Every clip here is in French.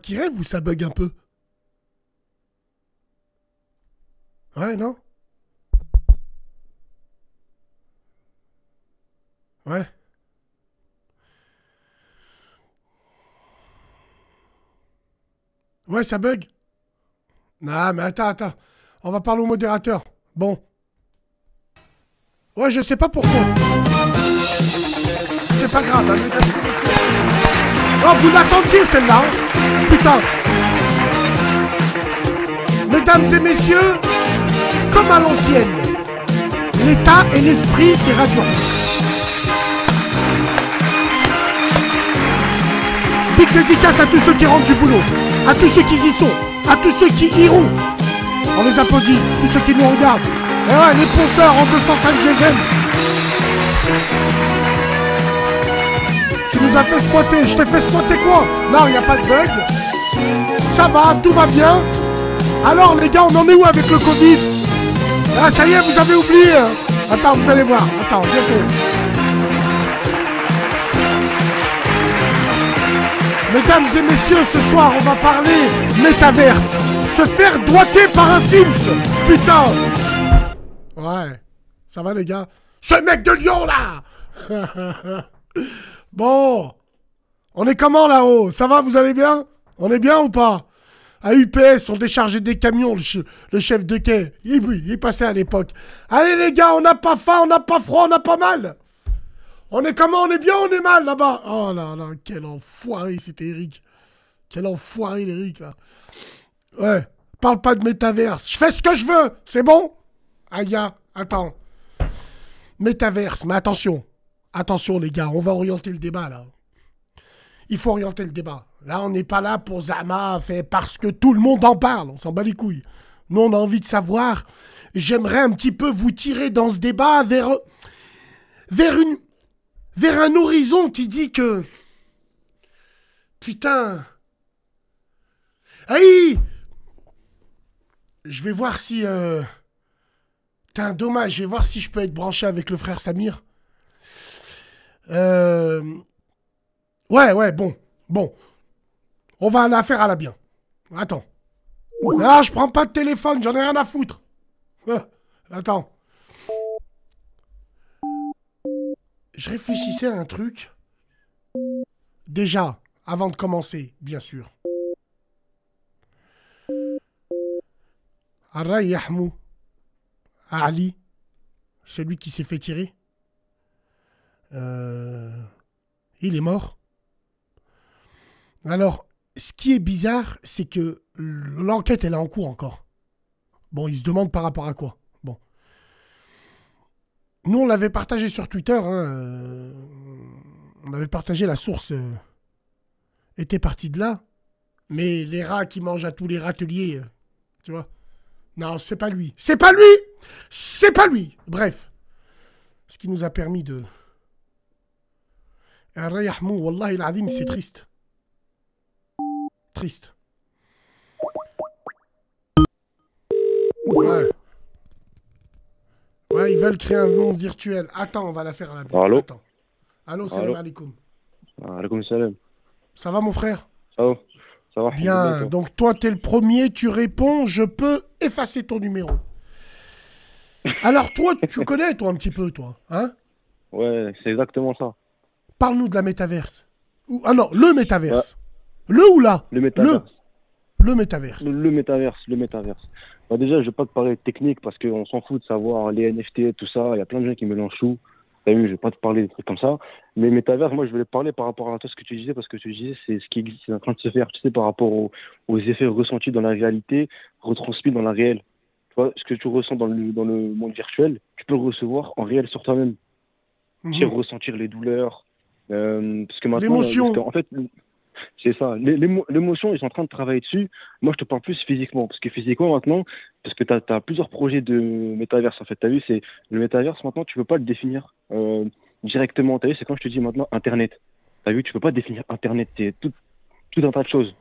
qui rêve ou ça bug un peu? Ouais, non? Ouais. Ouais, ça bug? Non, mais attends, attends. On va parler au modérateur. Bon. Ouais, je sais pas pourquoi. C'est pas grave, hein. Oh, vous l'attendiez celle-là hein Putain Mesdames et messieurs, comme à l'ancienne, l'état et l'esprit, c'est radio. Big dédicace à tous ceux qui rentrent du boulot, à tous ceux qui y sont, à tous ceux qui iront. On les applaudit, tous ceux qui nous regardent. Et ouais, les ponceurs en 205 GSM. Tu nous as fait squatter, je t'ai fait squatter quoi? Non, il n'y a pas de bug. Ça va, tout va bien. Alors les gars, on en est où avec le Covid? Ah ça y est, vous avez oublié hein Attends, vous allez voir. Attends, bientôt. Mesdames et messieurs, ce soir, on va parler métaverse. Se faire doiter par un Sims. Putain. Ouais. Ça va les gars? Ce mec de Lyon là Bon. On est comment là-haut? Ça va, vous allez bien? On est bien ou pas? À UPS, on déchargeait des camions, le, che- le chef de quai. Il, il est passé à l'époque. Allez les gars, on n'a pas faim, on n'a pas froid, on n'a pas mal. On est comment? On est bien, on est mal là-bas? Oh là là, quel enfoiré, c'était Eric. Quel enfoiré, Eric là. Ouais, parle pas de métaverse. Je fais ce que je veux, c'est bon? Aïe, attends. Métaverse, mais attention. Attention les gars, on va orienter le débat là. Il faut orienter le débat. Là, on n'est pas là pour Zama, fait parce que tout le monde en parle. On s'en bat les couilles. Nous, on a envie de savoir. J'aimerais un petit peu vous tirer dans ce débat vers, vers vers un horizon qui dit que, putain, aïe, je vais voir si, euh, Putain, dommage, je vais voir si je peux être branché avec le frère Samir. Euh... Ouais, ouais, bon, bon. On va la faire à la bien. Attends. Ah, je prends pas de téléphone, j'en ai rien à foutre. Ah, attends. Je réfléchissais à un truc. Déjà, avant de commencer, bien sûr. Arra Yahmou. Ali. Celui qui s'est fait tirer. Euh, il est mort. Alors, ce qui est bizarre, c'est que l'enquête, elle est en cours encore. Bon, il se demande par rapport à quoi. Bon. Nous, on l'avait partagé sur Twitter. hein, euh, on avait partagé la source. euh, était partie de là. Mais les rats qui mangent à tous les râteliers, tu vois. Non, c'est pas lui. C'est pas lui C'est pas lui Bref. Ce qui nous a permis de... Arrayahmou, Wallah il adim, c'est triste. Triste. Ouais. Ouais, ils veulent créer un monde virtuel. Attends, on va la faire à la. Allô Attends. Allô, salam Allô alaikum. Alaikum salam. Ça va, mon frère? Ça va Ça va Bien, donc toi, t'es le premier, tu réponds, je peux effacer ton numéro. Alors toi, tu connais, toi, un petit peu, toi, hein? Ouais, c'est exactement ça. Parle-nous de la métaverse. Ou, ah non, le métaverse. Le ou là Le métaverse. Le métaverse. Le, le métaverse, le métaverse. Bah, déjà, je vais pas te parler technique parce qu'on s'en fout de savoir les NFT, tout ça. Il y a plein de gens qui mélangent tout. T'as vu, je vais pas te parler des trucs comme ça. Mais métavers, moi, je voulais parler par rapport à toi, ce que tu disais, parce que tu disais, c'est ce qui existe, c'est en train de se faire, tu sais, par rapport aux, aux effets ressentis dans la réalité, retransmis dans la réelle. Tu vois, ce que tu ressens dans le, dans le monde virtuel, tu peux le recevoir en réel sur toi-même. Tu sais, ressentir les douleurs. Euh, parce que maintenant, L'émotion. qu'en fait, c'est ça. L'é- l'émo- L'émotion, ils sont en train de travailler dessus. Moi, je te parle plus physiquement. Parce que physiquement, maintenant, parce que tu as, plusieurs projets de métaverse. En fait, tu as vu, c'est le métaverse, maintenant, tu peux pas le définir euh, directement. Tu as vu, c'est quand je te dis maintenant Internet. Tu as vu, tu peux pas définir Internet. C'est tout, tout un tas de choses.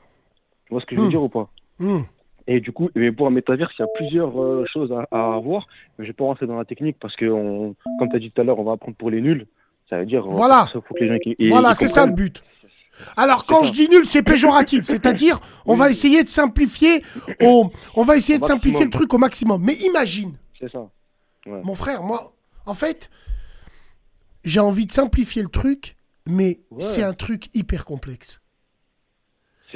Tu vois ce que je veux Hmm. dire ou pas? Mhm. et du coup, mais pour un métaverse, il y a plusieurs euh, choses à, à avoir. Mais je vais pas rentrer dans la technique parce que, on, comme tu as dit tout à l'heure, on va apprendre pour les nuls. Ça veut dire. Voilà. Il faut que les gens qui- ils- Voilà, c'est ça le but. Alors quand je dis nul, c'est péjoratif, c'est-à-dire on va essayer de simplifier, au- on va essayer Au de simplifier le truc au maximum. Mais imagine, C'est ça. Ouais. mon frère, moi, en fait, j'ai envie de simplifier le truc, mais Ouais. c'est un truc hyper complexe.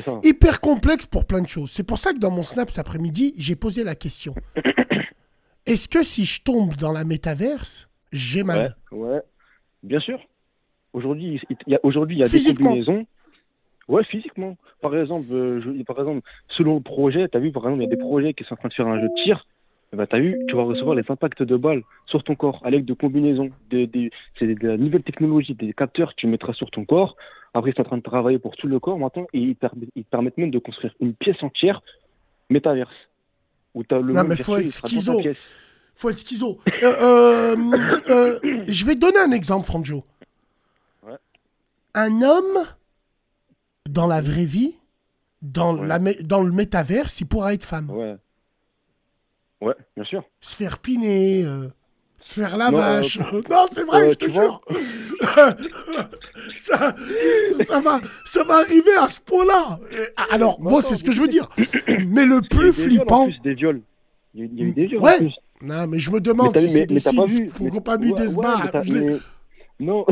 Ça. Hyper complexe pour plein de choses. C'est pour ça que dans mon snap cet après-midi, j'ai posé la question. Est-ce que si je tombe dans la métaverse, j'ai Ouais, mal ouais. Bien sûr. Aujourd'hui, il y a, aujourd'hui, il y a des combinaisons. Ouais, physiquement. Par exemple, euh, je- par exemple, selon le projet, tu as vu, par exemple, il y a des projets qui sont en train de faire un jeu de tir. Eh ben, tu as vu, tu vas recevoir les impacts de balles sur ton corps avec de combinaisons. Des, des, c'est de la nouvelle technologie, des capteurs que tu mettras sur ton corps. Après, ils sont en train de travailler pour tout le corps maintenant et ils, ils te permettent même de construire une pièce entière métaverse. Où t'as le Non, mais faut être schizo. Faut être schizo. Euh, euh, euh, je vais donner un exemple, Franjo. Ouais. Un homme, dans la vraie vie, dans, Ouais. la, dans le métaverse, il pourra être femme. Ouais. Ouais, bien sûr. Se faire piner, euh, faire la Non, euh, vache. non, c'est vrai, euh, je te jure. ça, ça, va, ça va arriver à ce point-là. Alors, moi, attends, c'est ce que je veux dire. Mais le Il y a plus eu des viols, en flippant. plus, des viols. Il y a, eu des viols. en Ouais. plus. Non, mais je me demande si c'est des pour qu'on pas mis des mais- Non,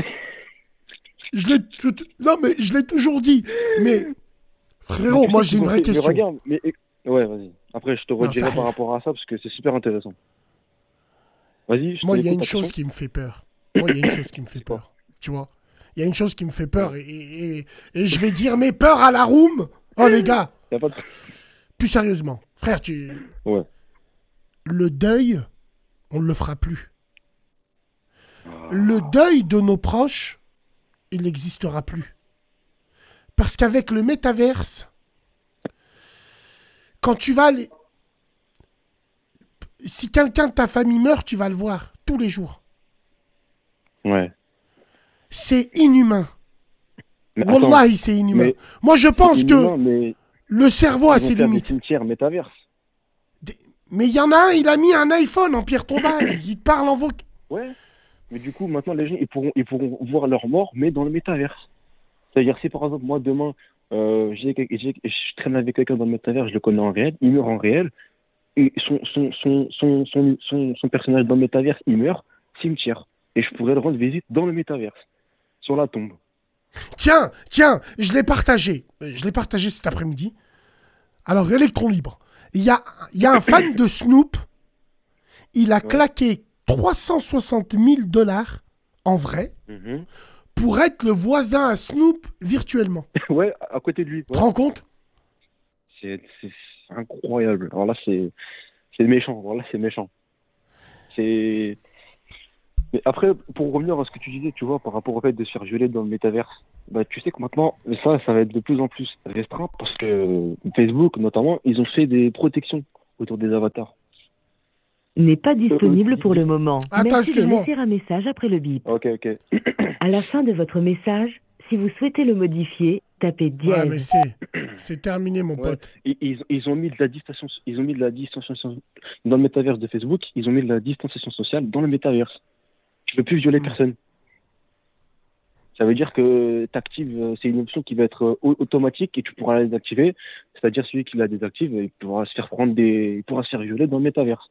Je l'ai Non, mais je l'ai toujours dit. Mais frérot, moi j'ai une vraie question. Mais regarde, mais ouais, vas-y. Après, je te redirai par rapport à ça parce que c'est super intéressant. Vas-y. Moi, il y a une chose qui me fait peur. Moi, il y a une chose qui me fait peur. Tu vois? Il y a une chose qui me fait peur. Et, et- et je vais dire mes peurs à la room. Oh, les gars, pas de- plus sérieusement. Frère, tu. Ouais. Le deuil, on ne le fera plus. Ah. Le deuil de nos proches, il n'existera plus. Parce qu'avec le métaverse, quand tu vas aller... Si quelqu'un de ta famille meurt, tu vas le voir tous les jours. Ouais. C'est inhumain. Mais Wallahi, c'est inhumain. Moi, je pense que le cerveau a ses faire des limites. cimetières métaverse. Mais il y en a un, il a mis un iPhone en pierre tombale. il te parle en voc. Ouais. Mais du coup, maintenant, les gens, ils pourront, ils pourront voir leur mort, mais dans le métaverse. C'est-à-dire, si par exemple, moi, demain, euh, j'ai, quel- j'ai- je traîne avec quelqu'un dans le métaverse, je le connais en réel, il meurt en réel, et son, son, son, son, son, son, son personnage dans le métaverse, il meurt, cimetière. Et je pourrais le rendre visite dans le métaverse, sur la tombe. Tiens, tiens, je l'ai partagé. Je l'ai partagé cet après-midi. Alors, électron libre. Il y a, y a un fan de Snoop. Il a claqué 360 000 dollars en vrai Mhm. pour être le voisin à Snoop virtuellement. ouais, à côté de lui. Tu te Ouais. rends compte? C'est, incroyable. Alors là, c'est, c'est méchant. Alors là, c'est méchant. C'est. Mais après, pour revenir à ce que tu disais, tu vois, par rapport au fait de se faire violer dans le métaverse, bah, tu sais que maintenant, ça, ça va être de plus en plus restreint parce que Facebook, notamment, ils ont fait des protections autour des avatars. n'est pas disponible pour le moment. Attends, Merci de laisser un message après le bip. Ok, ok. À la fin de votre message, si vous souhaitez le modifier, tapez Ouais, mais dièse. c'est, c'est terminé, mon Ouais. pote. Ils, ils, ils ont mis de la distanciation, ils ont mis de la distanciation dans le métaverse de Facebook. Ils ont mis de la distanciation sociale dans le métaverse. Tu peux plus violer personne. Ça veut dire que t'actives, c'est une option qui va être euh, au- automatique et tu pourras la désactiver. C'est-à-dire celui qui la désactive, il pourra se faire prendre des, il pourra se faire violer dans le métaverse.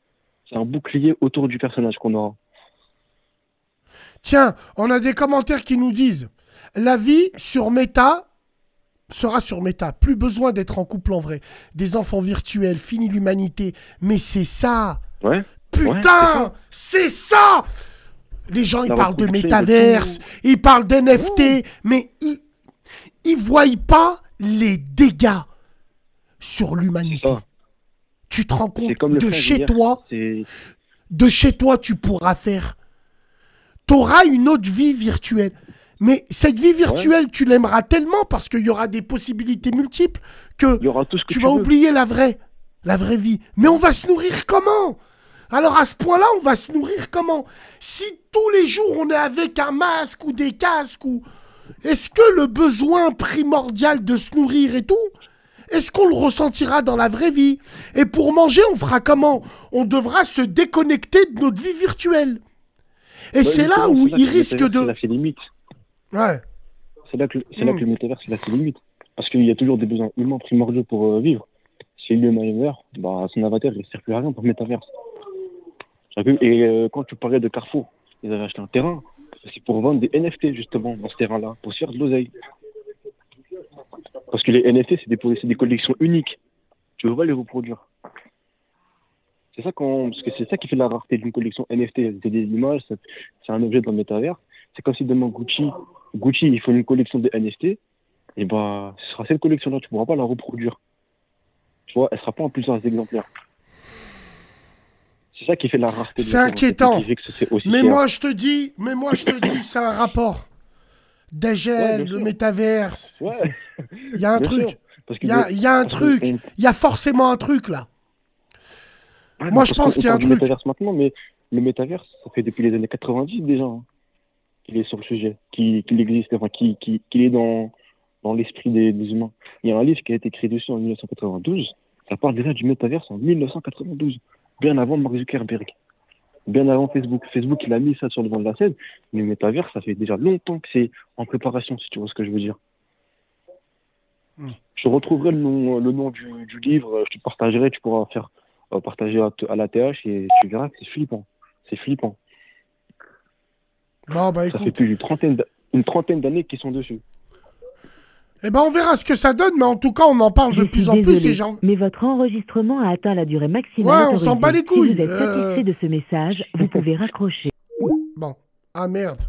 C'est un bouclier autour du personnage qu'on aura. Tiens, on a des commentaires qui nous disent la vie sur Meta, sera sur Meta. Plus besoin d'être en couple en vrai. Des enfants virtuels, fini l'humanité. Mais c'est ça. Ouais. Putain, c'est ça. Les gens, ils parlent de métaverse, ils parlent d'NFT, mais ils, ils voient pas les dégâts sur l'humanité. Tu te rends compte comme de chez hier, toi, de chez toi, tu pourras faire. Tu auras une autre vie virtuelle. Mais cette vie virtuelle, tu l'aimeras tellement parce qu'il y aura des possibilités multiples que il y aura tout ce que tu tu, vas oublier la vraie, la vraie vie. Mais on va se nourrir comment? Alors à ce point-là, on va se nourrir comment? Si tous les jours on est avec un masque ou des casques ou est-ce que le besoin primordial de se nourrir et tout, est-ce qu'on le ressentira dans la vraie vie? Et pour manger, on fera comment? On devra se déconnecter de notre vie virtuelle. Et Ouais, c'est là où il risque de... C'est là ses limites. Ouais. C'est là que, c'est là que le métavers, c'est là ses limites. Parce qu'il y a toujours des besoins humains primordiaux pour euh, vivre. Si l'humain meurt, bah, son avatar, il ne sert plus à rien pour le métavers. Et euh, quand tu parlais de Carrefour, ils avaient acheté un terrain. C'est pour vendre des NFT, justement, dans ce terrain-là, pour se faire de l'oseille. Parce que les NFT, c'est des, collections uniques. Tu ne veux pas les reproduire. C'est ça, qu'on, parce que c'est ça qui fait la rareté d'une collection NFT. C'est des images, c'est, un objet dans le métavers. C'est comme si demain Gucci, Gucci, il faut une collection de NFT. Et bah, ce sera cette collection-là, tu pourras pas la reproduire. Tu vois, elle sera pas en plusieurs exemplaires. C'est ça qui fait la rareté. C'est inquiétant. Mais moi, je te dis, mais moi, je te dis, c'est un rapport. Ouais, bien le métaverse. Ouais, Il y a un bien truc. Il y a, il y a un truc. Il y a forcément un truc là. Ouais, Moi, je pense qu'il y a un truc. métaverse maintenant, mais le métaverse, ça fait depuis les années 90 déjà hein, qu'il est sur le sujet, qu'il existe, enfin, qu'il est dans, dans l'esprit des, des humains. Il y a un livre qui a été écrit dessus en 1992, ça parle déjà du métaverse en 1992, bien avant Mark Zuckerberg, bien avant Facebook. Facebook, il a mis ça sur le devant de la scène, mais le métaverse, ça fait déjà longtemps que c'est en préparation, si tu vois ce que je veux dire. Hmm. Je retrouverai le nom, le nom du, du livre, je te partagerai, tu pourras faire euh, partager à, à la TH et tu verras que c'est flippant. C'est flippant. Bah Ça fait plus une trentaine d'années qu'ils sont dessus. Eh ben, on verra ce que ça donne, mais en tout cas, on en parle de plus en plus. Et j'en- mais votre enregistrement a atteint la durée maximale. Ouais, on s'en bat les couilles, Si vous êtes euh. satisfait de ce message, vous pouvez raccrocher. Bon. Ah merde.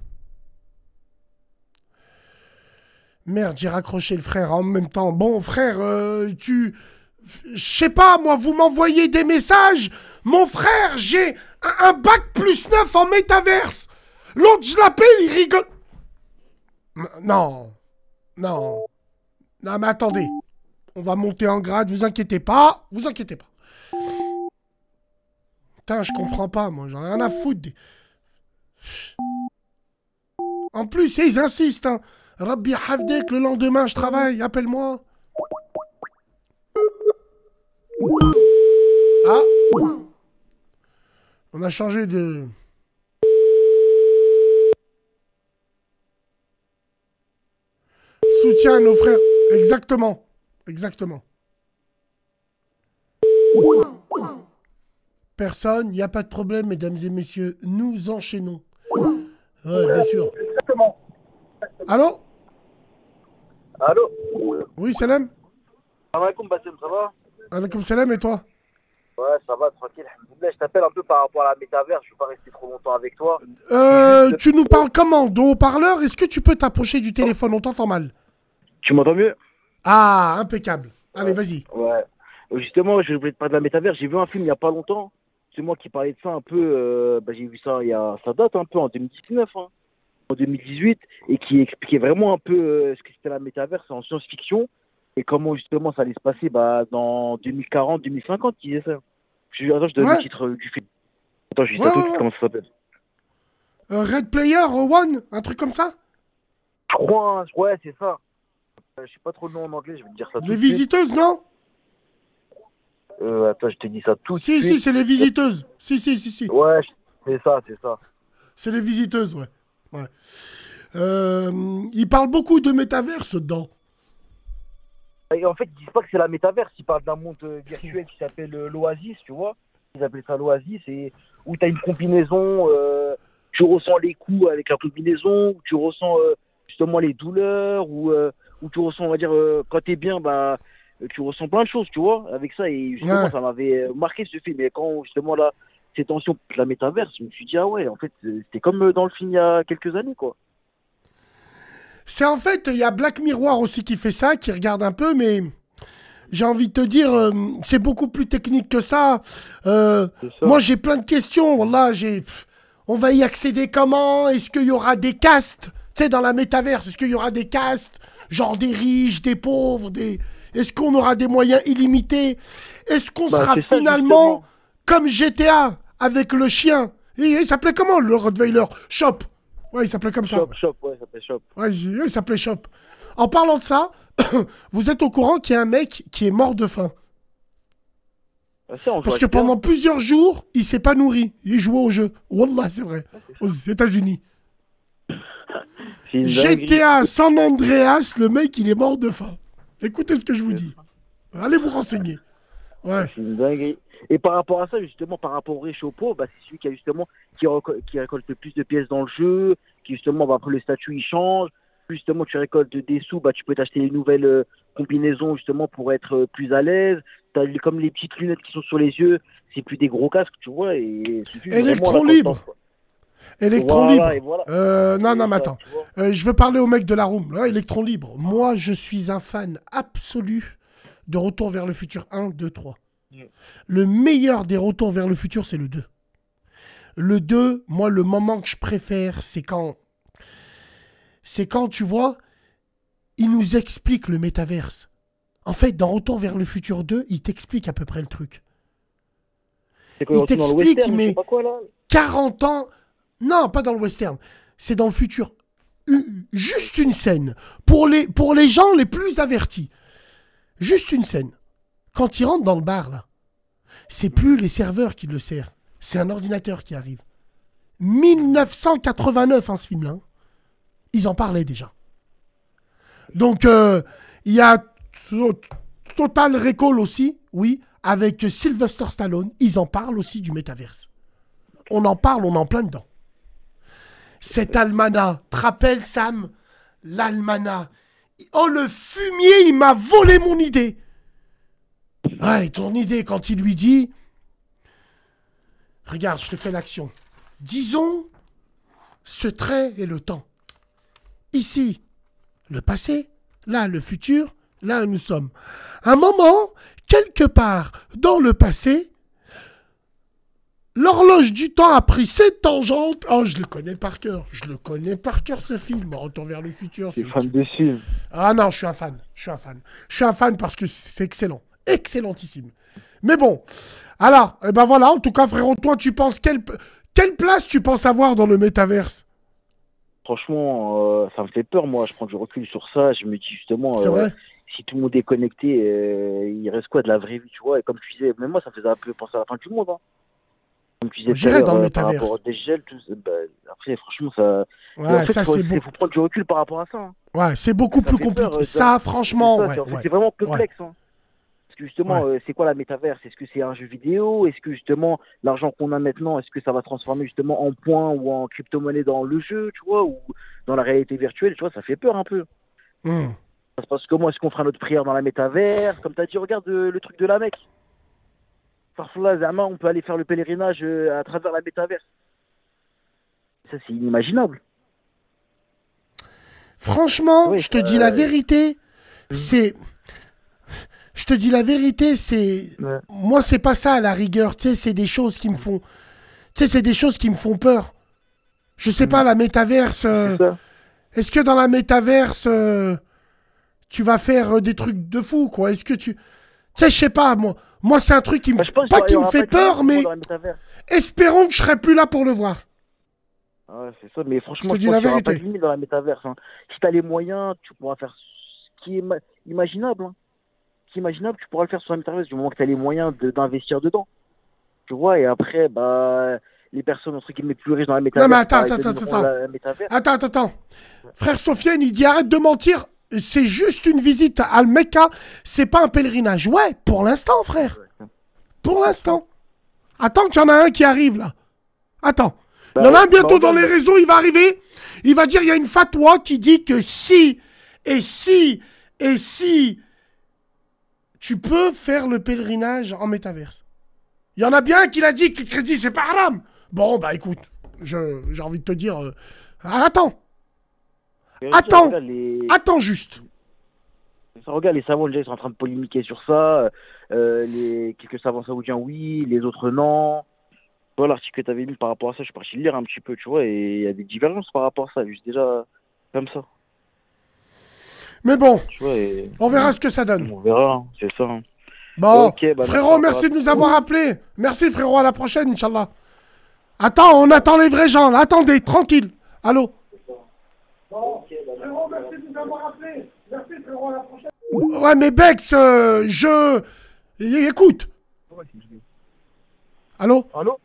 Merde, j'ai raccroché le frère en même temps. Bon, frère, euh, tu. Je sais pas, moi, vous m'envoyez des messages. Mon frère, j'ai un, un bac plus 9 en métaverse. L'autre, je l'appelle, il rigole. M- Non. Non. Non, mais attendez. On va monter en grade, vous inquiétez pas. Vous inquiétez pas. Putain, je comprends pas, moi. J'en ai rien à foutre. En plus, ils insistent. Hein. Rabbi Havdek, le lendemain, je travaille. Appelle-moi. Ah On a changé de... Soutien à nos frères. Exactement. Exactement. Personne, il n'y a pas de problème, mesdames et messieurs. Nous enchaînons. Ouais, bien sûr. Allô? Allô? Oui, Salam Salam alaikum Bassem, ça va? Alaikum salam et toi? Ouais, ça va, tranquille. Je t'appelle un peu par rapport à la métavers, je vais pas rester trop longtemps avec toi. Euh, tu nous parles comment? De haut-parleur Est-ce que tu peux t'approcher du téléphone? On t'entend mal. Tu m'entends mieux? Ah, impeccable. Allez, vas-y. Ouais. Euh, Justement, je voulais te parler de la métavers. J'ai vu un film il y a pas longtemps. C'est moi qui parlais de ça un peu. euh, bah, j'ai vu ça il y a. Ça date un peu en 2019, hein, en 2018, et qui expliquait vraiment un peu euh, ce que c'était la métavers en science-fiction et comment justement ça allait se passer bah, dans 2040, 2050. Qui disait ça je, Attends, je donne Ouais. le titre du film. Attends, je dis Ouais, ouais, comment ça s'appelle. Euh, Red Player One Un truc comme ça? Je crois, hein, ouais, c'est ça. Euh, je sais pas trop le nom en anglais, je vais te dire ça tout Les visiteuses, non? Euh, attends, je te dis ça tout de Si, suite. si, c'est les visiteuses. Si, si, si, si. Ouais, c'est ça, c'est ça. C'est les visiteuses, ouais. ouais. Euh, il parle beaucoup de métaverse dedans. Et en fait, ils disent pas que c'est la métaverse, ils parlent d'un monde euh, virtuel qui s'appelle l'Oasis, tu vois. Ils appellent ça l'Oasis, et où tu as une combinaison, euh, tu ressens les coups avec la combinaison, où tu ressens justement les douleurs, euh, où tu ressens, on va dire, euh, quand t'es bien, bah, tu ressens plein de choses, tu vois, avec ça. Et justement, Ouais. ça m'avait euh, marqué ce film. Et quand, justement, là, ces tensions, la métaverse, je me suis dit, ah ouais, en fait, euh, c'était comme dans le film il y a quelques années, quoi. C'est en fait, il y a Black Mirror aussi qui fait ça, qui regarde un peu, mais j'ai envie de te dire, euh, c'est beaucoup plus technique que ça. Euh, ça. moi, j'ai plein de questions. Là, j'ai. On va y accéder comment? Est-ce qu'il y aura des castes? Tu sais, dans la métaverse, est-ce qu'il y aura des castes? Genre des riches, des pauvres, des. Est-ce qu'on aura des moyens illimités? Est-ce qu'on Bah, sera ça, finalement justement. comme GTA avec le chien? Il, il s'appelait comment le Rottweiler? Shop. Ouais, il s'appelait comme ça. Shop, shop, ouais, ça s'appelle shop. Ouais, il, il s'appelait Shop. En parlant de ça, vous êtes au courant qu'il y a un mec qui est mort de faim. Ah, ça, Parce que pendant plusieurs jours, il s'est pas nourri. Il jouait au jeu. Wallah, c'est vrai. Aux États-Unis. GTA San Andreas, le mec, il est mort de faim. Écoutez ce que je vous dis. Allez vous renseigner. Ouais. C'est une dinguerie. Et par rapport à ça, justement, par rapport au réchauffe-eau, bah, c'est celui qui a justement qui, qui récolte le plus de pièces dans le jeu, qui justement, bah, après le statut il change. Plus justement, tu récoltes des sous, bah, tu peux t'acheter une nouvelle euh, combinaison justement pour être euh, plus à l'aise. T'as comme les petites lunettes qui sont sur les yeux, c'est plus des gros casques, tu vois. Et Électron libre. quoi. Électron Voilà, libre. voilà. Euh, non, non, mais attends. Euh, je veux parler au mec de la room. Là, Électron libre. Moi, je suis un fan absolu de Retour vers le futur 1, 2, 3. Mm. Le meilleur des Retours vers le futur, c'est le 2. Le 2, moi, le moment que je préfère, c'est quand. C'est quand, tu vois, il nous explique le métaverse. En fait, dans Retour vers le futur 2, il t'explique à peu près le truc. Il t'explique, mais- sais pas quoi, là. 40 ans. Non, pas dans le western. C'est dans le futur. Juste une scène. Pour les, gens les plus avertis. Juste une scène. Quand il rentre dans le bar, là, c'est plus les serveurs qui le servent. C'est un ordinateur qui arrive. 1989, hein, ce film-là. hein. Ils en parlaient déjà. Donc, euh, il y a To- Total Recall aussi, oui, avec Sylvester Stallone. Ils en parlent aussi du métaverse. On en parle, on est en plein dedans. Cet almanach, te rappelles Sam? L'almanach. Oh le fumier, il m'a volé mon idée. Ouais, ton idée quand il lui dit... Regarde, je te fais l'action. Disons, ce trait est le temps. Ici, le passé, là, le futur, là, nous sommes. Un moment, quelque part dans le passé, L'horloge du temps a pris cette tangente. Oh, je le connais par cœur. Je le connais par cœur ce film. Retour vers le futur. C'est fan de ce film. Ah non, je suis un fan. Je suis un fan. Je suis un fan parce que c'est excellent. Excellentissime. Mais bon. Alors, eh ben voilà. En tout cas, frérot, toi, tu penses quelle, quelle place tu penses avoir dans le métaverse? Franchement, euh, ça me fait peur, moi. Je prends du recul sur ça. Je me dis justement, C'est euh, vrai si tout le monde est connecté, euh, il reste quoi de la vraie vie, tu vois? Et comme tu disais, même moi, ça me faisait un peu penser à la fin du monde. Hein. Comme tu disais, tout dans le euh, par métaverse. rapport au tout, bah, après, franchement, ça. Ouais, en fait, ça, faut, c'est beau. faut prendre du recul par rapport à ça. hein. Ouais, c'est beaucoup plus peur, compliqué. euh, ça, franchement, ouais, c'est- ouais. vraiment complexe. hein. Parce que justement, euh, c'est quoi la métaverse? Est-ce que c'est un jeu vidéo? Est-ce que justement, l'argent qu'on a maintenant, est-ce que ça va transformer justement en points ou en crypto-monnaie dans le jeu, tu vois, ou dans la réalité virtuelle, tu vois, ça fait peur un peu. Hmm. Se passe comment? Est-ce qu'on fera notre prière dans la métaverse? Comme tu as dit, regarde euh, le truc de la Mecque. Parfois, Zama, on peut aller faire le pèlerinage euh, à travers la métaverse. Ça, c'est inimaginable. Franchement, Oui, je te euh, dis la vérité, c'est. Je te dis la vérité, c'est. Ouais. Moi, c'est pas ça à la rigueur. Tu sais, c'est des choses qui me font. Tu sais, c'est des choses qui me font peur. Je sais pas, la métaverse. euh. Est-ce que dans la métaverse, euh, tu vas faire euh, des trucs de fou, quoi? Est-ce que tu. Tu sais, je sais pas, moi. Moi, c'est un truc qui me. Bah, je pense pas qui me fait peur, mais espérons que je serai plus là pour le voir. Ouais, c'est ça, mais franchement, Je te je, dis pense la n'y aura pas de limite dans la métaverse. hein. Si tu as les moyens, tu pourras faire ce qui est ma- imaginable. hein. Ce qui est imaginable, tu pourras le faire sur la métaverse du moment que tu as les moyens de- d'investir dedans. Tu vois, et après, bah, les personnes entre guillemets plus riches dans la métaverse. mais attends, bah, attends. Attends, attends, attends. Frère Sofiane, il dit arrête de mentir. C'est juste une visite à Al-Mecca. C'est pas un pèlerinage. Ouais, pour l'instant, frère. Pour l'instant. Attends qu'il y en a un qui arrive là. Attends. Il y en a un bientôt dans les réseaux, il va arriver. Il va dire il y a une fatwa qui dit que si et si Et si tu peux faire le pèlerinage en métaverse Il y en a bien qui l'a dit que le crédit, c'est pas haram. Bon, bah écoute, j'ai envie de te dire... euh, attends, Attends. regarde, les... attends juste. Regarde, les savants, déjà, ils sont en train de polémiquer sur ça. Euh, les... Quelques savants saoudiens, oui, les autres, non. Toi, l'article que tu avais mis par rapport à ça, je suis parti lire un petit peu, tu vois, et il y a des divergences par rapport à ça, juste déjà comme ça, Mais bon, tu vois, et on verra ce que ça donne. on verra, hein, c'est ça. hein. Bon, bah, frérot, merci de nous avoir appelés. Merci, frérot, à la prochaine, Inch'Allah. Attends, on attend les vrais gens. Attendez, tranquille. Allô? Frérot, merci de nous avoir appelés. Merci, frérot, à la prochaine. Ouais, mais Bex, euh, je... Écoute. Allô Allô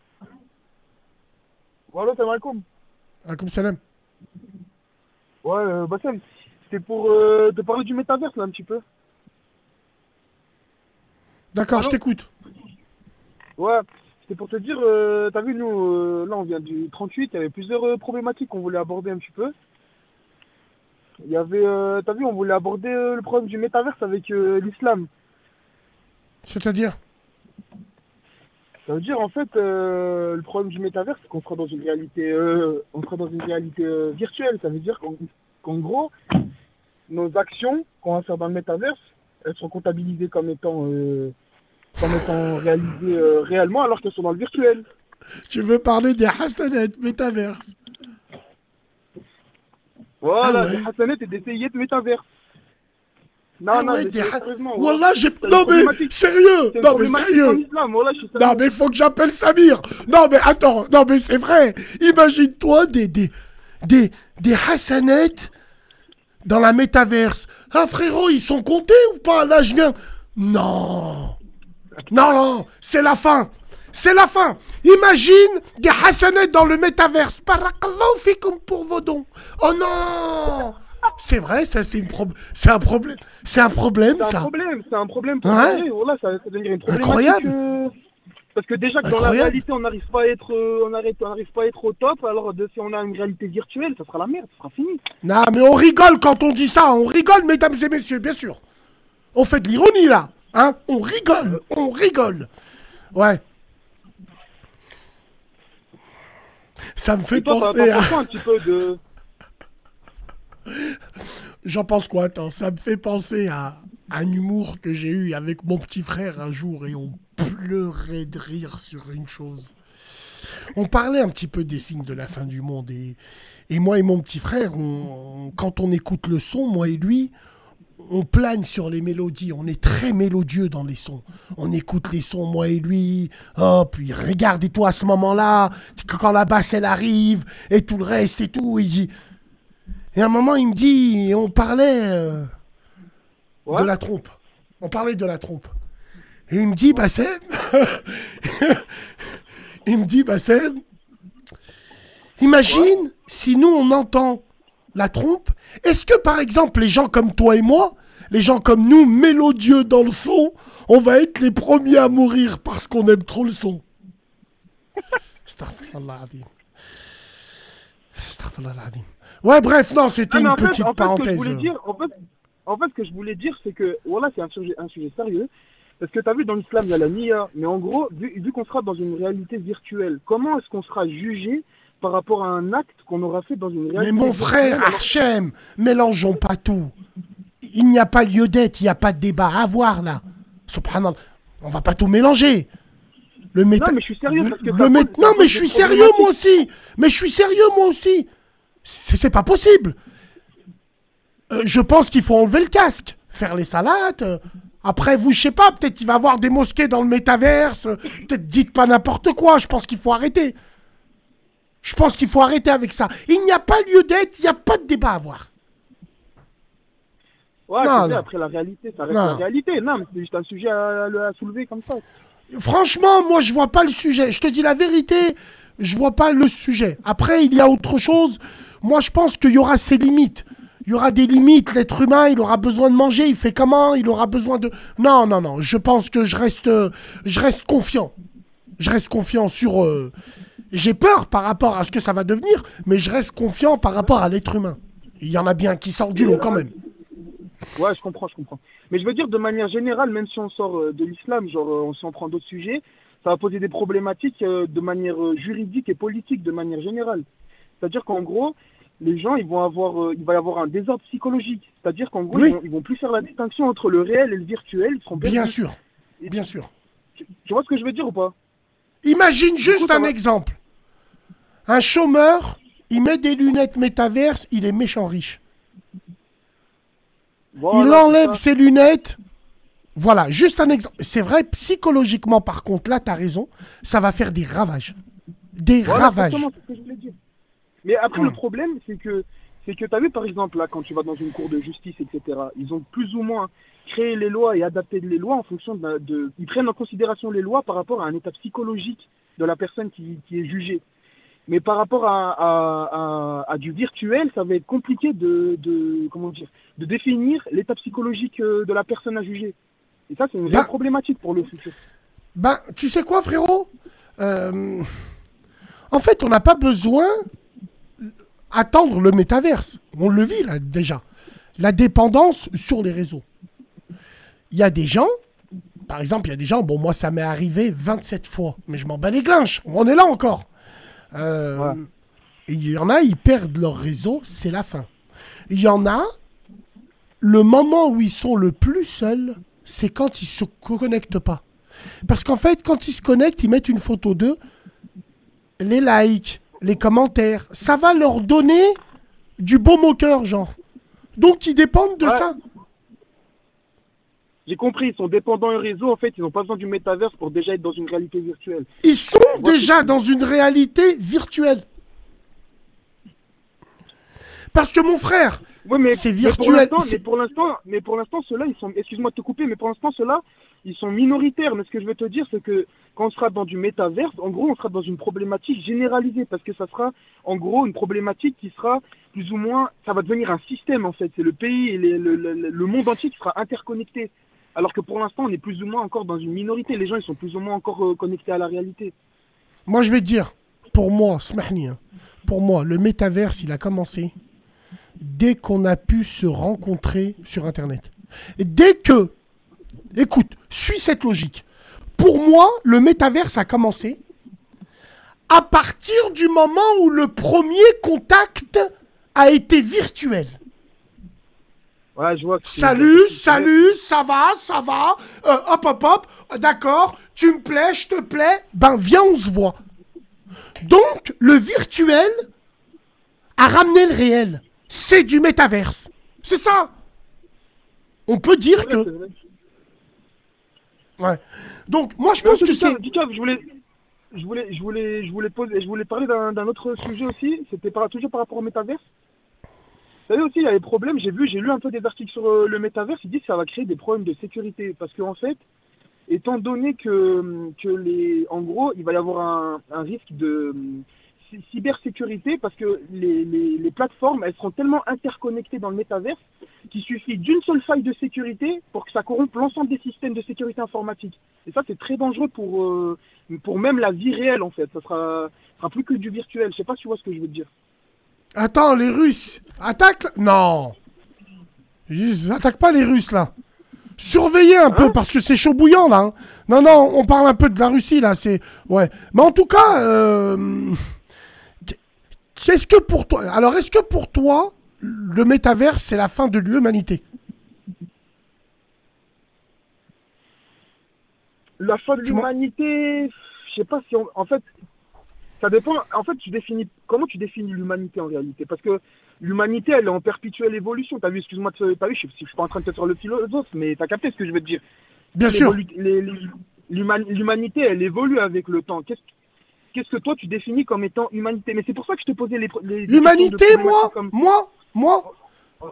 Allô, salam alaikum. Alaikum salam. Ouais, euh, Bassem, c'était pour euh, te parler du métaverse, là, un petit peu. D'accord, je t'écoute. Ouais, c'était pour te dire, euh, t'as vu, nous, euh, là, on vient du 38, il y avait plusieurs euh, problématiques qu'on voulait aborder un petit peu. Il y avait, euh, t'as vu, on voulait aborder euh, le problème du métaverse avec euh, l'islam. C'est-à-dire? Ça veut dire, en fait, le problème du métaverse, c'est qu'on sera dans une réalité, on sera dans une réalité virtuelle. Ça veut dire qu'en gros, nos actions qu'on va faire dans le métaverse, elles sont comptabilisées comme étant, comme étant réalisées réellement, alors qu'elles sont dans le virtuel. Tu veux parler des Hassanettes métaverse? Voilà, Ah ouais. des Hassanettes et des de métaverse. Non, Ah non, ouais, des sérieusement. Wallah, j'ai... Non mais, sérieux. Non mais sérieux. islam, voilà, Non mais faut que j'appelle Samir. Non mais attends, non mais c'est vrai. Imagine-toi des, des, des, des Hassanettes dans la métaverse. Ah frérot, ils sont comptés ou pas? Là je viens... Non Non, non, c'est la fin c'est la fin. Imagine des dans le métaverse. Barakallahu fikum pour vos dons. Oh non C'est vrai, ça c'est une prob- c'est un problème. C'est un problème C'est un ça. problème, c'est un problème pour Ouais. voilà, ça, ça une. Incroyable. euh, parce que déjà que dans la réalité on n'arrive pas à être euh, on n'arrive on n'arrive pas à être au top, alors de, si on a une réalité virtuelle, ça sera la merde, ça sera fini. Non, mais on rigole quand on dit ça. On rigole, mesdames et messieurs, bien sûr. On fait de l'ironie là. Hein On rigole. On rigole. Ouais. Ça me fait toi, penser à... un petit peu de J'en pense quoi Attends, ça me fait penser à un humour que j'ai eu avec mon petit frère un jour et on pleurait de rire sur une chose. On parlait un petit peu des signes de la fin du monde et, et moi et mon petit frère, on- quand on écoute le son, moi et lui, on plane sur les mélodies, on est très mélodieux dans les sons. On écoute les sons, moi et lui. Oh, puis regarde, et toi, à ce moment-là, quand la basse, elle arrive, et tout le reste et tout, il dit... Et à un moment, il me dit, on parlait euh, de la trompe. On parlait de la trompe. Et il me dit, bah c'est... il me dit, bah c'est... Imagine si nous, on entend la trompe. Est-ce que, par exemple, les gens comme toi et moi, les gens comme nous, mélodieux dans le son, on va être les premiers à mourir parce qu'on aime trop le son. Ouais, bref, non, c'était Ah, une en fait, petite en fait, Ce que je parenthèse. voulais dire, en fait, en fait, ce que je voulais dire, c'est que voilà, c'est un sujet, un sujet sérieux. Parce que tu as vu, dans l'islam, il y a la nia. Mais en gros, vu, vu qu'on sera dans une réalité virtuelle, comment est-ce qu'on sera jugé par rapport à un acte qu'on aura fait dans une Mais réalité mon virtuelle frère, Hachem, mélangeons pas tout. Il n'y a pas lieu d'être, il n'y a pas de débat à avoir là. Subhanallah. On va pas tout mélanger. Le méta... Non, mais je suis sérieux, parce que le ça mé- pose- ça Non, pose mais des je suis sérieux moi aussi. Mais je suis sérieux moi aussi. C'est pas possible. Euh, je pense qu'il faut enlever le casque, faire les salades. euh, Après, vous, je sais pas, peut-être il va y avoir des mosquées dans le métaverse. Peut-être dites pas n'importe quoi. Je pense qu'il faut arrêter. Je pense qu'il faut arrêter avec ça. Il n'y a pas lieu d'être, il n'y a pas de débat à avoir. Ouais, Non, après la réalité, ça reste Non. la réalité. Non, mais c'est juste un sujet à, à soulever comme ça. Franchement, moi, je vois pas le sujet. Je te dis la vérité, je vois pas le sujet. Après, il y a autre chose. Moi, je pense qu'il y aura ses limites. Il y aura des limites. L'être humain, il aura besoin de manger. Il fait comment? Il aura besoin de. Non, non, non. Je pense que je reste, euh, je reste confiant. Je reste confiant sur. euh, J'ai peur par rapport à ce que ça va devenir, mais je reste confiant par rapport à l'être humain. Il y en a bien qui sortent du lot quand même. Ouais, je comprends, je comprends. Mais je veux dire, de manière générale, même si on sort euh, de l'islam, genre, euh, on prend d'autres sujets, ça va poser des problématiques euh, de manière juridique et politique, de manière générale. C'est-à-dire qu'en gros, les gens, ils vont avoir, il va y avoir un désordre psychologique. C'est-à-dire qu'en gros, Oui. ils, vont, ils vont plus faire la distinction entre le réel et le virtuel. Ils seront Bien sûr, bien sûr. Tu, tu vois ce que je veux dire ou pas? Imagine juste un exemple. Un chômeur, il met des lunettes métaverses, il est méchant riche. Voilà, il enlève ses lunettes. Voilà, juste un exemple. C'est vrai, psychologiquement, par contre, là, tu as raison, ça va faire des ravages. Des Voilà, ravages. ce que je voulais dire. Mais après, Ouais. le problème, c'est que, c'est que tu as vu, par exemple, là, quand tu vas dans une cour de justice, etc., ils ont plus ou moins créé les lois et adapté les lois en fonction de, de- Ils prennent en considération les lois par rapport à un état psychologique de la personne qui, qui est jugée. Mais par rapport à, à, à, à du virtuel, ça va être compliqué de, de comment dire, de définir l'état psychologique euh, de la personne à juger. Et ça, c'est une vraie Bah. problématique pour le futur. Ben, tu sais quoi, frérot? Euh, En fait, on n'a pas besoin attendre le métaverse. On le vit là déjà. La dépendance sur les réseaux. Il y a des gens, par exemple, il y a des gens, bon, moi ça m'est arrivé 27 fois, mais je m'en bats les glinches. On est là encore. Euh, Il y en a, ils perdent leur réseau, c'est la fin. Il y en a, le moment où ils sont le plus seuls, c'est quand ils se connectent pas. Parce qu'en fait, quand ils se connectent, ils mettent une photo d'eux, les likes, les commentaires, ça va leur donner du beau moqueur, genre. Donc ils dépendent de Ouais. ça. J'ai compris, ils sont dépendants du réseau, en fait, ils n'ont pas besoin du métaverse pour déjà être dans une réalité virtuelle. Ils sont déjà dans une réalité virtuelle. Parce que mon frère, Ouais, C'est virtuel, Mais pour l'instant, mais pour l'instant, ceux-là, ils sont. Excuse-moi de te couper, mais pour l'instant, ceux-là, ils sont minoritaires. Mais ce que je veux te dire, c'est que quand on sera dans du métaverse, en gros, on sera dans une problématique généralisée parce que ça sera, en gros, une problématique qui sera plus ou moins, ça va devenir un système en fait. C'est le pays et les- le, le- le- le monde entier qui sera interconnecté. Alors que pour l'instant, on est plus ou moins encore dans une minorité. Les gens, ils sont plus ou moins encore euh, connectés à la réalité. moi je vais te dire, pour moi, smahni, hein, pour moi, le métaverse, il a commencé dès qu'on a pu se rencontrer sur Internet. Et dès que, écoute, suis cette logique. Pour moi, le métaverse a commencé à partir du moment où le premier contact a été virtuel. Ouais, je vois. que c'est- Salut, salut, ça va, ça va, euh, hop, hop, hop, euh, d'accord, tu me plais, je te plais, ben viens, on se voit. Donc, le virtuel a ramené le réel. C'est du métaverse. C'est ça. On peut dire Ouais, que... Ouais. Donc, moi, je pense en que c'est... Je voulais, je voulais, je voulais, je voulais poser, je voulais parler d'un autre sujet aussi. C'était par, toujours par rapport au métaverse. Savez aussi, il y a des problèmes. J'ai vu, j'ai lu un peu des articles sur euh, le métaverse. Ils disent que ça va créer des problèmes de sécurité parce qu'en fait, étant donné que que les, en gros, il va y avoir un, un risque de cy- cybersécurité parce que les, les, plateformes, elles seront tellement interconnectées dans le métaverse qu'il suffit d'une seule faille de sécurité pour que ça corrompe l'ensemble des systèmes de sécurité informatique. Et ça, c'est très dangereux pour, euh, pour même la vie réelle, en fait. Ça sera, sera plus que du virtuel. Je sais pas si tu vois ce que je veux te dire. Attends, les Russes attaquent là Non. Ils attaquent pas les Russes là. Surveillez un peu parce que c'est chaud bouillant là. hein. Non, non, on parle un peu de la Russie là. C'est ouais. Mais en tout cas, euh, qu'est-ce que pour toi Alors, est-ce que pour toi, le métaverse c'est la fin de l'humanité? La fin de l'humanité, je sais pas si on... En fait, ça dépend... En fait, tu définis... Comment tu définis l'humanité en réalité? Parce que l'humanité, elle est en perpétuelle évolution. T'as vu, excuse-moi, t'as vu, je, suis- pas en train de te faire le philosophe, mais t'as capté ce que je veux te dire. Bien sûr. L'humanité, elle évolue avec le temps. Qu'est-ce Qu'est-ce que toi tu définis comme étant humanité? Mais c'est pour ça que je te posais les. les- L'humanité, moi, moi, moi,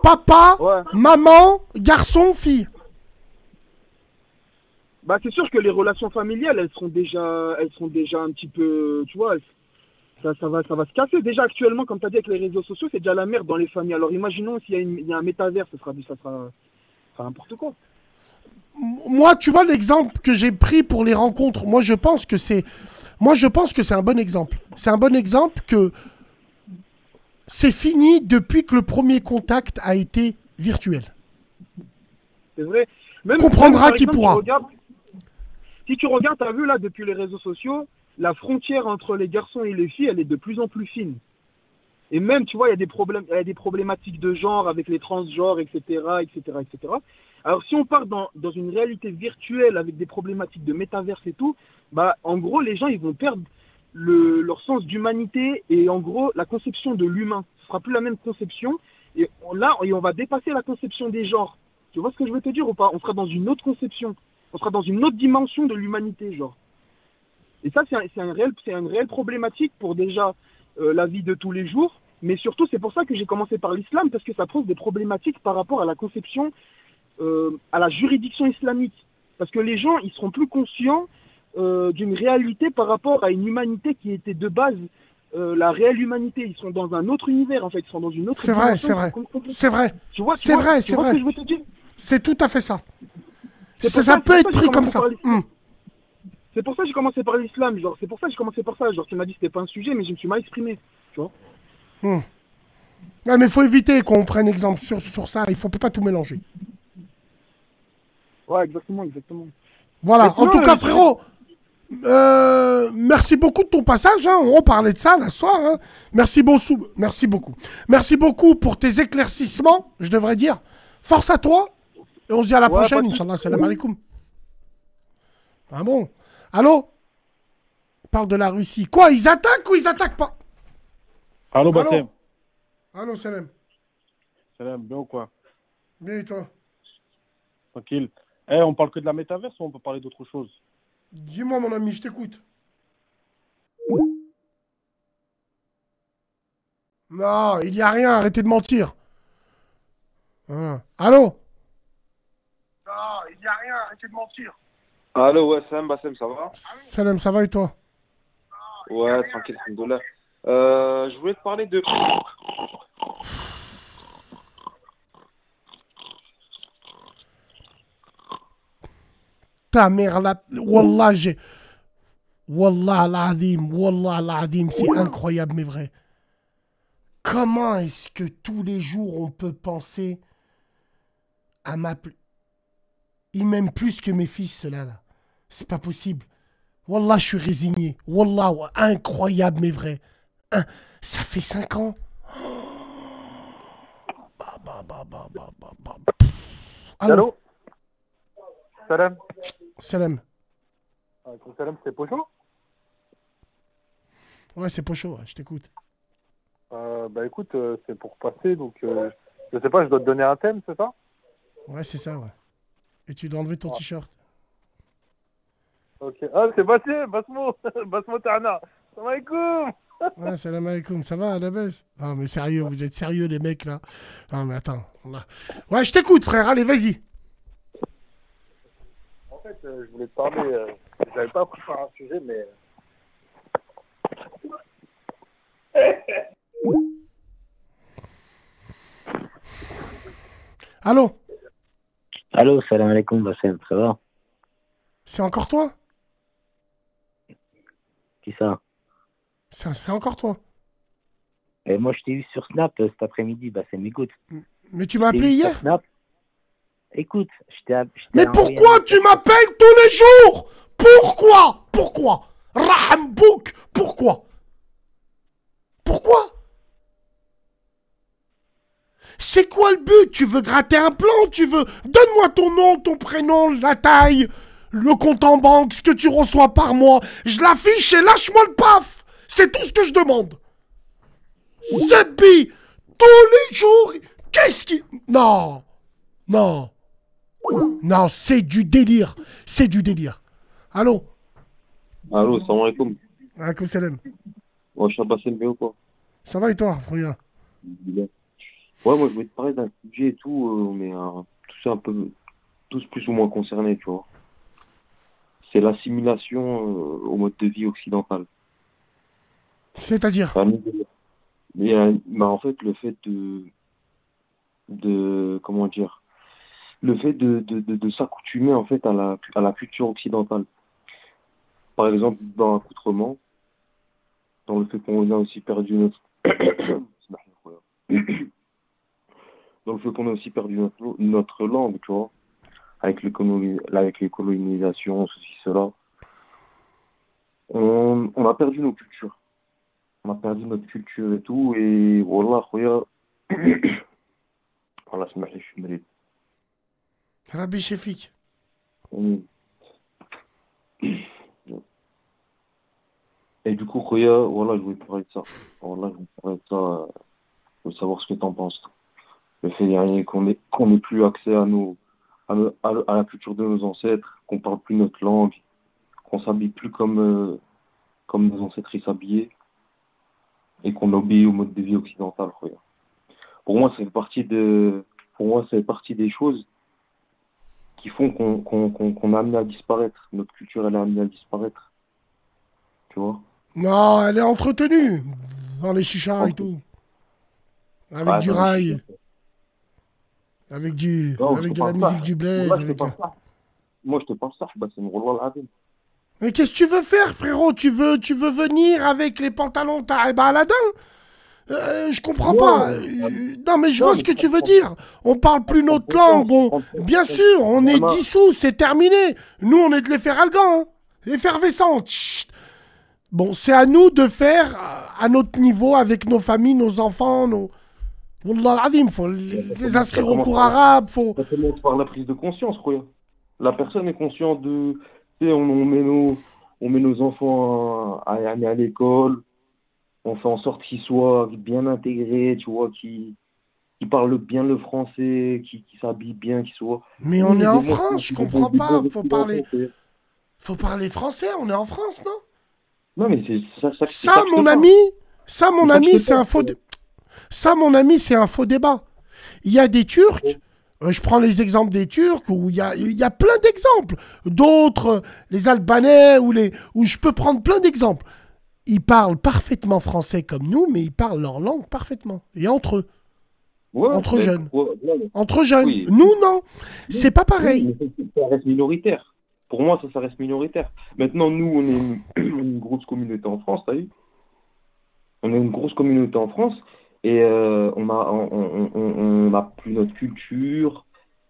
papa, Ouais. maman, garçon, fille. Bah c'est sûr que les relations familiales, elles seront déjà, elles seront déjà un petit peu, tu vois, ça, ça va, ça va se casser. Déjà actuellement, comme tu as dit avec les réseaux sociaux, c'est déjà la merde dans les familles. Alors imaginons s'il y, a y un métavers, ça sera, ça sera, n'importe quoi. moi, tu vois l'exemple que j'ai pris pour les rencontres. Moi, je pense que c'est, moi, je pense que c'est un bon exemple. C'est un bon exemple que c'est fini depuis que le premier contact a été virtuel. C'est vrai. Même, Comprendra même, qui exemple, pourra. tu regardes- si tu regardes, t'as vu là, depuis les réseaux sociaux, la frontière entre les garçons et les filles, elle est de plus en plus fine. Et même, tu vois, il y a des problématiques de genre avec les transgenres, etc., etc., etc. Alors, si on part dans, une réalité virtuelle avec des problématiques de métaverse et tout, bah, en gros, les gens, ils vont perdre le, leur sens d'humanité et en gros, la conception de l'humain. Ce sera plus la même conception. Et là, on va dépasser la conception des genres. Tu vois ce que je veux te dire ou pas? On sera dans une autre conception. On sera dans une autre dimension de l'humanité, genre. Et ça, c'est un, réel, c'est une réelle problématique pour déjà euh, la vie de tous les jours. Mais surtout, c'est pour ça que j'ai commencé par l'islam, parce que ça pose des problématiques par rapport à la conception, euh, à la juridiction islamique. Parce que les gens, ils seront plus conscients euh, d'une réalité par rapport à une humanité qui était de base euh, la réelle humanité. Ils sont dans un autre univers, en fait. Ils sont dans une autre C'est vrai, c'est vrai. C'est vrai. Tu vois, tu C'est vrai, c'est vrai. C'est tout à fait ça. Ça, ça peut être pris comme ça. Hum. C'est pour ça que j'ai commencé par l'islam, genre. C'est pour ça que j'ai commencé par ça. Genre, tu m'as dit que c'était pas un sujet, mais je me suis mal exprimé. Tu vois Hum. Ouais, mais il faut éviter qu'on prenne exemple sur, sur ça. Il faut pas tout mélanger. Ouais, exactement, exactement. Voilà. En tout cas, euh, frérot, euh, merci beaucoup de ton passage. hein. On parlait de ça ce soir. hein. Merci beaucoup. Merci beaucoup. Merci beaucoup pour tes éclaircissements, je devrais dire. Force à toi. Et on se dit à la Ouais, prochaine, Inch'Allah. Salam alaikum. Ah bon? Allô? Parle de la Russie. Quoi Ils attaquent ou ils attaquent pas? Allô, Bassem Allô, Salam. Salam, bien ou quoi? Bien et toi? Tranquille. Eh, on parle que de la métaverse ou on peut parler d'autre chose? Dis-moi, mon ami, je t'écoute. Non, il n'y a rien, arrêtez de mentir. Voilà. Allô? Il n'y a rien, arrêtez de mentir. Allô, ouais, Sam, Bassem, ça va Salam, ça va et toi Ouais, tranquille, alhamdoulilah. Euh, je voulais te parler de... Ta mère, la... Wallah, j'ai... Wallah l'azim, Wallah l'azim, c'est incroyable, mais vrai. Comment est-ce que tous les jours on peut penser à m'appeler Il m'aime plus que mes fils, ceux-là. Là. C'est pas possible. Wallah, je suis résigné. Wallah, incroyable, mais vrai. Hein, ça fait cinq ans. Bah, bah, bah. Allô Salam. Salam. Salam, c'est Pocho? Ouais, c'est ouais, je t'écoute. euh, Bah écoute, euh, c'est pour passer, donc euh, je sais pas, je dois te donner un thème, c'est ça? Ouais, c'est ça, ouais. Et tu dois enlever ton t-shirt. Ok. Ah, c'est Bassem, Basmo, Basmo Tana. Salam alaikum Ouais, salam alaikum, ça va à la baisse? Non, mais sérieux, vous êtes sérieux, les mecs, là? Non, mais attends. on a- Ouais, je t'écoute, frère, allez, vas-y. En fait, euh, je voulais te parler, euh, j'avais pas préparé un sujet, mais... Allô? Allô, salam alaikum, Bassem, ça va? C'est encore toi? Qui ça? C'est encore toi. Et Moi, je t'ai eu sur Snap euh, cet après-midi, Bassem, écoute. Mais tu m'as appelé hier? Snap. Écoute, je t'ai t'ai Mais pourquoi tu m'appelles tous les jours? Pourquoi? Pourquoi? Rahambouk Pourquoi? Pourquoi? C'est quoi le but? Tu veux gratter un plan? Tu veux... Donne-moi ton nom, ton prénom, la taille, le compte en banque, ce que tu reçois par mois. Je l'affiche et lâche-moi le paf C'est tout ce que je demande. Zebi Tous les jours Qu'est-ce qui... Non Non non, c'est du délire. C'est du délire. Allô? Allô, salam alaikum. Alaikum salam. Ouais, je suis ou quoi? Ça va et toi Regarde. Ouais, moi, je voulais te parler d'un sujet et tout, euh, mais euh, tous un peu, tous plus ou moins concernés, tu vois. C'est l'assimilation euh, au mode de vie occidental. C'est-à-dire Enfin, bah, en fait, le fait de, de, comment dire, le fait de, de, de, de s'accoutumer en fait à la, à la culture occidentale. Par exemple, dans l'accoutrement, dans le fait qu'on a aussi perdu notre, Donc, je veux qu'on ait aussi perdu notre, notre langue, tu vois, avec, le, avec les colonisations, ceci, cela. On, a perdu nos cultures. On a perdu notre culture et tout. Et voilà, regarde. voilà, je suis malé. Rabbi Shefik. Et du coup, Khoya, voilà, je voulais parler de ça. Voilà, je voulais parler de ça. Euh, je savoir ce que t'en penses. Le fait dernier qu'on n'ait plus accès à, nos, à, nos- à, à la culture de nos ancêtres, qu'on parle plus notre langue, qu'on s'habille plus comme, euh, comme nos ancêtres s'habillaient, et qu'on obéit au mode de vie occidental. Pour moi, c'est partie de, pour moi, c'est partie des choses qui font qu'on est amené à disparaître. Notre culture, elle est amenée à disparaître. Tu vois? Non, elle est entretenue dans les chichas et tout. Avec Ah, du rail. Avec du, Non, avec de la musique du bled. Moi, je te parle pas. Moi, je te parle ça. Bah, c'est. Mais qu'est-ce que tu veux faire, frérot? Tu veux, tu veux venir avec les pantalons Taïba Aladdin? Euh, Je comprends pas. Euh, Non, mais je Non, vois mais ce que tu veux dire. On parle plus notre langue. on- Bien sûr, on est dissous, c'est terminé. Nous, on est de l'efferalgan. Hein. Effervescente. Chut. Bon, c'est à nous de faire à notre niveau, avec nos familles, nos enfants, nos. Wallah al-Azim, faut les inscrire au cours arabe, faut. Ça commence par la prise de conscience, quoi. La personne est consciente de. Tu sais, on, on met nos, on met nos enfants à, à aller à l'école. On fait en sorte qu'ils soient bien intégrés, tu vois, qu'ils qu'ils parlent bien le français, qu'ils qu'ils s'habillent bien, qu'ils soient. Mais on est en France, qui- je qui comprends pas, faut parler- Faut parler français, on est en France, non? Non, mais c'est ça, ça, Ça, je mon ami, ça, mon ça ami, c'est un faux. Ça, mon ami, c'est un faux débat. Il y a des Turcs. euh, Je prends les exemples des Turcs où il y a, il y a plein d'exemples. D'autres, les Albanais, ou les, où je peux prendre plein d'exemples. Ils parlent parfaitement français comme nous, mais ils parlent leur langue parfaitement. Et entre eux. Ouais, entre jeunes. ouais, ouais. Entre jeunes. Oui. Nous, non. C'est pas pareil. Ça, ça reste minoritaire. Pour moi, ça, ça reste minoritaire. Maintenant, nous, on est une, une grosse communauté en France, t'as vu? On est une grosse communauté en France et euh, on a on, on, on, on a plus notre culture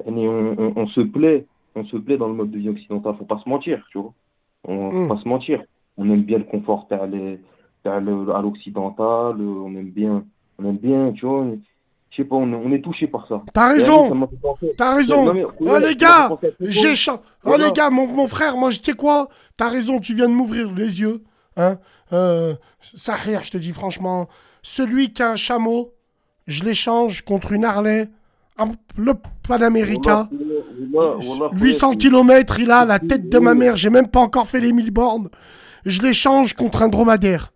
et on, se plaît, on se plaît dans le mode de vie occidental. Faut pas se mentir, tu vois. On Mm. faut pas se mentir. On aime bien le confort à l'occidental. On aime bien, on aime bien, tu vois. Je sais pas, on est, on est touché par ça. T'as raison. ça T'as raison. Non, mais- oh ouais, les ça gars, j'ai Oh les gars, mon, mon frère, moi je sais quoi? T'as raison, tu viens de m'ouvrir les yeux. Hein euh, Sahir, je te dis franchement, celui qui a un chameau, je l'échange contre une Harley, un- le Panamérica. Wallah, wallah, 800 frère, km, il a la tête de ma mère, j'ai même pas encore fait les 1000 bornes. Je l'échange contre un dromadaire.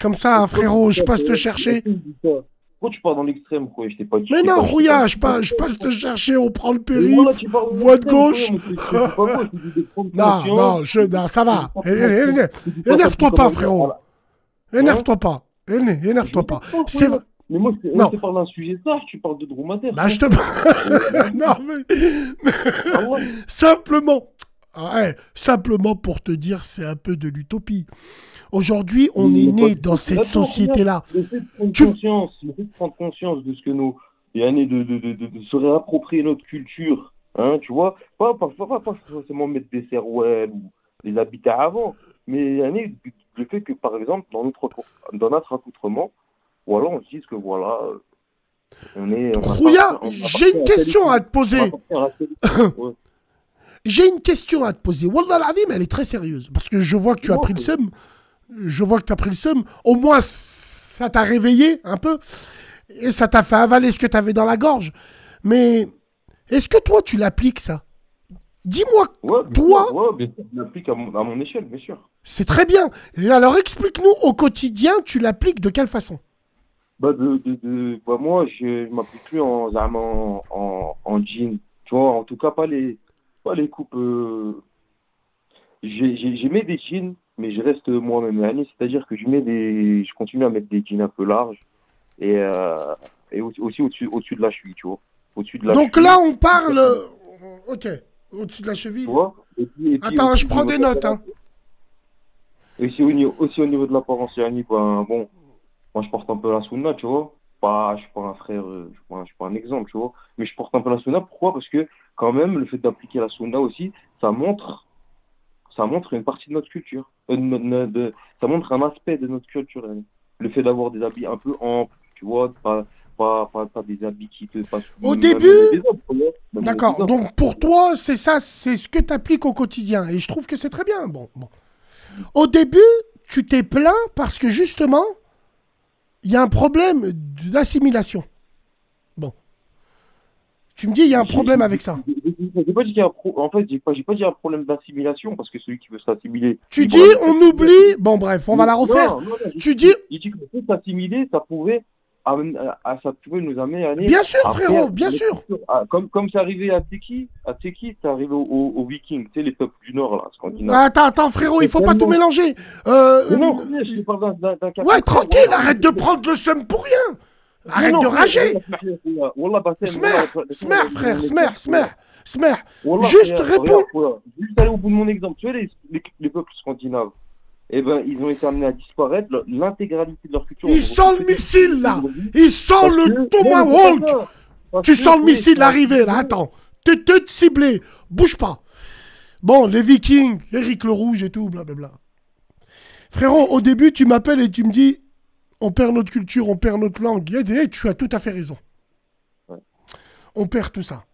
Comme ça, frérot, je passe te chercher. Pourquoi tu pars dans l'extrême, quoi Je t'ai pas dit. Mais non, pas- je passe, je passe te chercher, on prend le périph', voie de gauche. Non, non, je, non, ça va. Énerve-toi pas, frérot. Énerve-toi pas. Éne- Énerve-toi pas. C'est vrai. Mais moi, c'est- Non. on te parle d'un sujet ça, tu parles de dromadaire. Bah, je te non, mais... simplement. Ah ouais, simplement pour te dire, c'est un peu de l'utopie. Aujourd'hui, on Mais est né dans cette société-là. Le fait de prendre Tu- conscience, le fait de prendre conscience de ce que nos, et année de, de, de, de, se réapproprier notre culture, hein, tu vois, pas, pas, pas, pas, forcément mettre des serwell ou les habitats avant, mais année, le fait que, par exemple, dans notre, dans notre accoutrement, voilà, on se dise que voilà, on est. on Rouilla, appartient- on j'ai une question à te poser. ouais. J'ai une question à te poser. Wallah l'azim, elle est très sérieuse. Parce que je vois que tu as pris le seum. Je vois que tu as pris le seum. Au moins, ça t'a réveillé un peu. Et ça t'a fait avaler ce que tu avais dans la gorge. Mais est-ce que toi, tu l'appliques, ça? Dis-moi, Ouais, toi, ouais, l'applique à mon, à mon échelle, bien sûr. c'est très bien. Et alors, explique-nous au quotidien, tu l'appliques de quelle façon? Bah, de, de, de, bah moi, je, je m'applique plus en, en, en, en jean. Tu vois, en tout cas, pas les, pas les coupes. euh, j'ai- mets des jeans, mais je reste moi-même année. C'est-à-dire que je mets des, je continue à mettre des jeans un peu larges et, euh, et aussi au-dessus au-dessus de la cheville, tu vois. Au-dessus de la Donc cheville. là, on parle. Ok, au-dessus de la cheville. Tu vois Et puis- et puis Attends, je prends des notes. Hein. Et aussi au niveau, aussi au niveau de l'apparence, Yannick, ben bon, moi je porte un peu la sunna, tu vois. pas, je suis pas un frère, euh, je suis pas, un- je suis pas un exemple, tu vois. Mais je porte un peu la sunna. Pourquoi? Parce que quand même, le fait d'appliquer la sunna aussi, ça montre, ça montre une partie de notre culture. Euh, de- de- de- ça montre un aspect de notre culture. Le fait d'avoir des habits un peu amples, tu vois, pas, pas, pas, pas des habits qui te passent. Au début- D'accord. Donc pour toi, c'est ça, c'est ce que tu appliques au quotidien. Et je trouve que c'est très bien. Bon, bon. Au début, tu t'es plaint parce que justement, il y a un problème d'assimilation. Bon. Tu me dis, il y a un problème avec ça. J'ai pas dit qu'il y a un pro- En fait, j'ai pas, j'ai pas dit un problème d'assimilation parce que celui qui veut s'assimiler. Tu dis, on oublie. Bon, bref, on va la refaire. Non, non, non, j'ai- Tu dis, Il dit que s'assimiler, ça pouvait, amener- à, ça pouvait nous amener à aller. Bien sûr, à frérot, bien sûr. à- comme comme c'est arrivé à Tseki, à Tseki, c'est arrivé aux, aux Vikings, tu sais, les peuples du Nord, là, scandinaves. attends, attends, frérot, il faut pas tout mélanger. Euh, Mais non, je te parle d'un- ouais, tranquille, arrête de prendre le seum pour rien. Arrête Non, de rager. Smer, Smer, frère, Smer, Smer, Smer. Juste réponds. Juste aller au bout de mon exemple. Tu vois, les, les, les peuples scandinaves, eh ben, ils ont été amenés à disparaître. L'intégralité de leur culture. Il sent le missile là. Il sent Parce le Tomahawk. Tu sens le missile arriver là. Attends. T'es ciblé. Bouge pas. Bon, les Vikings, Eric le Rouge et tout, blablabla. Frérot, au début, tu m'appelles et tu me dis on perd notre culture, on perd notre langue. Eh, eh, tu as tout à fait raison. On perd tout ça.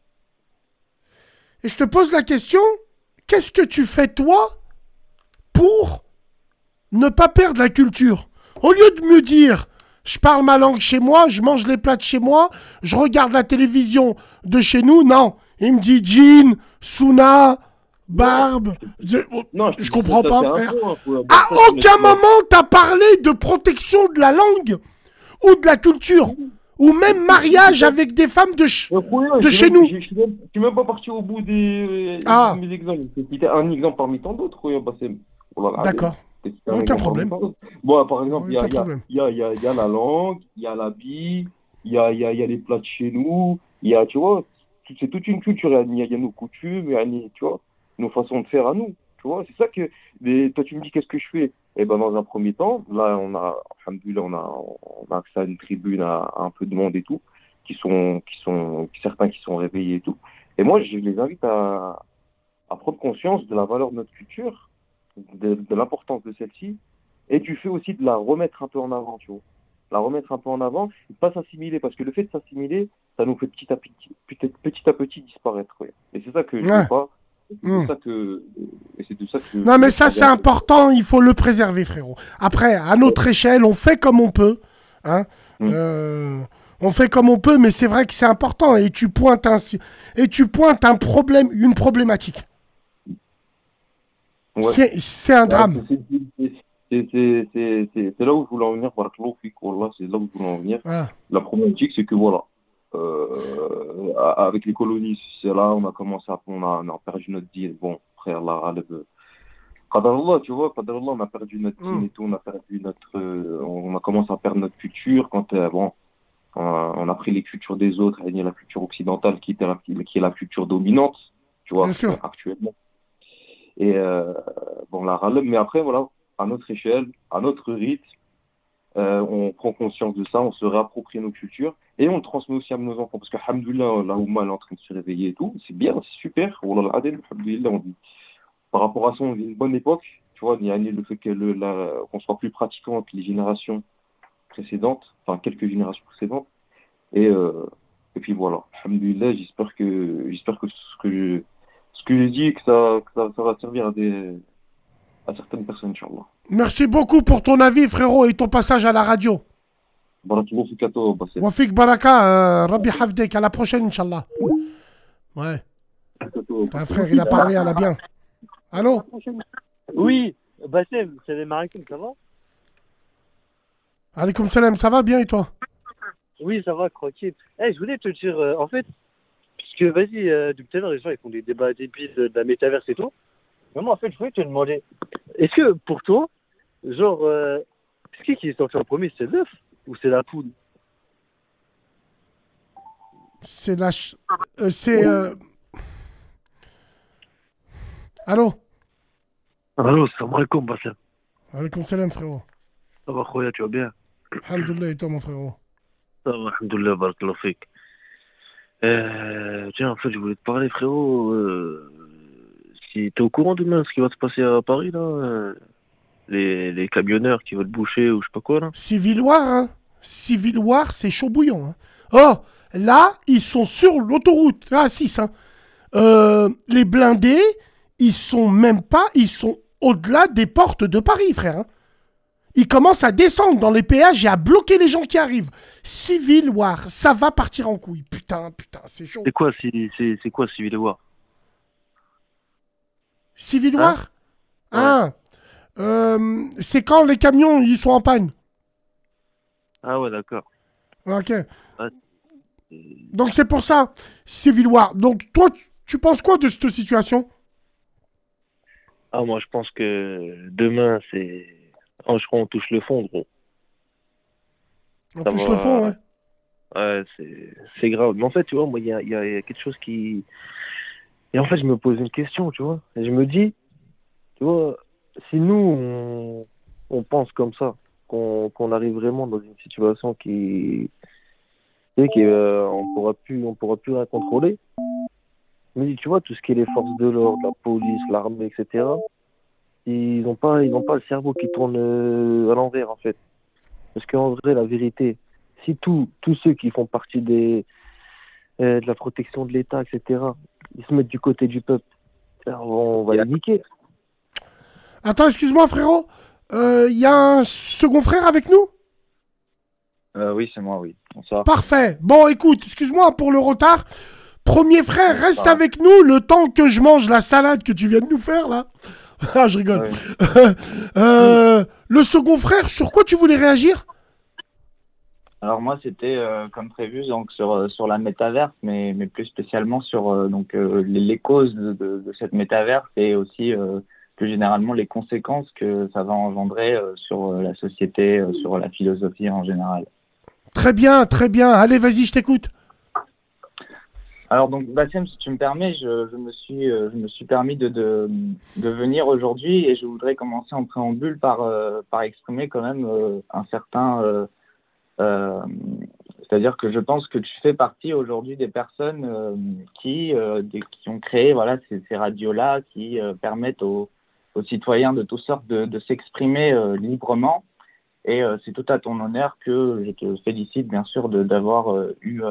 Et je te pose la question qu'est-ce que tu fais toi pour ne pas perdre la culture Au lieu de me dire je parle ma langue chez moi, je mange les plats de chez moi, je regarde la télévision de chez nous, non. Il me dit jean, Suna, barbe. Je, je comprends pas, frère. À aucun moment t'as parlé de protection de la langue ou de la culture ou même mariage avec des femmes de, ch- de chez nous. Je suis même, pas parti au bout des, Ah. de mes exemples. C'était un exemple parmi tant d'autres. bah, c'est- oh Aucun problème. Bon, par exemple, il y y, y, y, a, la langue, il y a l'habit, il y a, y, a, y a les plats de chez nous, il y a, tu vois, c'est toute une culture. Il y a, nos coutumes, il y a, tu vois, nos façons de faire à nous. Tu vois, c'est ça que. toi, tu me dis, qu'est-ce que je fais Eh ben, dans un premier temps, là, on a, on a, on a accès à une tribune, à, à un peu de monde et tout, qui sont, qui sont, certains qui sont réveillés et tout. Et moi, je les invite à, à prendre conscience de la valeur de notre culture, de, de l'importance de celle-ci, et du fait aussi de la remettre un peu en avant, tu vois. La remettre un peu en avant, et pas s'assimiler, parce que le fait de s'assimiler, ça nous fait petit à petit, petit, petit à petit disparaître. ouais. Et c'est ça que je Ouais. veux pas. Hmm. ça que, de ça que Non, mais ça, c'est important, il faut le préserver, frérot. Après, à notre échelle, on fait comme on peut. Hein Euh, on fait comme on peut, mais c'est vrai que c'est important. Et tu pointes un, et tu pointes un problème, une problématique. Ouais. C'est- un Ouais, drame. c'est- là où je voulais en venir, c'est là où je voulais en venir. Ah. La problématique, c'est que voilà, euh, avec les colonies, c'est là on a commencé à on a, on a perdu notre dîne. Bon, Allah, le- Qadarallah, tu vois, Qadarallah, on a perdu notre dîne et tout, on a perdu notre, euh, on a commencé à perdre notre culture quand euh, bon, on a, pris les cultures des autres, a la culture occidentale qui était la, qui est la culture dominante, tu vois, actuellement. Et euh, bon, la râle, mais après, voilà, à notre échelle, à notre rythme, euh, on prend conscience de ça, on se réapproprie nos cultures et on le transmet aussi à nos enfants. Parce que, alhamdoulilah, la elle est en train de se réveiller et tout, c'est bien, c'est super. On dit. Par rapport à ça, on vit une bonne époque, tu vois, il y a le fait qu'on soit plus pratiquant que les générations précédentes, enfin quelques générations précédentes. Et, euh, et puis voilà, alhamdoulilah, j'espère que, j'espère que ce que j'ai dit, que ça, que ça, ça va servir à des, à certaines personnes, Inch'Allah. Merci beaucoup pour ton avis, frérot, et ton passage à la radio. Wafik Baraka, euh, Rabbi Hafdek, à la prochaine, Inch'Allah. Ouais. Un frère, il a parlé à la bien. Allô? Oui, Bassem, salam alaikum, ça va? Alaikum salam, ça va bien et toi? Oui, ça va, tranquille. Eh, je voulais te dire, euh, en fait, puisque vas-y, euh, depuis tout à l'heure, les gens ils font des débats débiles de, de la métaverse et tout. Mais moi, en fait, je voulais te demander, est-ce que pour toi, genre, euh, c'est qui qui est sorti en premier C'est l'œuf ou c'est la poule? C'est la... ch- euh, c'est... euh, Allô? Allô, salam alaikum, Bassem. Alaikum salam, frérot. Ça va, Khoya, tu vas bien? Alhamdoulilah, et toi, mon frérot? Ça va, alhamdoulilah, fik. Euh, tiens, en fait, je voulais te parler, frérot. Euh, si t'es au courant demain ce qui va se passer à Paris, là euh, les, camionneurs qui veulent boucher ou je sais pas quoi, là Civiloire, hein Civiloire, c'est chaud bouillant. Hein. Oh, là, ils sont sur l'autoroute, là, 6. Hein. Les blindés, ils sont même pas, ils sont au-delà des portes de Paris, frère. hein. Ils commencent à descendre dans les péages et à bloquer les gens qui arrivent. Civiloire, ça va partir en couille. Putain, putain, c'est chaud. C'est quoi, c'est c'est quoi Civil War? Civiloire Ah, euh, c'est quand les camions, ils sont en panne? Ah ouais, d'accord. Ok. Ouais. Donc c'est pour ça, Civiloire. Donc toi, tu, tu penses quoi de cette situation? Ah, moi, je pense que demain, c'est. Je crois qu'on touche le fond, gros. On Ça touche va- le fond, ouais. Ouais, c'est grave. Mais en fait, tu vois, moi, il y a, il y a- il y a quelque chose qui. Et en fait, je me pose une question, tu vois. Et je me dis, tu vois, si nous, on, on pense comme ça, qu'on arrive vraiment dans une situation qui. Tu sais, qu'on pourra plus, on pourra plus rien contrôler. Mais tu vois, tout ce qui est les forces de l'ordre, la police, l'armée, etc., ils n'ont pas, ils ont pas le cerveau qui tourne euh, à l'envers, en fait. Parce qu'en vrai, la vérité, si tous tous ceux qui font partie des, euh, de la protection de l'État, etc., ils se mettent du côté du peuple, alors on va les niquer. Attends, excuse-moi, frérot. Il y a un second frère avec nous? Euh, oui, c'est moi, oui. Bonsoir. Parfait. Bon, écoute, excuse-moi pour le retard. Premier frère, reste avec nous le temps que je mange la salade que tu viens de nous faire, là. ah, je rigole. Euh, le second frère, sur quoi tu voulais réagir? Alors moi, c'était euh, comme prévu donc sur euh, sur la métaverse, mais mais plus spécialement sur euh, donc les, les causes de, de, de cette métaverse et aussi plus généralement les conséquences que ça va engendrer sur la société, sur la philosophie en général. Très bien, très bien. Allez, vas-y, je t'écoute. Alors donc Bassem, si tu me permets, je, je me suis euh, je me suis permis de, de, de venir aujourd'hui et je voudrais commencer en préambule par euh, par exprimer quand même euh, un certain euh, c'est-à-dire que je pense que tu fais partie aujourd'hui des personnes qui des- qui ont créé voilà ces, radios là qui permettent aux, aux citoyens de toutes sortes de, de s'exprimer librement. Et c'est tout à ton honneur que je te félicite bien sûr d'avoir eu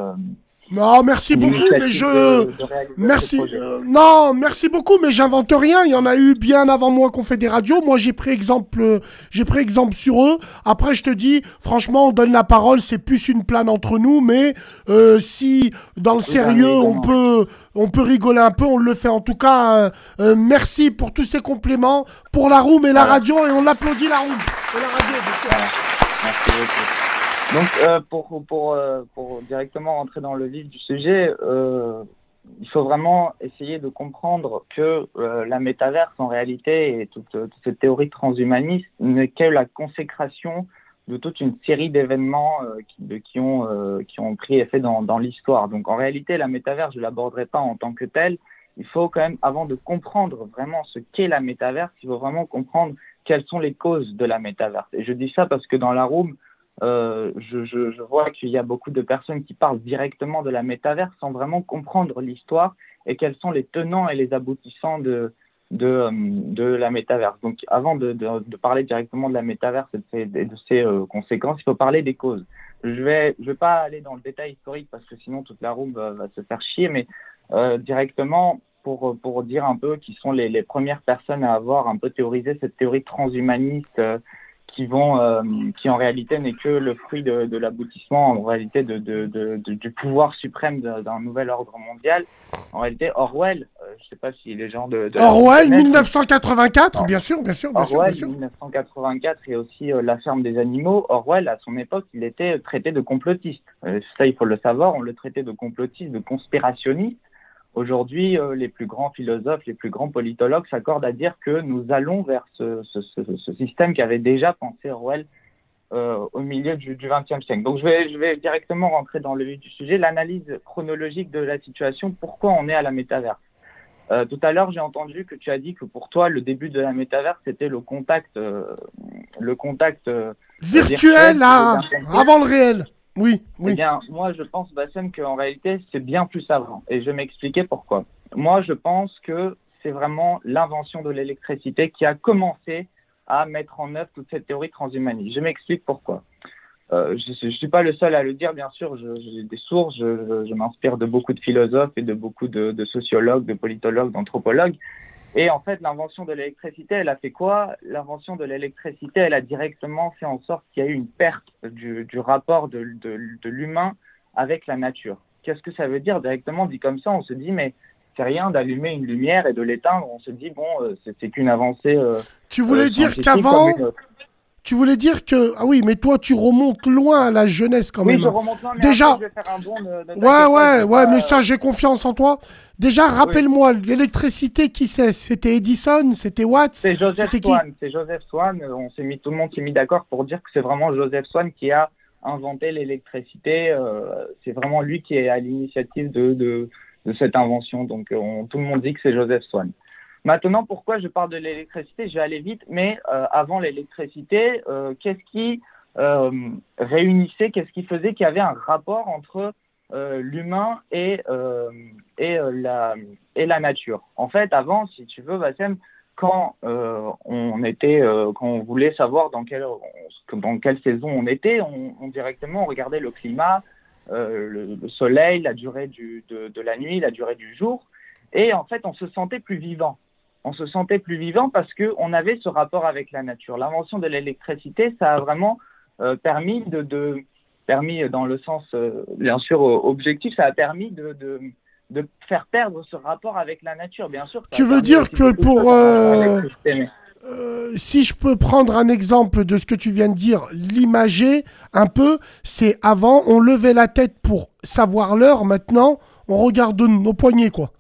Non, merci beaucoup, mais je. de- de Merci. euh, non, merci beaucoup, mais j'invente rien. Il y en a eu bien avant moi qu'on fait des radios. Moi, j'ai pris exemple, euh, j'ai pris exemple sur eux. Après, je te dis, franchement, on donne la parole. C'est plus une plane entre nous, mais euh, si dans le sérieux, on peut, on peut rigoler un peu, on le fait. En tout cas, euh, merci pour tous ces compléments, pour la room et la radio, et on applaudit la room et la radio. bien sûr. Merci beaucoup. Donc, euh, pour, pour, euh, pour directement rentrer dans le vif du sujet, euh, il faut vraiment essayer de comprendre que euh, la métaverse, en réalité, et toute, toute cette théorie transhumaniste n'est que la consécration de toute une série d'événements euh, qui, qui, ont, euh, qui ont pris effet dans, dans l'histoire. Donc, en réalité, la métaverse, je ne l'aborderai pas en tant que telle. Il faut quand même, avant de comprendre vraiment ce qu'est la métaverse, il faut vraiment comprendre quelles sont les causes de la métaverse. Et je dis ça parce que dans la room, euh, je, je, je vois qu'il y a beaucoup de personnes qui parlent directement de la métaverse sans vraiment comprendre l'histoire et quels sont les tenants et les aboutissants de, de, euh, de la métaverse. Donc avant de, de, de parler directement de la métaverse et de ses, de ses, euh, conséquences, il faut parler des causes. Je vais, je vais pas aller dans le détail historique parce que sinon toute la room va, va se faire chier, mais euh, directement pour, pour dire un peu qui sont les, les premières personnes à avoir un peu théorisé cette théorie transhumaniste qui vont, euh, qui en réalité n'est que le fruit de, de l'aboutissement en réalité de, de, du pouvoir suprême d'un nouvel ordre mondial. En réalité, Orwell, euh, je sais pas si les gens de, Orwell, connaissent, 1984, bien sûr, bien sûr, bien sûr, bien Orwell, sûr. 1984 et aussi euh, La ferme des animaux. Orwell, à son époque, il était traité de complotiste. Euh, ça, il faut le savoir, on le traitait de complotiste, de conspirationniste. Aujourd'hui, euh, les plus grands philosophes, les plus grands politologues s'accordent à dire que nous allons vers ce, ce- ce- ce système qu'avait déjà pensé Orwell euh, au milieu du XXe siècle. Donc je vais, je vais directement rentrer dans le vif du sujet, l'analyse chronologique de la situation, pourquoi on est à la métaverse. Euh, tout à l'heure, j'ai entendu que tu as dit que pour toi, le début de la métaverse, c'était le contact, euh, le contact Virtuel, là, d'Internet. avant le réel. Oui, oui. Eh bien, moi, je pense, Bassem, qu'en réalité, c'est bien plus avant. Et je vais m'expliquer pourquoi. Moi, je pense que c'est vraiment l'invention de l'électricité qui a commencé à mettre en œuvre toute cette théorie transhumaniste. Je m'explique pourquoi. Euh, je ne suis pas le seul à le dire, bien sûr, j'ai des sources, je, je- je m'inspire de beaucoup de philosophes et de beaucoup de, de sociologues, de politologues, d'anthropologues. Et en fait, l'invention de l'électricité, elle a fait quoi? L'invention de l'électricité, elle a directement fait en sorte qu'il y a eu une perte du, du rapport de, de, de l'humain avec la nature. Qu'est-ce que ça veut dire directement? Dit comme ça, on se dit, mais c'est rien d'allumer une lumière et de l'éteindre. On se dit, bon, euh, c'est qu'une avancée. euh, Tu voulais euh, dire qu'avant. Tu voulais dire que ah oui, mais toi tu remontes loin à la jeunesse quand Oui, même. je remonte loin, mais Déjà, après, je vais faire un bond, ne- ne ouais, ouais, ouais, pas- mais ça j'ai confiance en toi. Déjà, rappelle-moi l'électricité qui c'est? C'était Edison, c'était Watts, C'est Joseph c'était qui? Swan. C'est Joseph Swan. On s'est mis, tout le monde s'est mis d'accord pour dire que c'est vraiment Joseph Swan qui a inventé l'électricité. Euh, c'est vraiment lui qui est à l'initiative de, de, de cette invention. Donc, on- tout le monde dit que c'est Joseph Swan. Maintenant, pourquoi je parle de l'électricité? Je vais aller vite, mais euh, avant l'électricité, euh, qu'est-ce qui euh, réunissait, qu'est-ce qui faisait qu'il y avait un rapport entre l'humain et, la, nature? En fait, avant, si tu veux, Bassem, quand on était, quand on voulait savoir dans quelle, saison on était, on, on directement regardait le climat, le, le soleil, la durée du, de, de la nuit, la durée du jour, et en fait, on se sentait plus vivant. On se sentait plus vivant parce que on avait ce rapport avec la nature. L'invention de l'électricité, ça a vraiment euh, permis de, de permis dans le sens euh, bien sûr objectif, ça a permis de, de de faire perdre ce rapport avec la nature, bien sûr. Tu veux dire que pour, euh, si je peux prendre un exemple de ce que tu viens de dire, l'imager un peu, c'est avant, on levait la tête pour savoir l'heure, maintenant, on regarde nos poignets, quoi.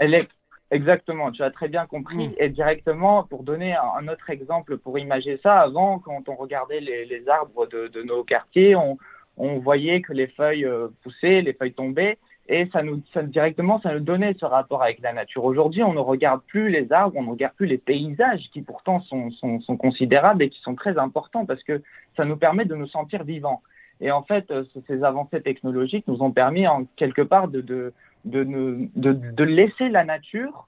Exactement, tu as très bien compris. Mm. Et directement, pour donner un, un autre exemple pour imager ça, avant, quand on regardait les, les arbres de, de nos quartiers, on, on voyait que les feuilles euh, poussaient, les feuilles tombaient, et ça nous, ça, directement, ça nous donnait ce rapport avec la nature. Aujourd'hui, on ne regarde plus les arbres, on ne regarde plus les paysages, qui pourtant sont, sont, sont considérables et qui sont très importants parce que ça nous permet de nous sentir vivants. Et en fait, euh, ces avancées technologiques nous ont permis, en quelque part, de, de, de, de, de laisser la nature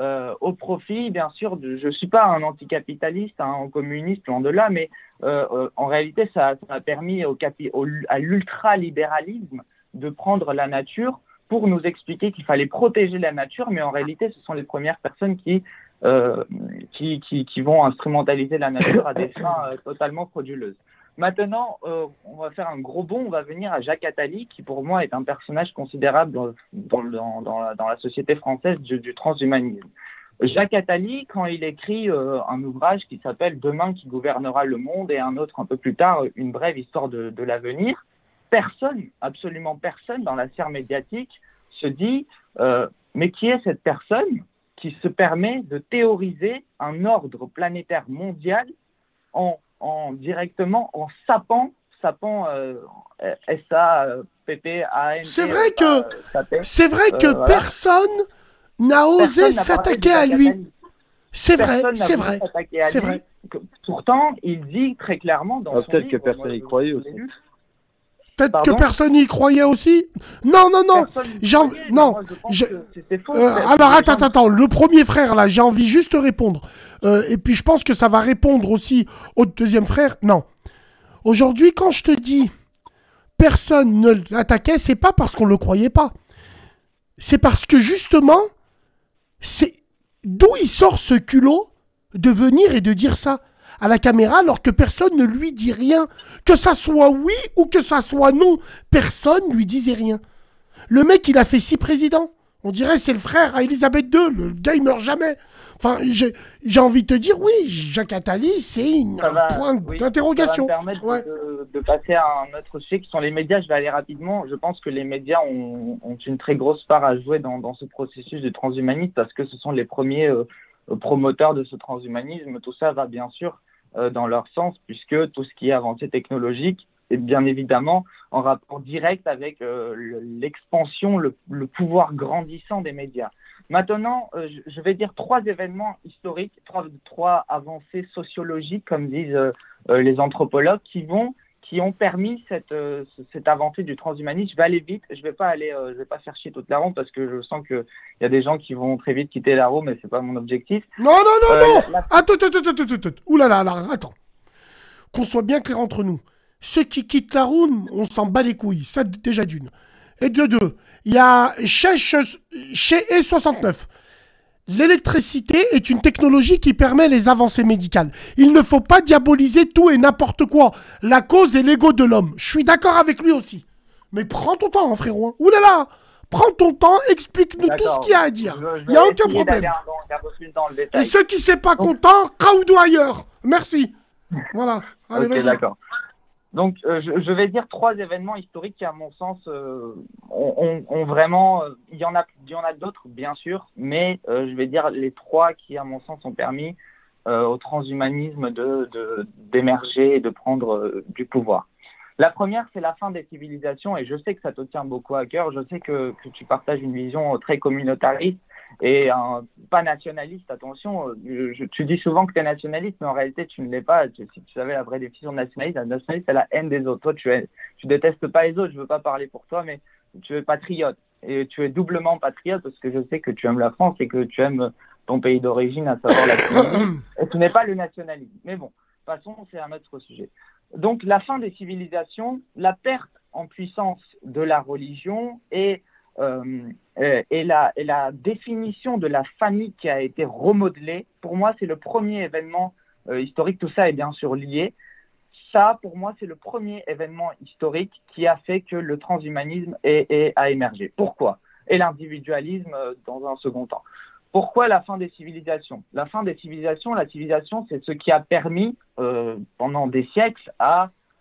euh, au profit, bien sûr, de, je ne suis pas un anticapitaliste, hein, un communiste, loin de là, mais euh, euh, en réalité, ça, a permis au au- à l'ultralibéralisme de prendre la nature pour nous expliquer qu'il fallait protéger la nature, mais en réalité, ce sont les premières personnes qui, qui, qui, qui vont instrumentaliser la nature à des fins totalement frauduleuses. Maintenant, euh, on va faire un gros bond, on va venir à Jacques Attali, qui pour moi est un personnage considérable dans, la, société française du, transhumanisme. Jacques Attali, quand il écrit euh, un ouvrage qui s'appelle Demain qui gouvernera le monde et un autre un peu plus tard, Une brève histoire de, de l'avenir, personne, absolument personne dans la sphère médiatique se dit euh, mais qui est cette personne qui se permet de théoriser un ordre planétaire mondial en, en directement en sapant sapant euh, SA euh, PP AN C'est vrai que, c'est vrai que personne n'a osé s'attaquer à lui. C'est vrai, c'est vrai, c'est Pourtant, il dit très clairement dans Ah, son peut-être que personne moi, y je- croyait aussi. Peut-être que personne n'y croyait aussi. Non, non, non. J'en- non. je- c'était faux. Euh, alors attends, attends, attends. Le premier frère là, j'ai envie juste de répondre. Euh, et puis je pense que ça va répondre aussi au deuxième frère. Non. Aujourd'hui, quand je te dis personne ne l'attaquait, c'est pas parce qu'on le croyait pas. C'est parce que justement, c'est d'où il sort ce culot de venir et de dire ça? À la caméra alors que personne ne lui dit rien. Que ça soit oui ou que ça soit non, personne lui disait rien. Le mec, il a fait six présidents. On dirait c'est le frère à Elisabeth II. Le gars, il meurt jamais. Enfin, j'ai envie de te dire, oui, Jacques Attali, c'est une- va- un point oui, d'interrogation. Ça va me permettre de, de passer à un autre sujet qui sont les médias. Je vais aller rapidement. Je pense que les médias ont, ont une très grosse part à jouer dans, dans ce processus de transhumanisme parce que ce sont les premiers euh, promoteurs de ce transhumanisme. Tout ça va bien sûr dans leur sens puisque tout ce qui est avancée technologique est bien évidemment en rapport direct avec euh, le- l'expansion, le, pouvoir grandissant des médias. Maintenant, euh, je- vais dire trois événements historiques, trois, avancées sociologiques, comme disent euh, euh, les anthropologues, qui vont, qui ont permis cette, euh, ce- cette avancée du transhumanisme. Je vais aller vite, je vais pas aller, euh, je vais pas faire chier toute la ronde parce que je sens que il y a des gens qui vont très vite quitter la roue, mais c'est pas mon objectif. Non, non, non, Euh, non la- Attends, attends, attends, attends, attends. Ouh là là, là, attends. Qu'on soit bien clair entre nous. Ceux qui quittent la room, on s'en bat les couilles. Ça, déjà d'une. Et de deux, il y a chez, chez E69. L'électricité est une technologie qui permet les avancées médicales. Il ne faut pas diaboliser tout et n'importe quoi. La cause est l'ego de l'homme. Je suis d'accord avec lui aussi. Mais prends ton temps, hein, frérot. hein. Ouh là là Prends ton temps, explique-nous tout ce qu'il y a à dire. Il n'y a aucun problème. dans. Et ceux qui ne sont pas contents, Kraoudou ailleurs. Merci. Voilà. Allez, vas-y. Donc, euh, je, vais dire trois événements historiques qui, à mon sens, euh, ont, vraiment. euh, il y en a, a d'autres, bien sûr, mais je vais dire les trois qui, à mon sens, ont permis au transhumanisme de d'émerger et de prendre du pouvoir. La première, c'est la fin des civilisations, et je sais que ça te tient beaucoup à cœur. Je sais que, tu partages une vision très communautariste et un- pas nationaliste. Attention, euh, je- tu dis souvent que tu es nationaliste, mais en réalité, tu ne l'es pas. Tu- si tu savais la vraie définition de nationaliste, la nationaliste, c'est la haine des autres. Toi, tu, es, tu détestes pas les autres. Je veux pas parler pour toi, mais tu es patriote. Et tu es doublement patriote parce que je sais que tu aimes la France et que tu aimes ton pays d'origine, à savoir la Tunisie. Et ce n'est pas le nationalisme. Mais bon, passons, c'est un autre sujet. Donc, la fin des civilisations, la perte en puissance de la religion et, et, la, et la définition de la famille qui a été remodelée, pour moi, c'est le premier événement euh, historique. Tout ça est bien sûr lié. Ça, pour moi, c'est le premier événement historique qui a fait que le transhumanisme est- a émergé. Pourquoi? Et l'individualisme euh, dans un second temps. Pourquoi la fin des civilisations? La fin des civilisations, la civilisation, c'est ce qui a permis euh, pendant des siècles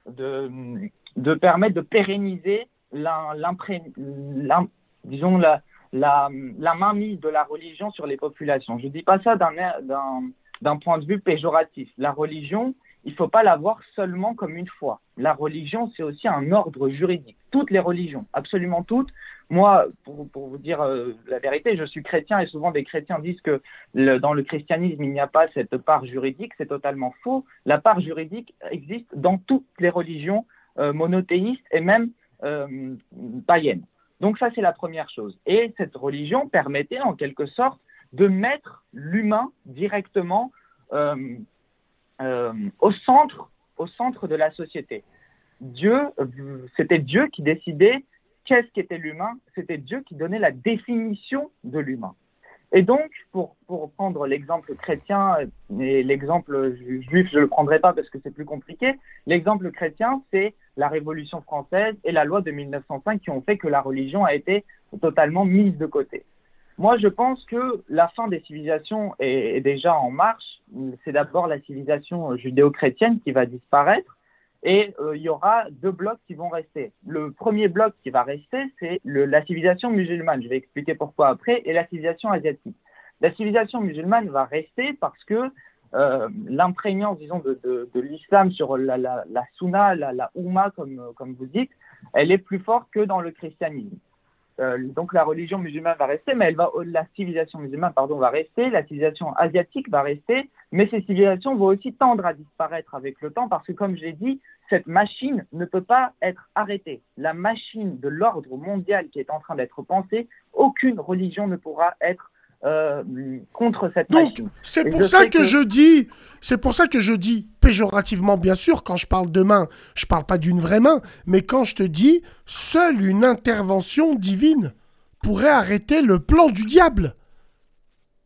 de, permettre de pérenniser l'im- l'impré- l'im- disons la, mainmise de la religion sur les populations. Je ne dis pas ça d'un point de vue péjoratif. La religion, il ne faut pas la voir seulement comme une foi. La religion, c'est aussi un ordre juridique. Toutes les religions, absolument toutes. Moi, pour, vous dire euh, la vérité, je suis chrétien et souvent des chrétiens disent que dans le christianisme, il n'y a pas cette part juridique. C'est totalement faux. La part juridique existe dans toutes les religions euh, monothéistes et même euh, païennes. Donc ça, c'est la première chose. Et cette religion permettait en quelque sorte de mettre l'humain directement euh, euh, au centre, au centre de la société. Dieu, c'était Dieu qui décidait qu'est-ce qu'était l'humain, c'était Dieu qui donnait la définition de l'humain. Et donc, pour, pour prendre l'exemple chrétien et l'exemple ju- juif, je ne le prendrai pas parce que c'est plus compliqué. L'exemple chrétien, c'est la Révolution française et la loi de 1905 qui ont fait que la religion a été totalement mise de côté. Moi, je pense que la fin des civilisations est, déjà en marche. C'est d'abord la civilisation judéo-chrétienne qui va disparaître et euh, il y aura deux blocs qui vont rester. Le premier bloc qui va rester, c'est la civilisation musulmane. Je vais expliquer pourquoi après, et la civilisation asiatique. La civilisation musulmane va rester parce que euh, l'imprégnance, disons, de, l'islam sur la, la, la sunna, la, la comme, comme vous dites, elle est plus forte que dans le christianisme. Euh, donc la religion musulmane va rester, mais elle va, la civilisation musulmane pardon, va rester, la civilisation asiatique va rester, mais ces civilisations vont aussi tendre à disparaître avec le temps parce que, comme j'ai dit, cette machine ne peut pas être arrêtée. La machine de l'ordre mondial qui est en train d'être pensée, aucune religion ne pourra être euh, contre cette machine. C'est pour ça que, je dis, c'est pour ça que je dis péjorativement, bien sûr, quand je parle de main, je parle pas d'une vraie main, mais quand je te dis, seule une intervention divine pourrait arrêter le plan du diable.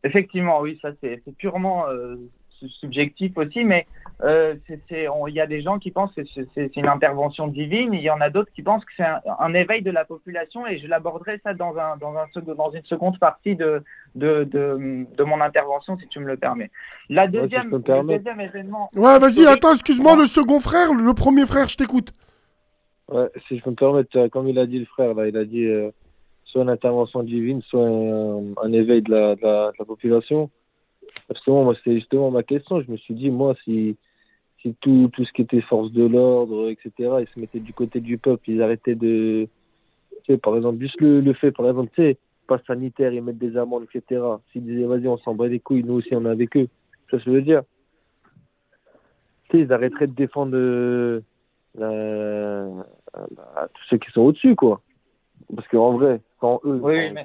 Effectivement, oui, ça c'est purement euh, su- subjectif aussi, mais euh, il y a des gens qui pensent que c'est une intervention divine, il y en a d'autres qui pensent que c'est un, un éveil de la population, et je l'aborderai ça dans, un, dans, un, second- dans une seconde partie de, de, de, de mon intervention, si tu me le permets. La deuxième, le deuxième événement. Ouais, vas-y, attends, excuse-moi, le second frère, le premier frère, je t'écoute. Ouais, si je peux me permettre, euh, comme il a dit le frère, là, il a dit euh, soit une intervention divine, soit un, un éveil de la, de, la, de la population. Justement, moi, c'était justement ma question. Je me suis dit, moi, si, si tout, tout ce qui était force de l'ordre, etc., ils se mettaient du côté du peuple, ils arrêtaient de. Tu sais, par exemple, juste le, le fait, par exemple, tu sais, pas sanitaire, ils mettent des amendes, etc. S'ils disaient, vas-y, on s'en bat les couilles, nous aussi, on est avec eux. Ça, je veux dire? Tu sais, ils arrêteraient de défendre. euh, bah, tous ceux qui sont au-dessus, quoi. Parce qu'en vrai, quand eux. Oui, mais-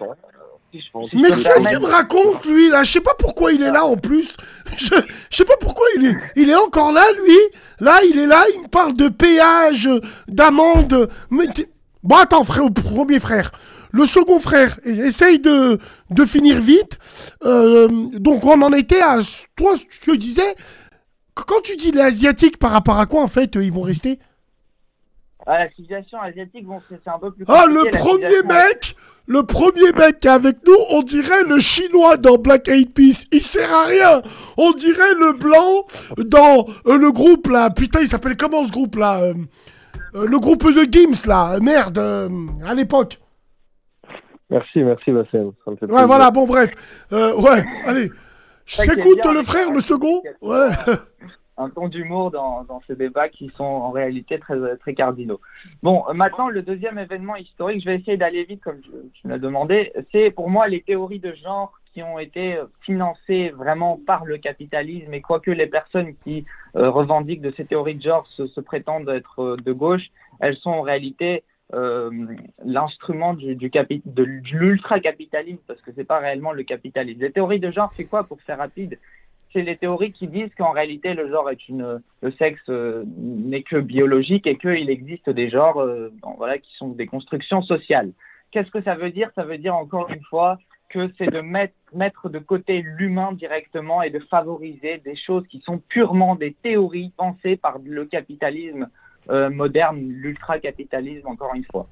Mais qu'est-ce qu'il me raconte, lui, là? Je sais pas pourquoi il est là, en plus. Je, je sais pas pourquoi il est, il est encore là, lui. Là, il est là, il me parle de péage, d'amende. Mais Bon, attends, frère, au premier frère. Le second frère, essaye de, de finir vite. Euh, donc, on en était à... Toi, tu disais... Quand tu dis les Asiatiques, par rapport à quoi, en fait, euh, ils vont rester? Ah, la civilisation asiatique, bon, c'est un peu plus. Ah, le premier mec Le premier mec qui est avec nous, on dirait le chinois dans Black Eyed Peas. Il sert à rien. On dirait le blanc dans euh, le groupe là. Putain, il s'appelle comment ce groupe là Euh, euh, Le groupe de Gims là. Merde, euh, à l'époque. Merci, merci, Bassem. Ça me fait Ouais, plaisir. voilà, bon, bref. Euh, ouais, allez. J'écoute bien, le frère, le second. Ouais. un ton d'humour dans, ces débats qui sont en réalité très, très cardinaux. Bon, maintenant, le deuxième événement historique, je vais essayer d'aller vite comme je, tu l'as demandé, c'est pour moi les théories de genre qui ont été financées vraiment par le capitalisme et quoique les personnes qui euh, revendiquent de ces théories de genre se, prétendent être euh, de gauche, elles sont en réalité euh, l'instrument de l'ultra-capitalisme parce que c'est pas réellement le capitalisme. Les théories de genre, c'est quoi pour faire rapide? C'est les théories qui disent qu'en réalité le genre est une le sexe euh, n'est que biologique et qu'il existe des genres euh, voilà qui sont des constructions sociales. Qu'est-ce que ça veut dire? Ça veut dire encore une fois que c'est de mettre, mettre de côté l'humain directement et de favoriser des choses qui sont purement des théories pensées par le capitalisme euh, moderne, l'ultra-capitalisme encore une fois.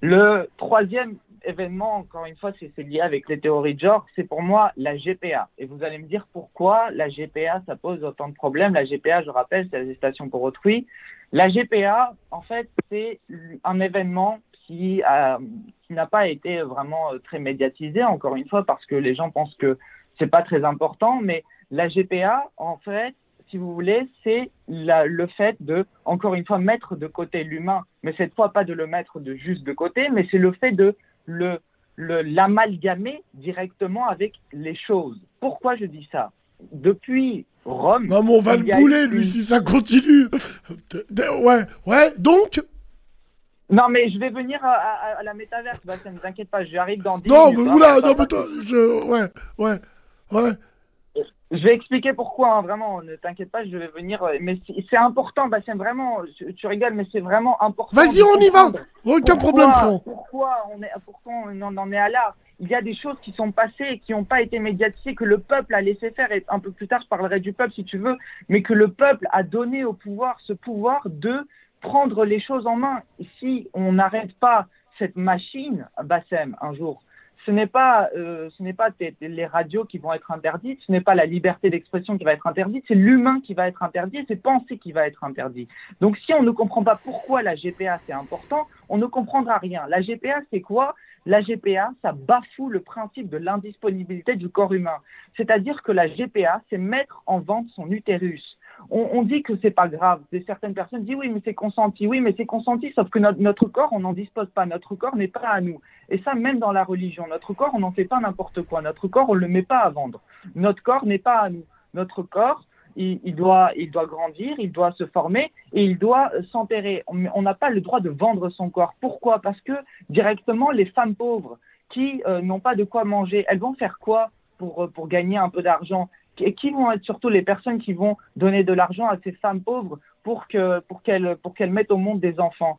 Le troisième événement, encore une fois, c'est lié avec les théories de genre, c'est pour moi la GPA. Et vous allez me dire pourquoi la GPA, ça pose autant de problèmes. La GPA, je rappelle, c'est la gestation pour autrui. La GPA, en fait, c'est un événement qui qui n'a pas été vraiment euh, très médiatisé, encore une fois, parce que les gens pensent que c'est pas très important, mais la GPA, en fait, si vous voulez, c'est le fait de, encore une fois, mettre de côté l'humain, mais cette fois pas de le mettre de juste de côté, mais c'est le fait de le le- l'amalgamer directement avec les choses. Pourquoi je dis ça? Depuis Rome. Non, mais on va le bouler, lui, si ça continue. Ouais, ouais, donc? Non, mais je vais venir à, à- à la métaverse, bah, ça ne t'inquiète pas, j'arrive dans 10 Non, minutes. mais hein, oula, non, pas- mais toi, je. Ouais, ouais, ouais. Je vais expliquer pourquoi, hein, vraiment, ne t'inquiète pas, je vais venir. euh, Mais c'est important, c'est vraiment, tu, rigoles, mais c'est vraiment important. Vas-y, on y va. Aucun pourquoi- problème, frérot. Pourquoi on, est, pourquoi on en en est à là Il y a des choses qui sont passées et qui n'ont pas été médiatisées, que le peuple a laissé faire, et un peu plus tard, je parlerai du peuple si tu veux, mais que le peuple a donné au pouvoir ce pouvoir de prendre les choses en main. Si on n'arrête pas cette machine, Bassem, un jour, ce n'est pas, euh, ce n'est pas les radios qui vont être interdites, ce n'est pas la liberté d'expression qui va être interdite, c'est l'humain qui va être interdit, c'est penser qui va être interdit. Donc si on ne comprend pas pourquoi la GPA c'est important, on ne comprendra rien. La GPA c'est quoi? La GPA, ça bafoue le principe de l'indisponibilité du corps humain. C'est-à-dire que la GPA, c'est mettre en vente son utérus. On, dit que c'est pas grave. Certaines personnes disent oui, mais c'est consenti. Oui, mais c'est consenti, sauf que notre, corps, on n'en dispose pas. Notre corps n'est pas à nous. Et ça, même dans la religion, notre corps, on n'en fait pas n'importe quoi. Notre corps, on ne le met pas à vendre. Notre corps n'est pas à nous. Notre corps, il, doit, grandir, il doit se former et il doit s'enterrer. On n'a pas le droit de vendre son corps. Pourquoi? Parce que directement, les femmes pauvres qui euh, n'ont pas de quoi manger, elles vont faire quoi pour, gagner un peu d'argent? Qui vont être surtout les personnes qui vont donner de l'argent à ces femmes pauvres pour qu'elles mettent au monde des enfants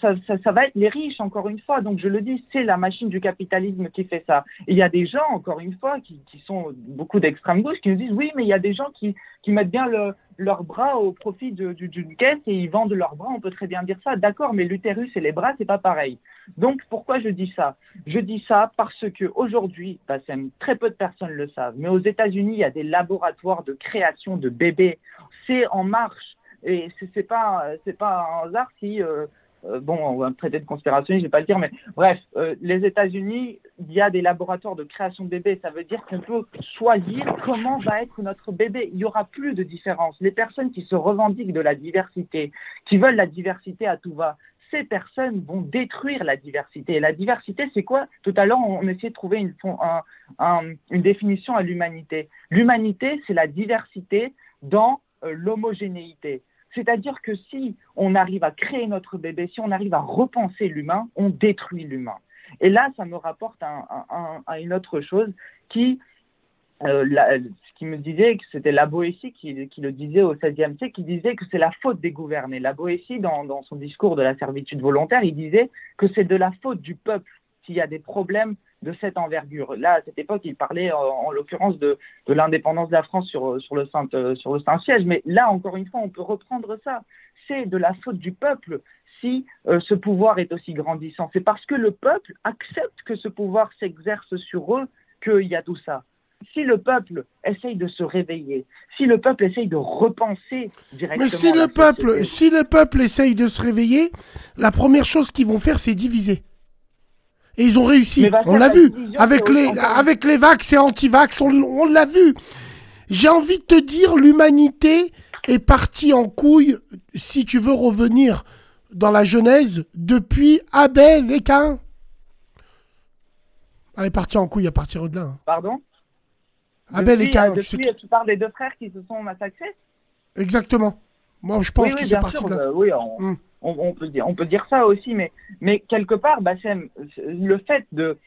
ça, va être les riches, encore une fois. Donc, je le dis, c'est la machine du capitalisme qui fait ça. Et il y a des gens, encore une fois, qui, sont beaucoup d'extrême gauche, qui nous disent oui, mais il y a des gens qui, mettent bien le, leurs bras au profit de- du- d'une caisse et ils vendent leurs bras. On peut très bien dire ça, d'accord, mais l'utérus et les bras, c'est pas pareil. Donc, pourquoi je dis ça? Je dis ça parce que aujourd'hui, bah, très peu de personnes le savent, mais aux États-Unis, il y a des laboratoires de création de bébés. C'est en marche. Et c'est pas, pas un hasard si, euh, euh, bon, me traiter de conspirationniste, je vais pas le dire, mais bref, euh, les États-Unis, il y a des laboratoires de création de bébés. Ça veut dire qu'on peut choisir comment va être notre bébé. Il y aura plus de différence. Les personnes qui se revendiquent de la diversité, qui veulent la diversité à tout va, ces personnes vont détruire la diversité. La diversité, c'est quoi? Tout à l'heure, on essayait de trouver un- un- une définition à l'humanité. L'humanité, c'est la diversité dans euh, l'homogénéité. C'est-à-dire que si on arrive à créer notre bébé, si on arrive à repenser l'humain, on détruit l'humain. Et là, ça me rapporte à, un- un- à une autre chose qui, euh, qui me disait que c'était la Boétie qui, qui le disait au XVIe siècle, qui disait que c'est la faute des gouvernés. La Boétie, dans, dans son discours de la servitude volontaire, il disait que c'est de la faute du peuple s'il y a des problèmes de cette envergure. Là, à cette époque, il parlait en, en l'occurrence de, de l'indépendance de la France sur, sur le Saint, euh, sur le Saint-Siège. Mais là, encore une fois, on peut reprendre ça. C'est de la faute du peuple si euh, ce pouvoir est aussi grandissant. C'est parce que le peuple accepte que ce pouvoir s'exerce sur eux qu'il y a tout ça. Si le peuple essaye de se réveiller, si le peuple essaye de repenser directement. Mais si le peuple, société- si le peuple essaye de se réveiller, la première chose qu'ils vont faire, c'est diviser. Et ils ont réussi. Bah, on l'a vu. Avec les, avec les vax et anti-vax, on, on l'a vu. J'ai envie de te dire, l'humanité est partie en couille, si tu veux revenir dans la Genèse, depuis Abel et Cain. Elle est partie en couille à partir de là. hein. Pardon? Abel et Cain, euh, tu sais depuis, tu parles des deux frères qui se sont massacrés? Exactement. Moi, je pense oui, que oui, c'est bien parti sûr, de là. bah, oui, on, on- peut dire, ça aussi, mais, quelque part, le fait de,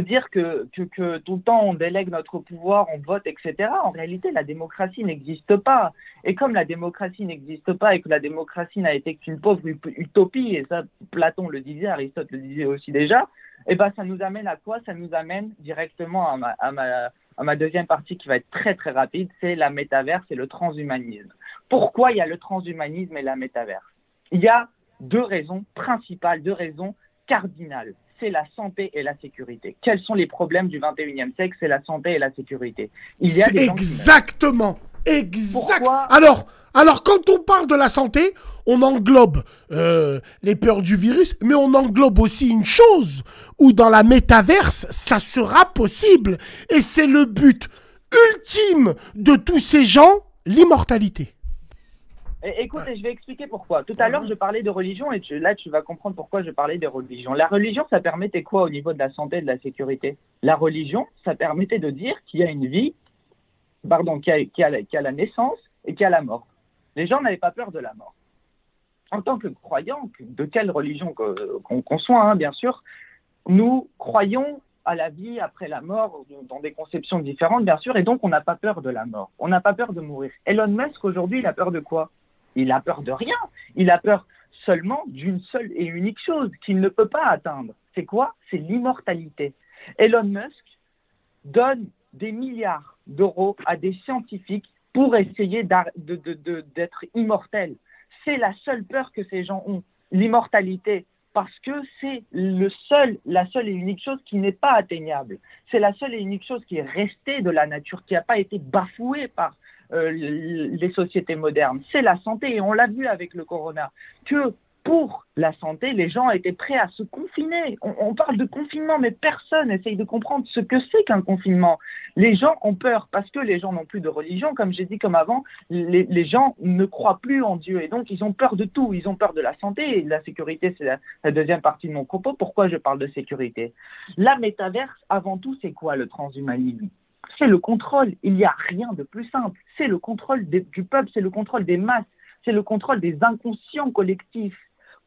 dire que, tout le temps on délègue notre pouvoir, on vote, etc., en réalité, la démocratie n'existe pas. Et comme la démocratie n'existe pas et que la démocratie n'a été qu'une pauvre ut- utopie, et ça, Platon le disait, Aristote le disait aussi déjà, et ben ça nous amène à quoi? Ça nous amène directement à ma, à ma, à ma deuxième partie qui va être très très rapide, c'est la métaverse et le transhumanisme. Pourquoi il y a le transhumanisme et la métaverse? Il y a deux raisons principales, deux raisons cardinales. C'est la santé et la sécurité. Quels sont les problèmes du 21e siècle? C'est la santé et la sécurité. Il y a des exactement. Exact. Pourquoi Alors, alors, quand on parle de la santé, on englobe euh, les peurs du virus, mais on englobe aussi une chose où dans la métaverse, ça sera possible. Et c'est le but ultime de tous ces gens, l'immortalité. Écoute, je vais expliquer pourquoi. Tout à l'heure, je parlais de religion et tu- là, tu vas comprendre pourquoi je parlais des religions. La religion, ça permettait quoi au niveau de la santé et de la sécurité? La religion, ça permettait de dire qu'il y a une vie, pardon, qu'il y, a- y la- qu'il y a la naissance et qu'il y a la mort. Les gens n'avaient pas peur de la mort. En tant que croyants, de quelle religion qu'on soit, hein, bien sûr, nous croyons à la vie après la mort dans des conceptions différentes, bien sûr, et donc on n'a pas peur de la mort. On n'a pas peur de mourir. Elon Musk, aujourd'hui, il a peur de quoi? Il a peur de rien. Il a peur seulement d'une seule et unique chose qu'il ne peut pas atteindre. C'est quoi? C'est l'immortalité. Elon Musk donne des milliards d'euros à des scientifiques pour essayer d'être immortels. C'est la seule peur que ces gens ont, l'immortalité, parce que c'est seul, la seule et unique chose qui n'est pas atteignable. C'est la seule et unique chose qui est restée de la nature, qui n'a pas été bafouée par les sociétés modernes. C'est la santé, et on l'a vu avec le corona, que pour la santé, les gens étaient prêts à se confiner. On, parle de confinement, mais personne essaye de comprendre ce que c'est qu'un confinement. Les gens ont peur parce que les gens n'ont plus de religion, comme j'ai dit comme avant, les, gens ne croient plus en Dieu et donc ils ont peur de tout. Ils ont peur de la santé et la sécurité, c'est la, la deuxième partie de mon propos. Pourquoi je parle de sécurité? La métaverse, avant tout, c'est quoi le transhumanisme? C'est le contrôle. Il n'y a rien de plus simple. C'est le contrôle du peuple, c'est le contrôle des masses, c'est le contrôle des inconscients collectifs.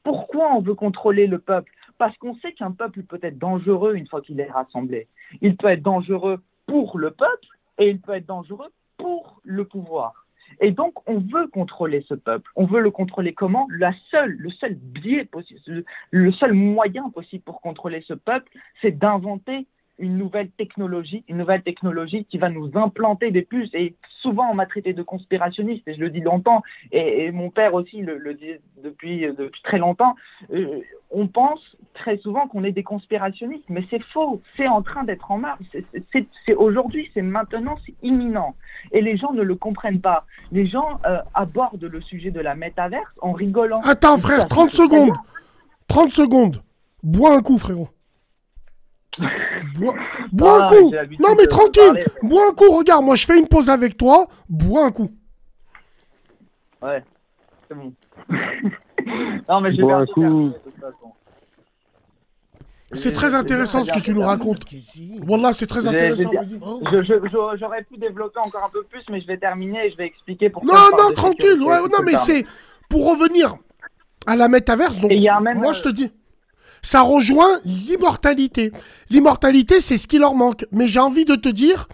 Pourquoi on veut contrôler le peuple? Parce qu'on sait qu'un peuple peut être dangereux une fois qu'il est rassemblé. Il peut être dangereux pour le peuple et il peut être dangereux pour le pouvoir. Et donc, on veut contrôler ce peuple. On veut le contrôler comment? La seule, le seul biais possible, le seul moyen possible pour contrôler ce peuple, c'est d'inventer une nouvelle technologie, une nouvelle technologie qui va nous implanter des puces. Et souvent, on m'a traité de conspirationniste, et je le dis longtemps, et, et mon père aussi le, le dit depuis, depuis très longtemps. Euh, on pense très souvent qu'on est des conspirationnistes, mais c'est faux. C'est en train d'être en marche. C'est- aujourd'hui, c'est maintenant, c'est imminent. Et les gens ne le comprennent pas. Les gens euh, abordent le sujet de la métaverse en rigolant. Attends, frère, ça, 30 c'est très secondes. bien. 30 secondes. Bois un coup, frérot. Bois, bois Ah, un coup. j'ai l'habitude Non, mais tranquille. parler. Bois un coup. Regarde, moi, je fais une pause avec toi. Bois un coup. Ouais, c'est bon. non, mais j'ai Bois un perdu coup. C'est très intéressant ce que tu nous racontes. Wallah, c'est très intéressant. J'aurais pu développer encore un peu plus, mais je vais terminer et je vais expliquer pourquoi. Non, non, tranquille. Ouais, non, mais c'est pour revenir à la métaverse. Donc, Et il y a même, moi, euh, je te dis, ça rejoint l'immortalité. L'immortalité, c'est ce qui leur manque. Mais j'ai envie de te dire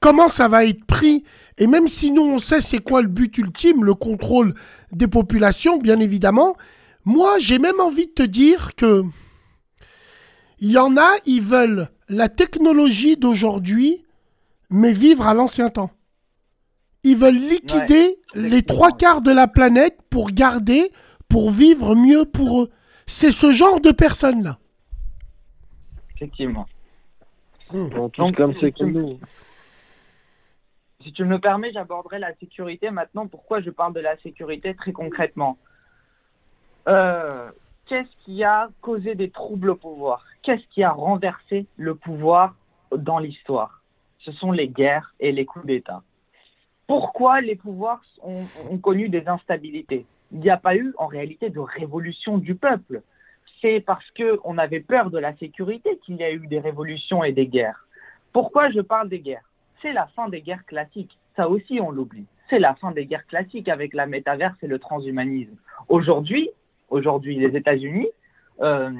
comment ça va être pris. Et même si nous, on sait c'est quoi le but ultime, le contrôle des populations, bien évidemment, moi, j'ai même envie de te dire que il y en a, ils veulent la technologie d'aujourd'hui, mais vivre à l'ancien temps. Ils veulent liquider les trois quarts de la planète pour garder, pour vivre mieux pour eux. C'est ce genre de personnes-là. Effectivement. comme c'est tu comme me- nous. Si tu me le permets, j'aborderai la sécurité maintenant. Pourquoi je parle de la sécurité très concrètement Euh, Qu'est-ce qui a causé des troubles au pouvoir? Qu'est-ce qui a renversé le pouvoir dans l'histoire? Ce sont les guerres et les coups d'État. Pourquoi les pouvoirs ont, ont connu des instabilités? Il n'y a pas eu en réalité de révolution du peuple. C'est parce qu'on avait peur de la sécurité qu'il y a eu des révolutions et des guerres. Pourquoi je parle des guerres? C'est la fin des guerres classiques. Ça aussi, on l'oublie. C'est la fin des guerres classiques avec la métaverse et le transhumanisme. Aujourd'hui, les États-Unis, euh,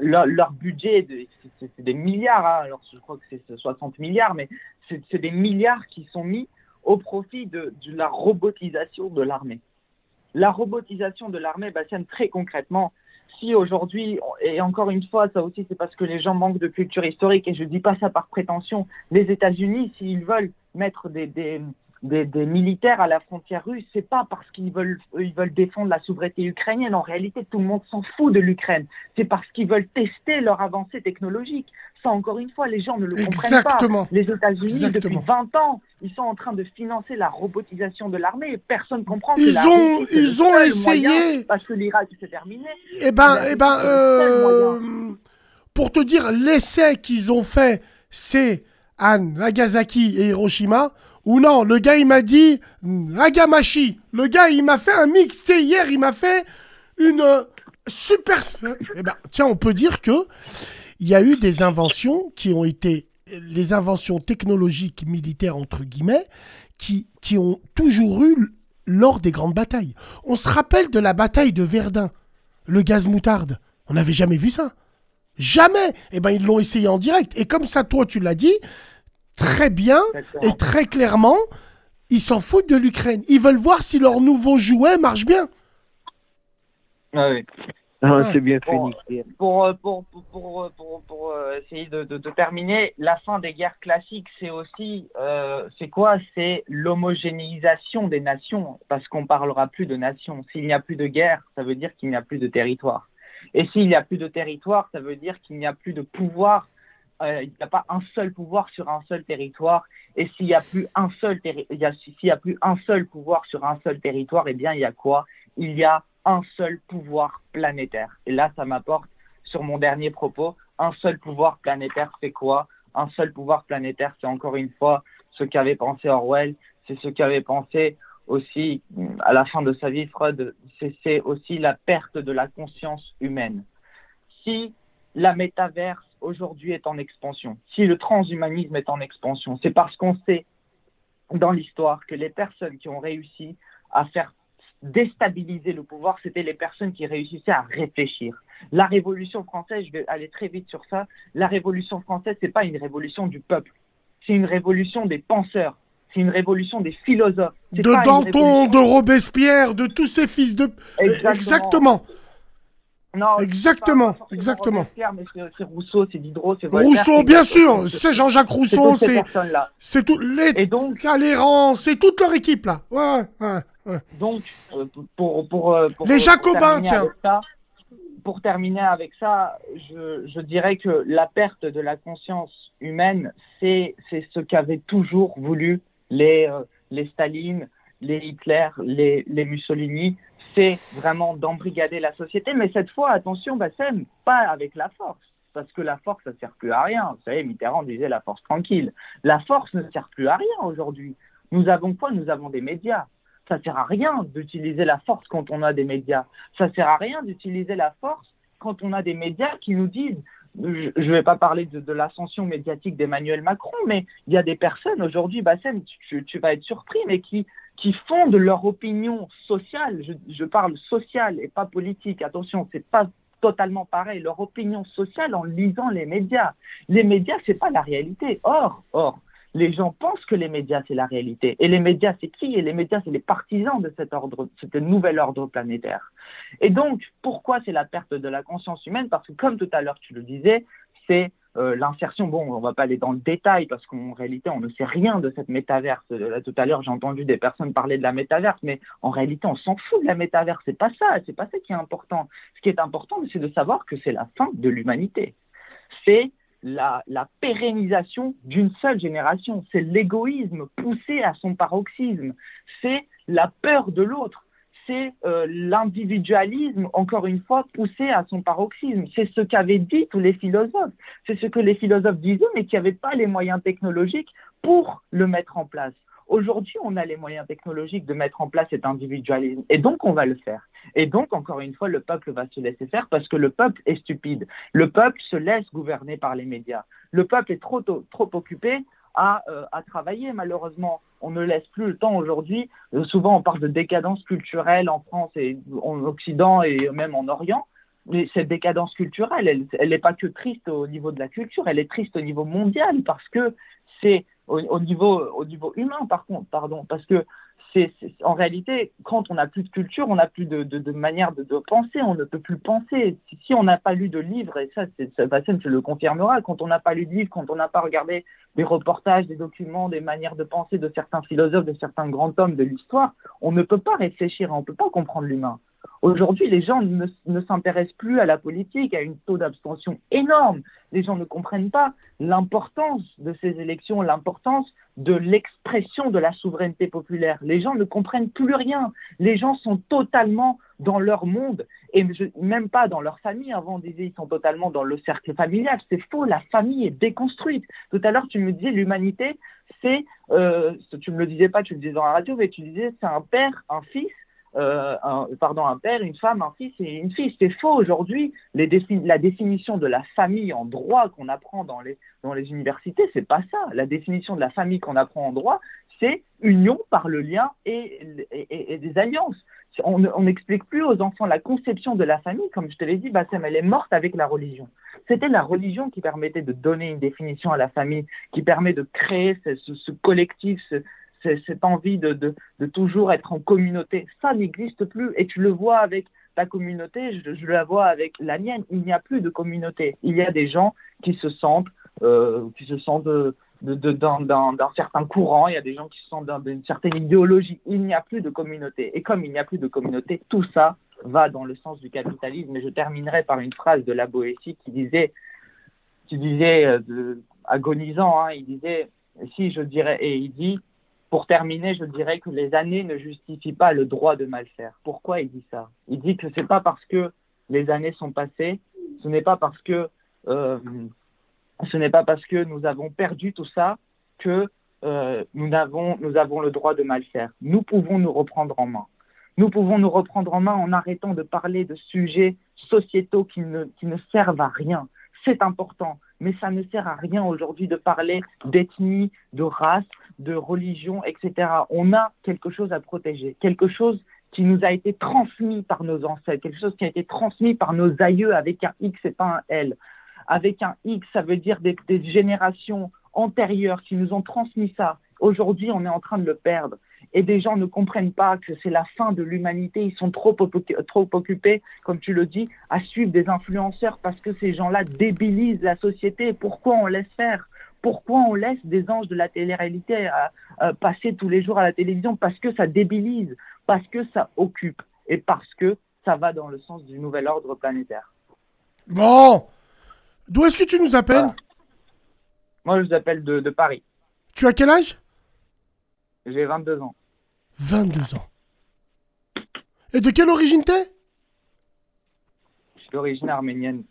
leur, budget, de- c'est- des milliards, hein. alors je crois que c'est 60 milliards, mais c'est des milliards qui sont mis au profit de la robotisation de l'armée. La robotisation de l'armée, tiens, très concrètement, si aujourd'hui, et encore une fois, ça aussi c'est parce que les gens manquent de culture historique, et je ne dis pas ça par prétention, les États-Unis, s'ils veulent mettre des, des, des militaires à la frontière russe, c'est pas parce qu'ils veulent, ils veulent défendre la souveraineté ukrainienne. En réalité, tout le monde s'en fout de l'Ukraine. C'est parce qu'ils veulent tester leur avancée technologique. Ça, encore une fois, les gens ne le comprennent pas. Les États-Unis, depuis Exactement. 20 ans, ils sont en train de financer la robotisation de l'armée et personne ne comprend Ils ont- ils ont essayé. moyen, parce que l'Irak s'est terminé. Eh ben, eh ben, euh, pour te dire, l'essai qu'ils ont fait, c'est à Nagasaki et Hiroshima. Ou non, le gars, il m'a dit Nagamashi. Le gars, il m'a fait un mix. Tu hier, il m'a fait une euh, super. Eh ben, tiens, on peut dire que il y a eu des inventions qui ont été les inventions technologiques militaires entre guillemets qui, ont toujours eu lors des grandes batailles. On se rappelle de la bataille de Verdun, le gaz moutarde. On n'avait jamais vu ça. Jamais. Eh ben ils l'ont essayé en direct. Et comme ça, toi, tu l'as dit très bien et très clairement, ils s'en foutent de l'Ukraine. Ils veulent voir si leur nouveau jouet marche bien. Ah oui. Ah, c'est bien fait. pour, euh, pour, pour, pour, pour, pour, euh, essayer de, de, de terminer, la fin des guerres classiques, c'est aussi, euh, c'est quoi? C'est l'homogénéisation des nations, parce qu'on parlera plus de nations. S'il n'y a plus de guerre, ça veut dire qu'il n'y a plus de territoire. Et s'il n'y a plus de territoire, ça veut dire qu'il n'y a plus de pouvoir. Euh, il n'y a pas un seul pouvoir sur un seul territoire. Et s'il n'y a plus un seul a- a plus un seul pouvoir sur un seul territoire, eh bien il y a quoi? Il y a un seul pouvoir planétaire. Et là, ça m'apporte sur mon dernier propos, un seul pouvoir planétaire, c'est quoi? Un seul pouvoir planétaire, c'est encore une fois ce qu'avait pensé Orwell, c'est ce qu'avait pensé aussi à la fin de sa vie Freud, c'est aussi la perte de la conscience humaine. Si la métaverse aujourd'hui est en expansion, si le transhumanisme est en expansion, c'est parce qu'on sait dans l'histoire que les personnes qui ont réussi à faire déstabiliser le pouvoir, c'était les personnes qui réussissaient à réfléchir. La Révolution française, je vais aller très vite sur ça, la Révolution française, c'est pas une révolution du peuple, c'est une révolution des penseurs, c'est une révolution des philosophes. De Danton, révolution- de Robespierre, de tous ces fils de. Exactement. Exactement. Non, Exactement, exactement. Mais c'est Rousseau, c'est Diderot, c'est Rousseau, bien sûr, c'est Jean-Jacques Rousseau, c'est c'est tout les Talleyrand, c'est toute leur équipe là. Ouais, ouais, ouais. Donc, euh, pour, pour, euh, pour- Les Jacobins, tiens. ça, pour terminer avec ça, je, je dirais que la perte de la conscience humaine, c'est c'est ce qu'avaient toujours voulu les, euh, les Staline, les Hitler, les, les Mussolini, c'est vraiment d'embrigader la société. Mais cette fois, attention, Bassem, pas avec la force. Parce que la force, ça ne sert plus à rien. Vous savez, Mitterrand disait la force tranquille. La force ne sert plus à rien aujourd'hui. Nous avons quoi? Nous avons des médias. Ça sert à rien d'utiliser la force quand on a des médias. Ça sert à rien d'utiliser la force quand on a des médias qui nous disent, je ne vais pas parler de, l'ascension médiatique d'Emmanuel Macron, mais il y a des personnes aujourd'hui, Bassem, tu vas être surpris, mais qui, qui fondent leur opinion sociale, je, parle sociale et pas politique, attention, c'est pas totalement pareil, leur opinion sociale en lisant les médias. Les médias, c'est pas la réalité. Or, or, les gens pensent que les médias, c'est la réalité. Et les médias, c'est qui? Et les médias, c'est les partisans de cet ordre, cet nouvel ordre planétaire. Et donc, pourquoi c'est la perte de la conscience humaine? Parce que, comme tout à l'heure, tu le disais, c'est euh, l'insertion. Bon, on va pas aller dans le détail parce qu'en réalité, on ne sait rien de cette métaverse. Euh, tout à l'heure, j'ai entendu des personnes parler de la métaverse, mais en réalité, on s'en fout de la métaverse. C'est pas ça. C'est pas ça qui est important. Ce qui est important, c'est de savoir que c'est la fin de l'humanité. C'est la, la pérennisation d'une seule génération. C'est l'égoïsme poussé à son paroxysme. C'est la peur de l'autre. C'est euh, l'individualisme, encore une fois, poussé à son paroxysme. C'est ce qu'avaient dit tous les philosophes. C'est ce que les philosophes disaient, mais qui n'avaient pas les moyens technologiques pour le mettre en place. Aujourd'hui, on a les moyens technologiques de mettre en place cet individualisme. Et donc, on va le faire. Et donc, encore une fois, le peuple va se laisser faire parce que le peuple est stupide. Le peuple se laisse gouverner par les médias. Le peuple est trop, occupé euh, à, travailler. Malheureusement, on ne laisse plus le temps aujourd'hui. Euh, souvent, on parle de décadence culturelle en France et en Occident et même en Orient. Mais cette décadence culturelle, elle n'est pas que triste au niveau de la culture, elle est triste au niveau mondial parce que c'est au, au, niveau, au niveau humain, par contre, pardon, parce que en réalité, quand on n'a plus de culture, on n'a plus de, manière de, penser, on ne peut plus penser. Si, on n'a pas lu de livres, et ça, se le confirmera, quand on n'a pas lu de livres, quand on n'a pas regardé des reportages, des documents, des manières de penser de certains philosophes, de certains grands hommes de l'histoire, on ne peut pas réfléchir, on ne peut pas comprendre l'humain. Aujourd'hui, les gens ne, ne s'intéressent plus à la politique, à une taux d'abstention énorme. Les gens ne comprennent pas l'importance de ces élections, l'importance de l'expression de la souveraineté populaire. Les gens ne comprennent plus rien. Les gens sont totalement dans leur monde et même pas dans leur famille. Avant, on disait ils sont totalement dans le cercle familial. C'est faux. La famille est déconstruite. Tout à l'heure, tu me disais l'humanité, c'est, euh, tu me le disais pas, tu le disais dans la radio, mais tu disais c'est un père, un fils euh, un, pardon, un père, une femme, un fils et une fille. C'est faux aujourd'hui. La définition de la famille en droit qu'on apprend dans les, dans les universités, c'est pas ça. La définition de la famille qu'on apprend en droit, c'est union par le lien et, des alliances. On n'explique plus aux enfants la conception de la famille, comme je te l'ai dit, Bassem, elle est morte avec la religion. C'était la religion qui permettait de donner une définition à la famille, qui permet de créer ce, ce, ce collectif, ce, cette envie de, de, toujours être en communauté, ça n'existe plus. Et tu le vois avec ta communauté, je, je, la vois avec la mienne. Il n'y a plus de communauté. Il y a des gens qui se sentent, euh, qui se sentent certain courant, il y a des gens qui se sentent d'une certaine idéologie. Il n'y a plus de communauté. Et comme il n'y a plus de communauté, tout ça va dans le sens du capitalisme. Et je terminerai par une phrase de la Boétie qui disait, qui disait euh, agonisant, hein, il disait, si je dirais, et il dit, pour terminer, je dirais que les années ne justifient pas le droit de mal faire. Pourquoi il dit ça? Il dit que c'est pas parce que les années sont passées, ce n'est pas parce que euh, ce n'est nous avons perdu tout ça que euh, nous, avons, le droit de mal faire. Nous pouvons nous reprendre en main. Nous pouvons nous reprendre en main en arrêtant de parler de sujets sociétaux qui ne servent à rien. C'est important, mais ça ne sert à rien aujourd'hui de parler d'ethnie, de race, de religion, etc. On a quelque chose à protéger, quelque chose qui nous a été transmis par nos ancêtres, quelque chose qui a été transmis par nos aïeux avec un X et pas un L. Avec un X, ça veut dire des, générations antérieures qui nous ont transmis ça. Aujourd'hui, on est en train de le perdre. Et des gens ne comprennent pas que c'est la fin de l'humanité. Ils sont trop, trop occupés, comme tu le dis, à suivre des influenceurs parce que ces gens-là débilisent la société. Pourquoi on laisse faire? Pourquoi on laisse des anges de la télé-réalité à, à passer tous les jours à la télévision? Parce que ça débilise, parce que ça occupe et parce que ça va dans le sens du nouvel ordre planétaire. Bon D'où est-ce que tu nous appelles? Moi, je vous appelle de, de Paris. Tu as quel âge? J'ai 22 ans. 22 ans. Et de quelle origine t'es? Je suis d'origine arménienne.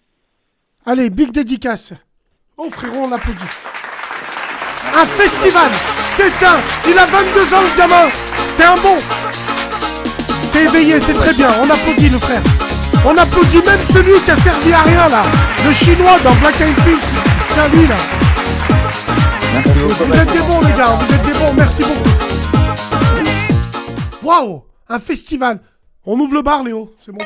Allez, big dédicace. Oh frérot, on applaudit. Un festival. Quelqu'un Il a 22 ans le gamin. T'es un bon. T'es éveillé, c'est très bien, on applaudit le frère. On applaudit même celui qui a servi à rien là. Le chinois dans Black Eyed Peas. Tiens lui là? Vous êtes des bons les gars, vous êtes des bons, merci beaucoup. Waouh Un festival On ouvre le bar, Léo. C'est bon.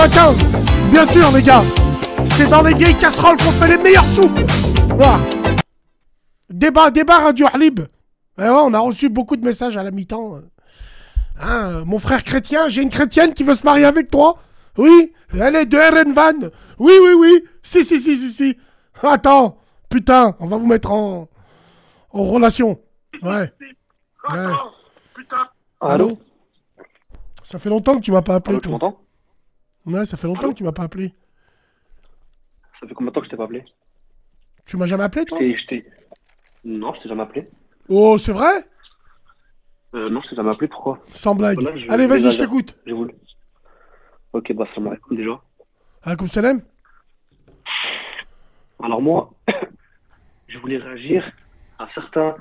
1995. Bien sûr, les gars. C'est dans les vieilles casseroles qu'on fait les meilleures soupes. Voilà. Débat, débat Radio Halib. Eh ouais, on a reçu beaucoup de messages à la mi-temps. Hein, mon frère chrétien, j'ai une chrétienne qui veut se marier avec toi. Oui, elle est de Erenvan. Oui, oui, oui. Si, si, si, si, si. Attends, putain, on va vous mettre en, en relation. Ouais. Ouais. Allô? Ça fait longtemps que tu m'as pas appelé, Allô, tu toi. m'entends? Ouais, ça fait longtemps que tu m'as pas appelé. Ça fait combien de temps que je t'ai pas appelé? Tu m'as jamais appelé, toi? Je t'ai. Non, je t'ai jamais appelé. Oh, c'est vrai? Euh, non, je t'ai jamais appelé, pourquoi? Sans blague. Voilà, Allez, vas-y, je t'écoute. J'ai voulu. Ok, bah, ça m'arrête déjà. Alaikum salam. Alors, moi, je voulais réagir à certains,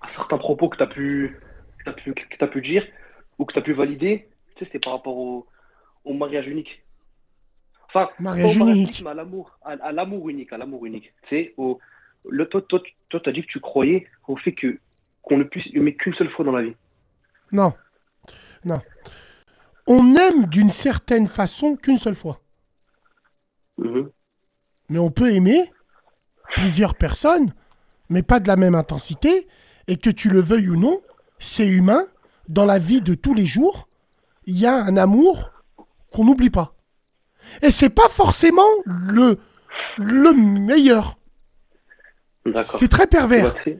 à certains propos que tu as pu, que t'as pu, que t'as pu dire ou que tu as pu valider. Tu sais, c'était par rapport au, au mariage unique. Enfin, Mariage pas au unique. mais à l'amour, à, à l'amour unique, à l'amour unique. Tu sais, au, le, toi, toi, tu- toi, t'as dit que tu croyais au fait que qu'on ne puisse aimer qu'une seule fois dans la vie. Non. Non. On aime d'une certaine façon qu'une seule fois. Mhm. Mais on peut aimer plusieurs personnes, mais pas de la même intensité, et que tu le veuilles ou non, c'est humain. Dans la vie de tous les jours, il y a un amour qu'on n'oublie pas. Et c'est pas forcément le, le meilleur. D'accord. C'est très pervers. Sais,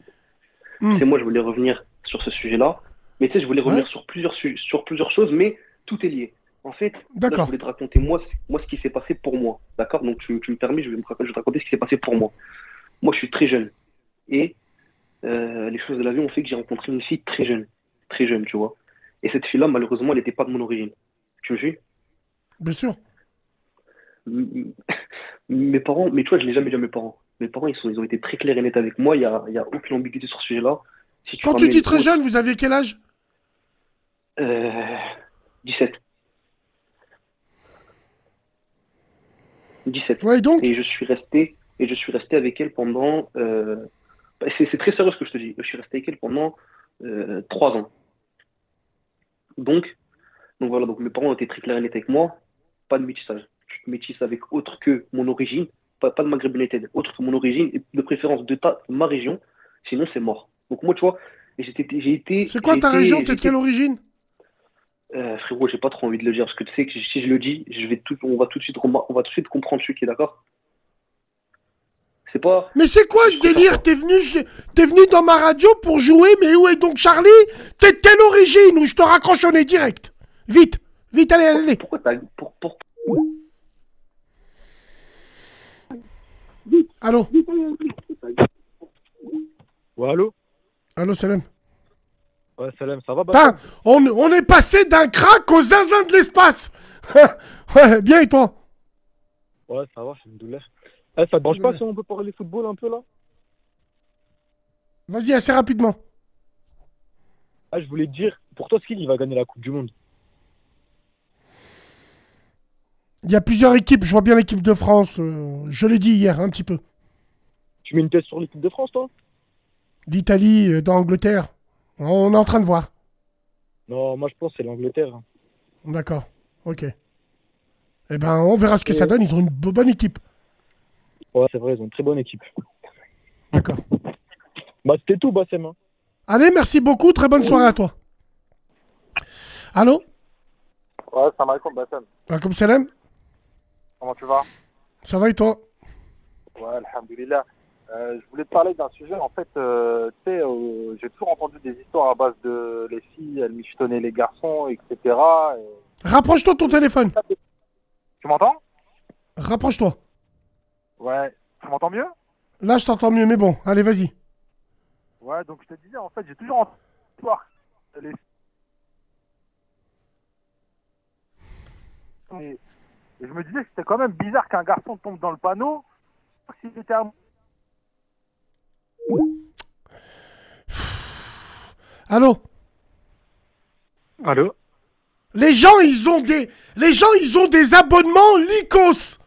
tu sais, moi, je voulais revenir sur ce sujet-là. Mais tu sais, je voulais revenir sur, plusieurs, su- sur plusieurs choses, mais tout est lié. En fait, là, je voulais te raconter moi, ce- moi ce qui s'est passé pour moi. D'accord? Donc, tu, tu me permets, je vais, me raconter, je vais te raconter ce qui s'est passé pour moi. Moi, je suis très jeune. Et euh, les choses de la vie ont fait que j'ai rencontré une fille très jeune. Très jeune, tu vois. Et cette fille-là, malheureusement, elle n'était pas de mon origine. Tu me suis? Bien sûr. M- Mes parents, mais tu vois, je l'ai jamais dit à mes parents. Mes parents, ils, sont, ils ont été très clairs et nets avec moi. Il n'y a, y a aucune ambiguïté sur ce sujet-là. Si Quand tu dis très jeune, vous aviez quel âge? Euh, 17. 17. Ouais, donc? Et je suis resté, et je suis resté avec elle pendant. euh, bah, c'est c'est très sérieux ce que je te dis. Je suis resté avec elle pendant euh, 3 ans. Donc, donc voilà, donc mes parents ont été très clairs et nets avec moi. Pas de métissage. Tu te métisses avec autre que mon origine, pas, pas de Maghreb United, autre que mon origine, et de préférence de ta, ma région. Sinon, c'est mort. Donc moi, tu vois, j'ai été. C'est quoi ta été- région? T'es de quelle origine? Euh, frérot, j'ai pas trop envie de le dire parce que tu sais que si je le dis, je vais tout, on va tout de suite, remar- on va tout de suite comprendre celui qui est d'accord? C'est pas. Mais c'est quoi ce délire? T'es venu, venu dans ma radio pour jouer, mais où est donc Charlie? T'es de quelle origine? Ou je te raccroche au nez direct Vite Vite, allez, allez, allez. Pourquoi t'as. Pour, pour... Allô Ouais, allô Allô, Salem. Ouais, salam, ça va Putain, on, on est passé d'un crack au zinzin de l'espace. Ouais, bien et toi Ouais, ça va, je me Eh, ça te dérange pas si on peut parler football un peu là? Vas-y, assez rapidement. Ah, je voulais te dire, pour toi, ce qu'il va gagner la Coupe du Monde Il y a plusieurs équipes, je vois bien l'équipe de France, euh, je l'ai dit hier un petit peu. Tu mets une tête sur l'équipe de France, toi? L'Italie, euh, d'Angleterre, on est en train de voir. Non, moi je pense que c'est l'Angleterre. D'accord, ok. Eh ben, on verra ce que ça donne, ils ont une bo- bonne équipe. Ouais, c'est vrai, ils ont une très bonne équipe. D'accord. Bah, c'était tout, Bassem. hein. Allez, merci beaucoup, très bonne soirée à toi. Allô? Ouais, salam alaikum, Bassem. Comme Salem Comment tu vas? Ça va et toi? Ouais, alhamdoulilah. Euh, je voulais te parler d'un sujet. En fait, euh, tu sais, euh, j'ai toujours entendu des histoires à base de les filles, elles michetonnaient les garçons, etc. et- Rapproche-toi de ton téléphone. Tu m'entends? Rapproche-toi. Ouais. Tu m'entends mieux? Là, je t'entends mieux, mais bon, allez, vas-y. Ouais, donc je te disais, en fait, j'ai toujours entendu des histoires. Les... Et, et je me disais que c'était quand même bizarre qu'un garçon tombe dans le panneau. S'il était un... Allô? Allô? Les gens, ils ont des... Les gens, ils ont des abonnements Lycos.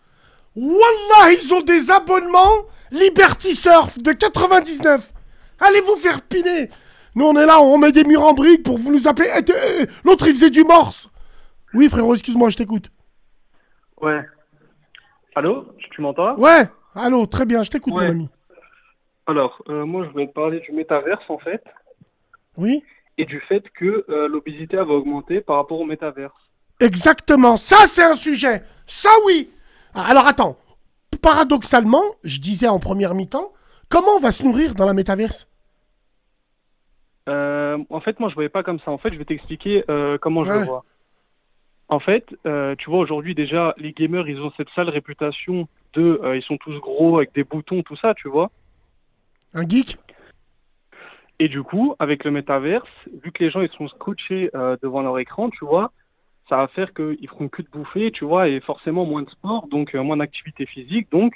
Wallah, ils ont des abonnements Liberty Surf de 99. Allez vous faire piner? Nous, on est là, on met des murs en briques pour vous nous appeler. Eh, t'es- eh, L'autre, il faisait du morse. Oui, frérot, excuse-moi, je t'écoute. Ouais. Allô Tu m'entends? Ouais, allô, très bien, je t'écoute, Ouais. mon ami. Alors, euh, moi, je voulais te parler du métaverse, en fait, Oui et du fait que euh, l'obésité va augmenter par rapport au métaverse. Exactement, ça c'est un sujet. Ça oui. Ah, Alors attends, paradoxalement, je disais en première mi-temps, comment on va se nourrir dans la métaverse? Euh, en fait, moi, je voyais pas comme ça. En fait, je vais t'expliquer comment je le vois. En fait, euh, tu vois, aujourd'hui, déjà, les gamers, ils ont cette sale réputation de... euh, ils sont tous gros, avec des boutons, tout ça, tu vois. Un geek? Et du coup, avec le métaverse, vu que les gens, ils sont scotchés euh, devant leur écran, tu vois, ça va faire qu'ils feront que de bouffer, tu vois, et forcément moins de sport, donc moins d'activité physique, donc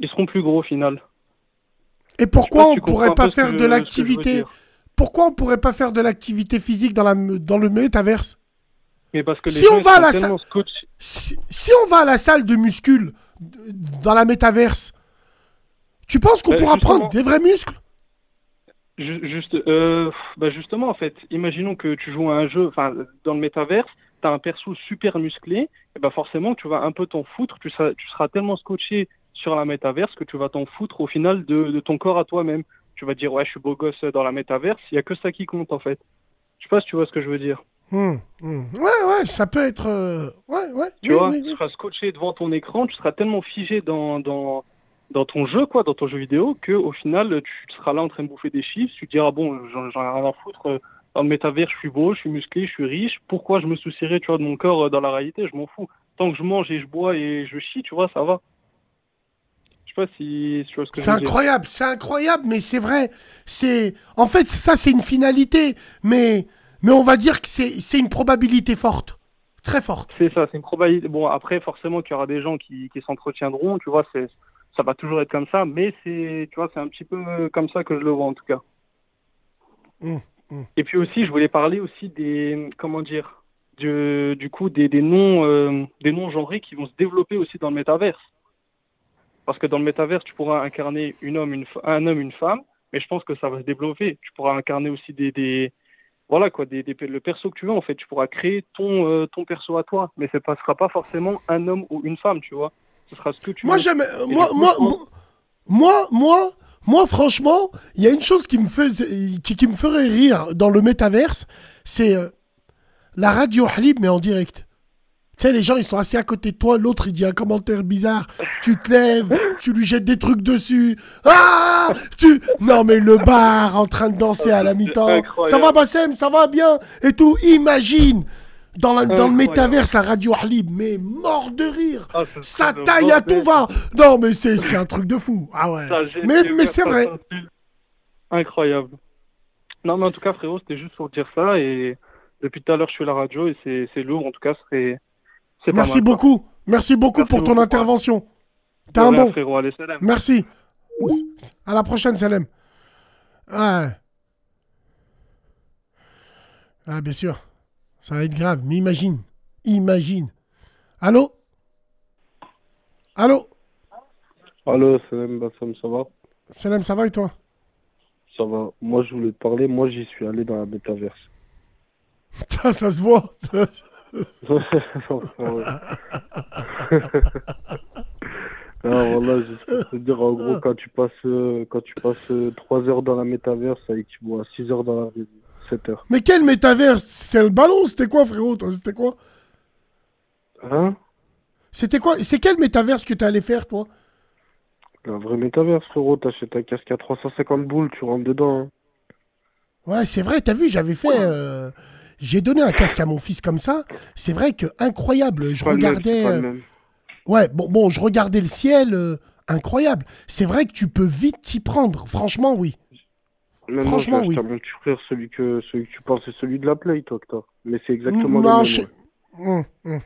ils seront plus gros au final. Et pourquoi on pourrait pas faire de l'activité. Pourquoi on pourrait pas faire de l'activité physique dans, la, dans le métaverse? Mais parce que les Si gens, on va à la salle- si, si on va à la salle de muscule dans la métaverse, tu penses qu'on Bah, pourra justement- prendre des vrais muscles? Ju- Juste, euh, bah justement, en fait, imaginons que tu joues à un jeu, enfin, dans le métaverse, tu as un perso super musclé, et bah forcément, tu vas un peu t'en foutre, tu seras, tu seras tellement scotché sur la métaverse que tu vas t'en foutre au final de, de ton corps à toi-même. Tu vas dire, ouais, je suis beau gosse dans la métaverse, il y a que ça qui compte, en fait. Je sais pas si tu vois ce que je veux dire. Hmm, hmm. Ouais, ouais, ça peut être. euh, Ouais, ouais. Tu oui, vois, oui, tu oui. seras scotché devant ton écran, tu seras tellement figé dans, dans, dans ton jeu, quoi, dans ton jeu vidéo, que au final, tu seras là en train de bouffer des chiffres, tu te diras, bon, j'en ai rien à foutre euh, Dans le métavers, je suis beau, je suis musclé, je suis riche. Pourquoi je me soucierais, tu vois, de mon corps euh, dans la réalité Je m'en fous. Tant que je mange et je bois et je chie, tu vois, ça va. Je sais pas si tu vois ce que je C'est incroyable, c'est incroyable, mais c'est vrai. C'est en fait ça, c'est une finalité, mais mais on va dire que c'est c'est une probabilité forte, très forte. C'est ça, c'est une probabilité. Bon, après, forcément, qu'il y aura des gens qui, qui s'entretiendront, tu vois, c'est, ça va toujours être comme ça, mais c'est, tu vois, c'est un petit peu comme ça que je le vois en tout cas. Hum, hum. Et puis aussi, je voulais parler aussi des, comment dire, du, du coup, des, des noms, euh, des noms genrés qui vont se développer aussi dans le métaverse. Parce que dans le métaverse, tu pourras incarner une homme, une, un homme, une femme, mais je pense que ça va se développer. Tu pourras incarner aussi des, des voilà quoi, des, des- le perso que tu veux en fait. Tu pourras créer ton, euh, ton perso à toi, mais ce ne sera pas forcément un homme ou une femme, tu vois. Ce sera ce que tu Moi veux. j'aime, moi coup, moi moi moi moi franchement, il y a une chose qui me fait qui, qui me ferait rire dans le métaverse, c'est euh, la radio Halib mais en direct. Tu sais, les gens, ils sont assis à côté de toi, l'autre, il dit un commentaire bizarre, tu te lèves, tu lui jettes des trucs dessus. Ah tu... Non, mais le bar en train de danser à la mi-temps. Ça va, Bassem Ça va bien Et tout. Imagine dans, la- dans le métaverse, la radio Halib, mais mort de rire. Ah, Ça taille à tout va. Non, mais c'est un truc de fou. Ah ouais. Ça, Mais, mais c'est vrai. Incroyable. Non, mais en tout cas, frérot, c'était juste pour dire ça. Et depuis tout à l'heure, je suis à la radio et c'est lourd. En tout cas, c'est Merci mal, quoi. beaucoup. Merci beaucoup Merci pour ton intervention. T'es un bon. frérot. Allez, salam. Merci. À la prochaine, Salem. Ouais. Ah, bien sûr. Ça va être grave. Mais imagine. Imagine. Allô? Allô? Allô, Salam Bassam, ça va? Salem, ça va et toi? Ça va. Moi, je voulais te parler. Moi, j'y suis allé dans la métaverse. Ça, ça se voit. Alors voilà, juste pour te dire, en gros, quand tu passes, euh, quand tu passes 3 heures dans la métaverse, ça équivaut à 6 heures dans la vie. 7 heures. Mais quel métaverse? C'est le ballon? C'était quoi, frérot? C'était quoi? Hein? C'était quoi? C'est quel métaverse que t'es allé faire, toi? La vraie métaverse, frérot, t'achètes un casque à 350 boules, tu rentres dedans. hein. Ouais, c'est vrai, t'as vu, j'avais fait. euh, J'ai donné un casque à mon fils comme ça. C'est vrai que incroyable. Je même, regardais. euh, même. Ouais, bon, bon, je regardais le ciel. euh, incroyable. C'est vrai que tu peux vite t'y prendre. Franchement, oui. Non, non, Franchement, oui. petit frère, celui que, celui que tu penses, c'est celui de la Play, toi, que t'as. Mais c'est exactement Non, le même. je-. Hum, hum.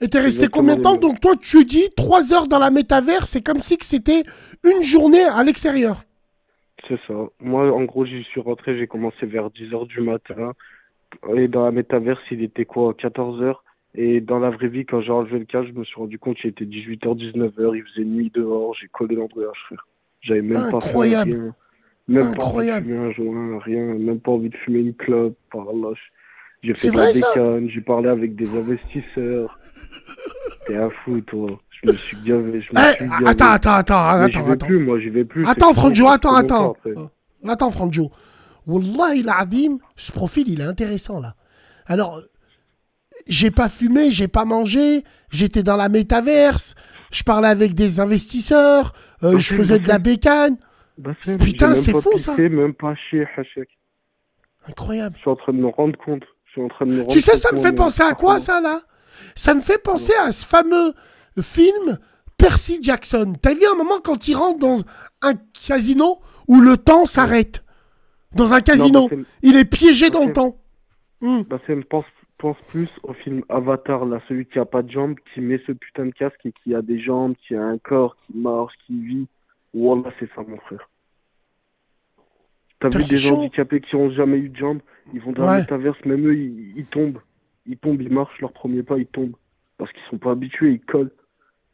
Et t'es resté combien de temps. Donc toi, tu dis 3 heures dans la métavers, c'est comme si que c'était une journée à l'extérieur. C'est ça. Moi, en gros, j'y suis rentré, j'ai commencé vers 10h du matin. Et dans la métaverse, il était quoi, 14h. Et dans la vraie vie, quand j'ai enlevé le casque, je me suis rendu compte qu'il était 18h, 19h, il faisait nuit dehors, j'ai collé l'embrayage, frère. J'avais même pas rien. Même Incroyable. pas envie de fumer un joint, rien. Même pas envie de fumer une clope, par là. J'ai fait de la bécane, j'ai parlé avec des investisseurs. T'es un fou, toi. Je me suis gavé, je me Eh, attends, attends, attends, Mais attends, vais attends. plus, moi, j'y vais plus. Attends, Franjo, attends, attends. Attends, Franjo. Wallah, il adim, ce profil, il est intéressant, là. Alors, j'ai pas fumé, j'ai pas mangé, j'étais dans la métaverse, je parlais avec des investisseurs, euh, je faisais de la bécane. Putain, c'est fou, ça. même pas chier, Hachek. Incroyable. Je suis en train de me rendre compte. Je suis en train de me rendre Tu sais, ça me fait penser à quoi, ça, là? Ça me fait penser à ce fameux film Percy Jackson. T'as vu un moment quand il rentre dans un casino où le temps s'arrête? Dans un casino. Il est piégé dans le temps. Hmm. Bassem, pense, pense plus au film Avatar, là, celui qui a pas de jambes, qui met ce putain de casque et qui a des jambes, qui a un corps, qui marche, qui vit. Wallah, c'est ça, mon frère. T'as vu c'est des gens chaud. handicapés qui ont jamais eu de jambes? Ils vont dans la métaverse, même eux, ils, ils tombent. Ils tombent, ils marchent, leur premier pas, ils tombent. Parce qu'ils sont pas habitués, ils collent.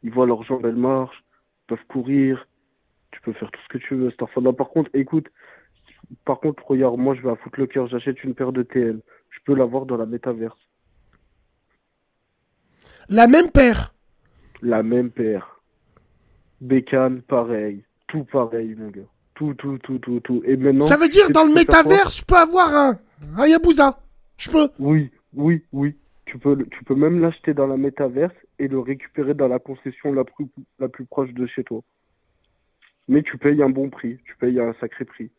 Ils voient leurs jambes, elles marchent, ils peuvent courir. Tu peux faire tout ce que tu veux, cette là Par contre, écoute, par contre, regarde, moi je vais à Footlocker, j'achète une paire de TL. Je peux l'avoir dans la métaverse. La même paire. La même paire. Bécane, pareil. Tout pareil, mon gars. Tout, tout, tout, tout, tout. Et maintenant. ça veut dire dans le sais faire quoi métavers, je peux avoir un Hayabusa. Je peux. Oui, oui, oui. Tu peux, le- tu peux même l'acheter dans la métaverse et le récupérer dans la concession la plus, la plus proche de chez toi. Mais tu payes un bon prix, tu payes un sacré prix.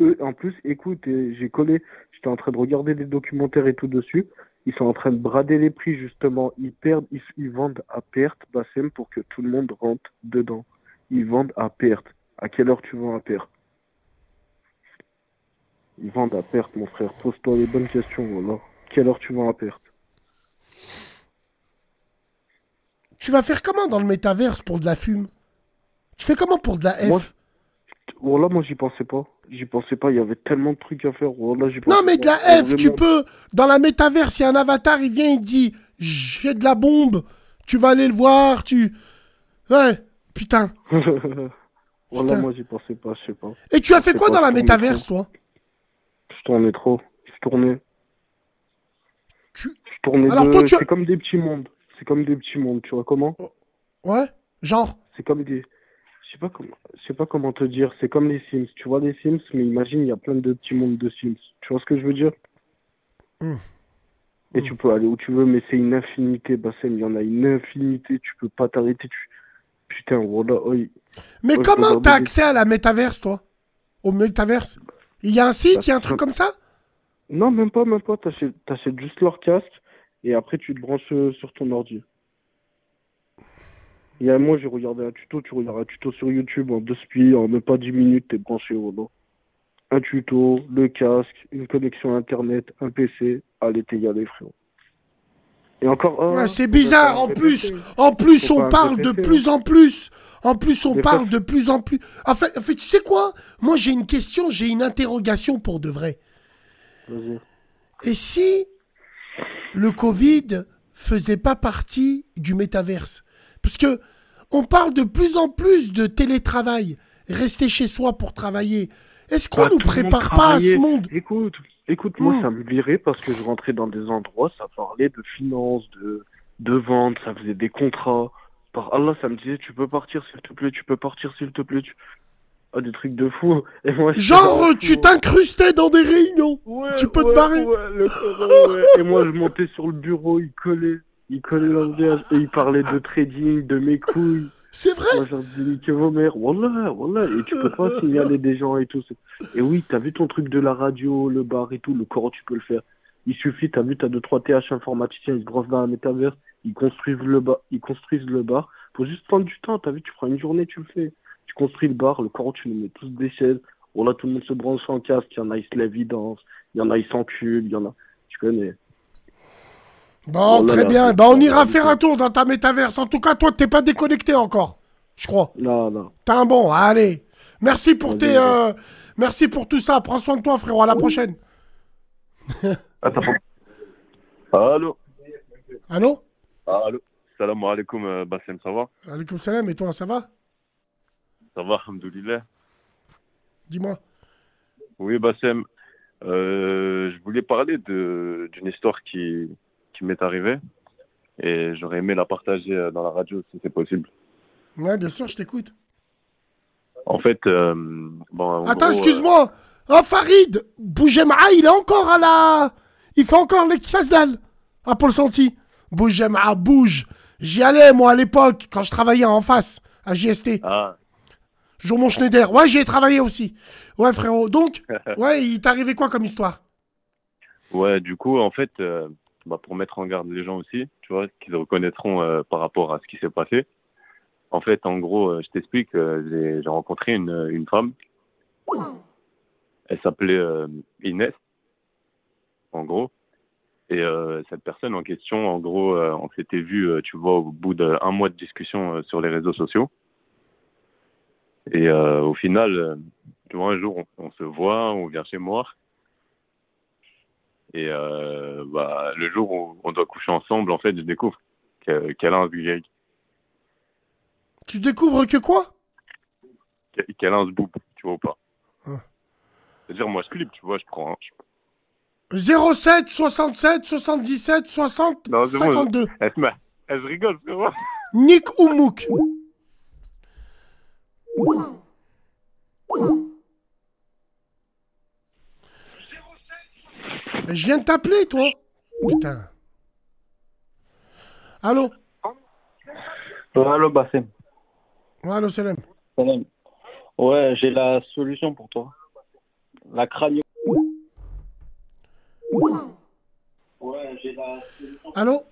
eux, en plus, écoute, j'ai collé, j'étais en train de regarder des documentaires et tout dessus. Ils sont en train de brader les prix, justement. Ils perdent, ils, ils vendent à perte, Bassem, pour que tout le monde rentre dedans. Ils vendent à perte. À quelle heure tu vends à perte? Ils vendent à perte, mon frère. Pose-toi les bonnes questions, voilà. Quelle heure tu vends à perte? Tu vas faire comment dans le métaverse pour de la fume? Tu fais comment pour de la F? Moi, Voilà, moi, j'y pensais pas. J'y pensais pas. Il y avait tellement de trucs à faire. Voilà, j'y Non, mais de pas. la F, tu peux. Dans la métaverse, il y a un avatar, il vient, il dit J'ai de la bombe, tu vas aller le voir, tu. Ouais, putain. Voilà, Putain. moi, j'y pensais pas, je sais pas. Et tu as fait quoi pas, dans la métaverse, trop. toi? Je tournais trop. Je tournais. Je tournais Alors de- toi, tu C'est comme des petits mondes. C'est comme des petits mondes, tu vois comment Ouais Genre C'est comme des... Je sais pas comment... Je sais pas comment te dire. C'est comme les Sims. Tu vois les Sims, mais imagine, il y a plein de petits mondes de Sims. Tu vois ce que je veux dire Hmm. Et tu peux aller où tu veux, mais c'est une infinité, Bassem. Il y en a une infinité. Tu peux pas t'arrêter. Tu... Putain, voilà. oi. Mais comment t'as des- accès à la métaverse, toi? Au métaverse? Il y a un site, il y a un truc comme ça? Non, même pas, même pas. T'achètes t'achètes juste leur casque et après tu te branches euh, sur ton ordi. Il y a moi, j'ai regardé un tuto, tu regardes un tuto sur YouTube en deux spies, en même pas 10 minutes, t'es branché, voilà. Un tuto, le casque, une connexion internet, un PC, allez, t'es galé, frérot. Et encore, oh, Ouais, c'est bizarre, en plus. En plus, on parle de plus en plus. En plus, on parle de plus en plus. En fait, en fait, tu sais quoi? Moi, j'ai une question, j'ai une interrogation pour de vrai. Vas-y. Et si le Covid faisait pas partie du métaverse Parce que on parle de plus en plus de télétravail, rester chez soi pour travailler. Est-ce qu'on Ah, nous tout le monde prépare pas à ce monde? Écoute, écoute, moi Hmm. ça me virait parce que je rentrais dans des endroits, ça parlait de finances, de, de vente, ça faisait des contrats. Par Allah, ça me disait, tu peux partir s'il te plaît, tu peux partir s'il te plaît. Tu... Ah, des trucs de fou. Et moi, Genre, tu t'incrustais dans des réunions. tu peux ouais, te barrer. ouais, le. Et moi, je montais sur le bureau, il collait. Il collait l'ambiance et il parlait de trading, de mes couilles. C'est vrai Moi, j'ai dit, niquez vos mères. Wallah, wallah. Et tu peux pas signaler des gens et tout. Et oui, t'as vu ton truc de la radio, le bar et tout, le corps, tu peux le faire. Il suffit, t'as vu, t'as deux, trois TH informaticiens, ils se brossent dans la métaverse, ils construisent le bar, ils construisent le bar. Faut juste prendre du temps, t'as vu, tu prends une journée, tu le fais. Tu construis le bar, le corps, tu nous mets tous des chaises. Voilà, tout le monde se branche en casque, il y en a, ils se lèvent, ils dansent. Il y en a, ils s'enculent, il y en a, tu connais. Bon, Oh là très là, bien. Bah, on ira faire un tour dans ta métaverse. En tout cas, toi, t'es pas déconnecté encore. Je crois. Non, non. T'as un bon. Allez. Merci pour tes. euh, Merci pour tout ça. Prends soin de toi, frérot. À la prochaine. Attends. Allô Allô Allô Salam alaikum, euh, Bassem, ça va Alaikum salam. Et toi, ça va? Ça va, alhamdoulilah. Dis-moi. Oui, Bassem, euh, je voulais parler d'une histoire qui, qui m'est arrivée et j'aurais aimé la partager euh, dans la radio si c'est possible. Ouais, bien sûr, je t'écoute. En fait, euh, bon, en Attends, gros, euh, excuse-moi. Oh, Farid, Boujem'a, il est encore à la. Il fait encore les casse-dalles à Paul Santi. Boujem'a, bouge. J'y allais, moi, à l'époque, quand je travaillais en face, à JST. Ah, Jour mon Schneider. Ouais, j'y ai travaillé aussi. Ouais, frérot. Donc, ouais, il t'est arrivé quoi comme histoire? Ouais, du coup, en fait, euh, bah, pour mettre en garde les gens aussi, tu vois, qu'ils reconnaîtront euh, par rapport à ce qui s'est passé. En fait, en gros, euh, je t'explique, j'ai rencontré une, une femme. Elle s'appelait Inès, en gros. Et cette personne en question, en gros, on s'était vu, tu vois, au bout d'un mois de discussion sur les réseaux sociaux. Et euh, au final, euh, tu vois, un jour, on, on se voit, on vient chez moi. Et euh, bah, le jour où on doit coucher ensemble, en fait, je découvre que- qu'elle a un zgeg, Tu découvres que quoi? Qu'elle a un zboob, tu vois ou pas? Ah. C'est-à-dire, moi, je clip, tu vois, je prends. hein, je- 07 67 77 60 Non, c'est bon, 52. elle, se met- elle se rigole, frérot. Nick ou Mouk? Mais Je viens de t'appeler, toi. Putain. Allô? Allô, Bassem. Allô, Salam. Salam. Ouais, j'ai la solution pour toi. La crâne. Ouais, j'ai la. Allô?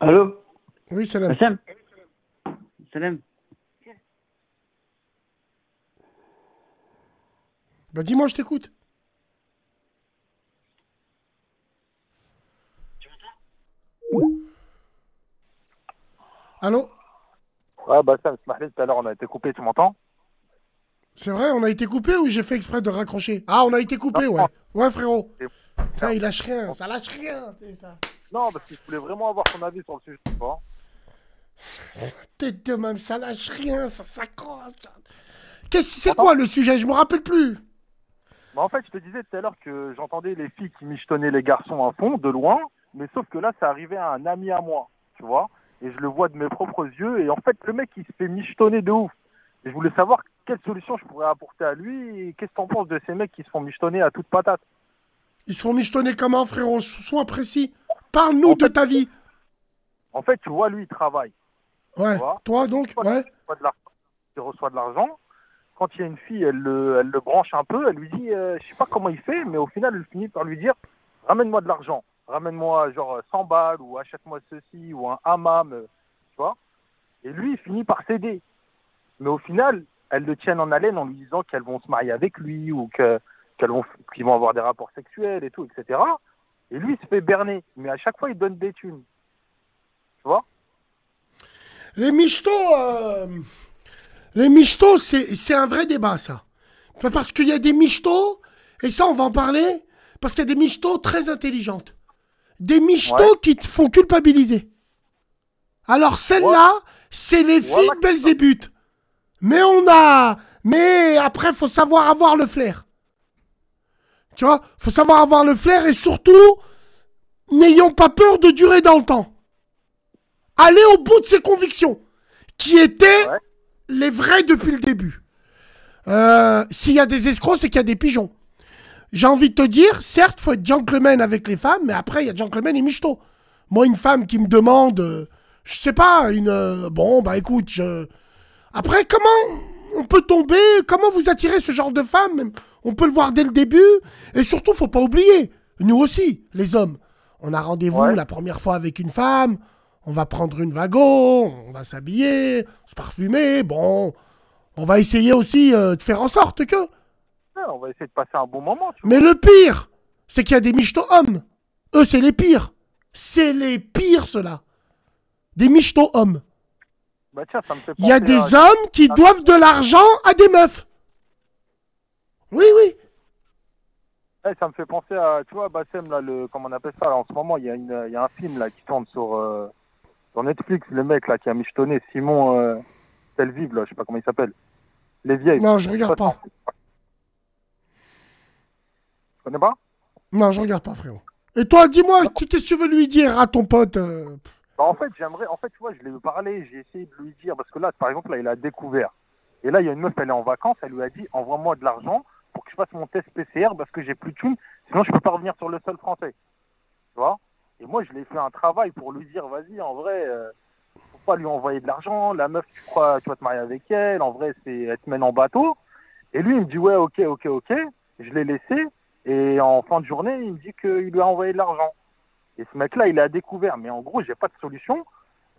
Allô? Oui, salam. Salam. Bah dis-moi, je t'écoute. Allô? Ouais, bah Smahli, tout à l'heure, on a été coupé, tu m'entends? C'est vrai, on a été coupé ou j'ai fait exprès de raccrocher? Ah, on a été coupé, ouais. Ouais, frérot. Putain, il lâche rien, ça lâche rien, tu sais, ça. Non, parce que je voulais vraiment avoir ton avis sur le sujet, tu vois. Tête de même, ça lâche rien, ça s'accroche. Qu'est-ce c'est quoi le sujet? Je me rappelle plus. Bah, en fait, je te disais tout à l'heure que j'entendais les filles qui michetonnaient les garçons à fond, de loin, mais sauf que là, ça arrivait à un ami à moi, tu vois, et je le vois de mes propres yeux, et en fait, le mec, il se fait michetonner de ouf. Et je voulais savoir quelle solution je pourrais apporter à lui, et qu'est-ce que t'en penses de ces mecs qui se font michetonner à toute patate? Ils se font michetonner comment, frérot? Sois précis. Parle-nous de ta vie. En fait, tu vois, lui, il travaille. Ouais. Tu vois? Toi, donc, ouais. Il reçoit de l'argent. Quand il y a une fille, elle le, branche un peu, elle lui dit, euh, je sais pas comment il fait, mais au final, elle finit par lui dire, ramène-moi de l'argent. Ramène-moi genre 100 balles ou achète-moi ceci ou un hammam, euh, tu vois. Et lui, il finit par céder. Mais au final, elles le tiennent en haleine en lui disant qu'elles vont se marier avec lui ou que, qu'elles vont, qu'ils vont avoir des rapports sexuels et tout, etc. Et lui, il se fait berner. Mais à chaque fois, il donne des thunes. Tu vois? Les michetots, euh, les michetots, c'est un vrai débat, ça. Parce qu'il y a des michetots, et ça, on va en parler, parce qu'il y a des michetots très intelligentes. Des michetots qui te font culpabiliser. Alors, celle-là, c'est les filles de Belzébuth. Mais on a. Mais après, faut savoir avoir le flair. Tu vois Faut savoir avoir le flair et surtout, n'ayons pas peur de durer dans le temps. Aller au bout de ses convictions, qui étaient les vraies depuis le début. Euh, S'il y a des escrocs, c'est qu'il y a des pigeons. J'ai envie de te dire, certes, faut être gentleman avec les femmes, mais après, il y a gentleman et michto. Moi, une femme qui me demande, euh, je sais pas, une. euh, bon, bah écoute, je. Après, comment on peut tomber Comment vous attirez ce genre de femme? On peut le voir dès le début. Et surtout, faut pas oublier, nous aussi, les hommes, on a rendez-vous la première fois avec une femme, on va prendre une wagon, on va s'habiller, se parfumer, bon. On va essayer aussi euh, de faire en sorte que. Ouais, On va essayer de passer un bon moment. Tu Mais le pire, c'est qu'il y a des michtos hommes. Eux, c'est les pires. C'est les pires, ceux-là. Des michtos hommes. Bah tiens, ça me fait Il y a des à- hommes qui doivent de l'argent à des meufs. Oui, oui. Ouais, ça me fait penser à, tu vois, Bassem, là, le, comment on appelle ça, là, en ce moment, il y, a une- il y a un film, là, qui tourne sur, euh, sur Netflix, le mec, là, qui a michetonné, Simon, euh, Telvive, là, je sais pas comment il s'appelle. Les vieilles. Non, je regarde pas. Tu connais pas? Non, je regarde pas, frérot. Et toi, dis-moi, qu'est-ce que tu veux lui dire à ton pote euh, Bah, en fait, j'aimerais, en fait, tu vois, je l'ai parlé, j'ai essayé de lui dire, parce que là, par exemple, là, il a découvert. Et là, il y a une meuf, elle est en vacances, elle lui a dit, envoie-moi de l'argent pour que je fasse mon test PCR parce que j'ai plus de thunes, sinon je peux pas revenir sur le sol français. Tu vois? Et moi, je l'ai fait un travail pour lui dire, vas-y, en vrai, euh, faut pas lui envoyer de l'argent, la meuf, tu crois, tu vas te marier avec elle, en vrai, c'est, elle te mène en bateau. Et lui, il me dit, ouais, ok, ok, ok. Je l'ai laissé, et en fin de journée, il me dit qu'il lui a envoyé de l'argent. Et ce mec-là, il a découvert. Mais en gros, j'ai pas de solution.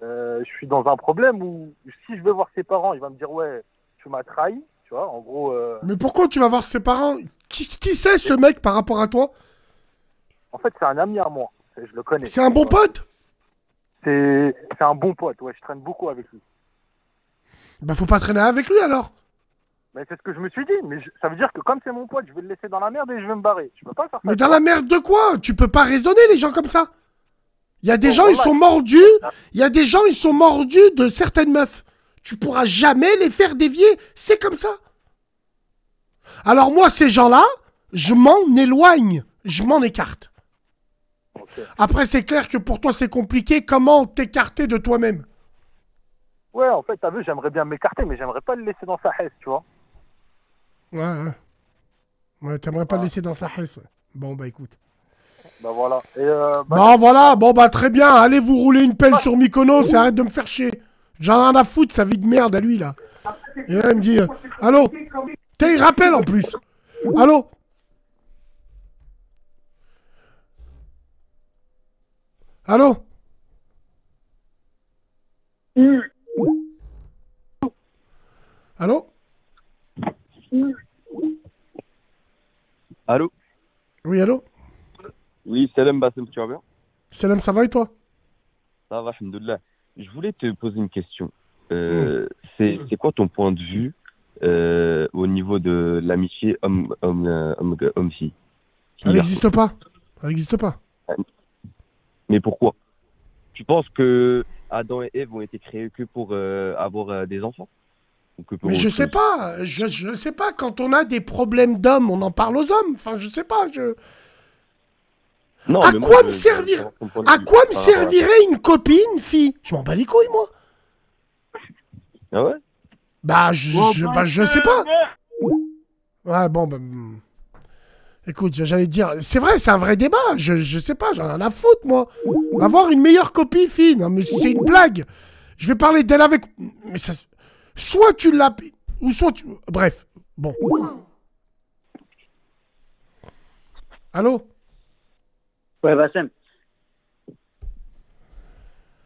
Euh, je suis dans un problème où si je vais voir ses parents, il va me dire ouais, tu m'as trahi. Tu vois, en gros. euh, Mais pourquoi tu vas voir ses parents? Qui, qui c'est ce mec par rapport à toi? En fait, c'est un ami à moi. Je le connais. C'est un bon pote C'est un bon pote. Ouais, je traîne beaucoup avec lui. Bah, faut pas traîner avec lui alors. Mais c'est ce que je me suis dit. Mais je- ça veut dire que comme c'est mon pote, je vais le laisser dans la merde et je vais me barrer. Je peux pas faire ça. Mais dans la merde de quoi? Tu peux pas raisonner les gens comme ça. Il y a des Bon, gens, ils sont mordus. Il y a des gens, ils sont mordus de certaines meufs. Tu pourras jamais les faire dévier. C'est comme ça. Alors moi, ces gens-là, je m'en éloigne. Je m'en écarte. Après, c'est clair que pour toi, c'est compliqué. Comment t'écarter de toi-même? Ouais, en fait, t'as vu, j'aimerais bien m'écarter, mais j'aimerais pas le laisser dans sa haisse, tu vois. Ouais, ouais. Ouais, t'aimerais pas le laisser dans sa haisse. ouais. Bon, bah écoute. Bah voilà. Et euh, bah, Bon, voilà, bon, bah très bien. Allez vous rouler une pelle sur Mykonos et arrête de me faire chier. J'en ai rien à foutre, sa vie de merde à lui, là. Et là, il me dit euh, Allô? Tiens, il rappelle en plus. Allô? Allô? Allô? Allô? Oui, allô? Oui, salam Bassem, tu vas bien? Salam, ça va et toi? Ça va, alhamdoulilah. Je voulais te poser une question. Euh, c'est c'est quoi ton point de vue euh, au niveau de l'amitié homme, homme, euh, homme, homme fille Elle n'existe pas. Elle n'existe pas. Mais pourquoi? Tu penses que Adam et Ève ont été créés que pour euh, avoir euh, des enfants? Ou que pour Mais je sais pas, je, je sais pas, quand on a des problèmes d'hommes, on en parle aux hommes. Enfin, je sais pas, je... Non, à moi, quoi me je- servir je- À quoi me à- servirait une copine, fille? Je m'en bats les couilles, moi. Ah ouais? Bah, je, je, bah, je sais pas. Ouais, bon, bah... Écoute, j'allais dire, c'est vrai, c'est un vrai débat. Je, je sais pas, j'en ai à foutre, moi. Avoir une meilleure copie, non, mais c'est une blague. Je vais parler d'elle avec. Mais ça. Soit tu l'as. Ou soit tu. Bref, bon. Allô? Ouais, Bassem.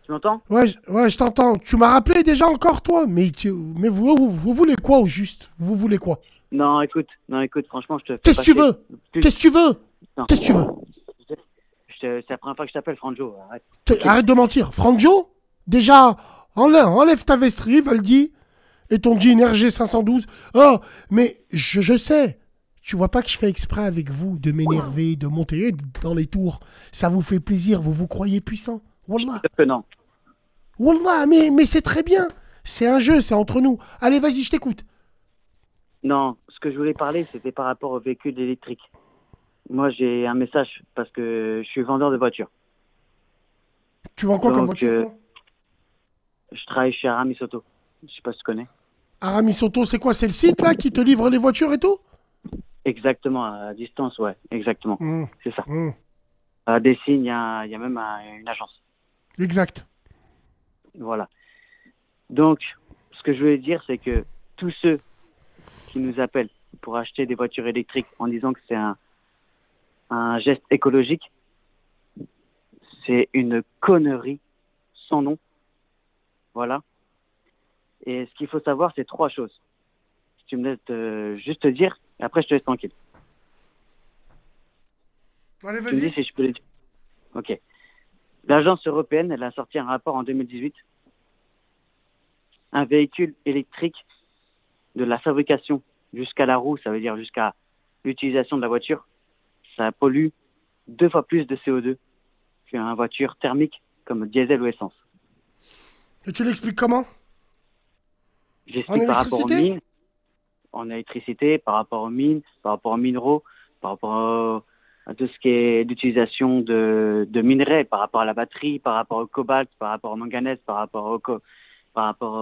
Tu m'entends? Ouais, je- ouais, je t'entends. Tu m'as rappelé déjà encore, toi? Mais, tu- mais vous, vous, vous voulez quoi au juste? Vous voulez quoi? Non, écoute, non, écoute, franchement, je te. fais Qu'est-ce que tu veux? Qu'est-ce que tu veux? Qu'est-ce que tu veux? C'est la première fois que je t'appelle, Franjo. Arrête. De mentir. Franck Joe Déjà, enlève, enlève ta vesterie, Valdi, et ton jean RG 512. Oh, mais je, je sais. Tu vois pas que je fais exprès avec vous de m'énerver, de monter dans les tours. Ça vous fait plaisir, vous vous croyez puissant. Wallah. Que non. Wallah, mais, mais c'est très bien. C'est un jeu, c'est entre nous. Allez, vas-y, je t'écoute. Non, ce que je voulais parler, c'était par rapport aux véhicules électriques. Moi, j'ai un message parce que je suis vendeur de voitures. Tu vends quoi comme voiture euh, toi Je travaille chez Aramis Auto. Je sais pas si tu connais. Aramis Auto, c'est quoi C'est le site là qui te livre les voitures et tout? Exactement, à distance, ouais, exactement. Mmh. C'est ça. Mmh. À il y a, il y a même un- une agence. Exact. Voilà. Donc, ce que je voulais dire, c'est que tous ceux qui nous appellent pour acheter des voitures électriques en disant que c'est un, un geste écologique, c'est une connerie sans nom. Voilà. Et ce qu'il faut savoir, c'est trois choses. Si tu me laisses euh, juste te dire, et après je te laisse tranquille. Allez, Tu me dis si je peux les dire. Ok. L'agence européenne, elle a sorti un rapport en 2018. Un véhicule électrique de la fabrication jusqu'à la roue, ça veut dire jusqu'à l'utilisation de la voiture, ça pollue deux fois plus de CO2 qu'une voiture thermique comme diesel ou essence. Et tu l'expliques comment? J'explique par rapport aux mines, en électricité, par rapport aux mines, par rapport aux minéraux, par rapport à tout ce qui est l'utilisation de, de minerais, par rapport à la batterie, par rapport au cobalt, par rapport au manganèse, par rapport au, co- par rapport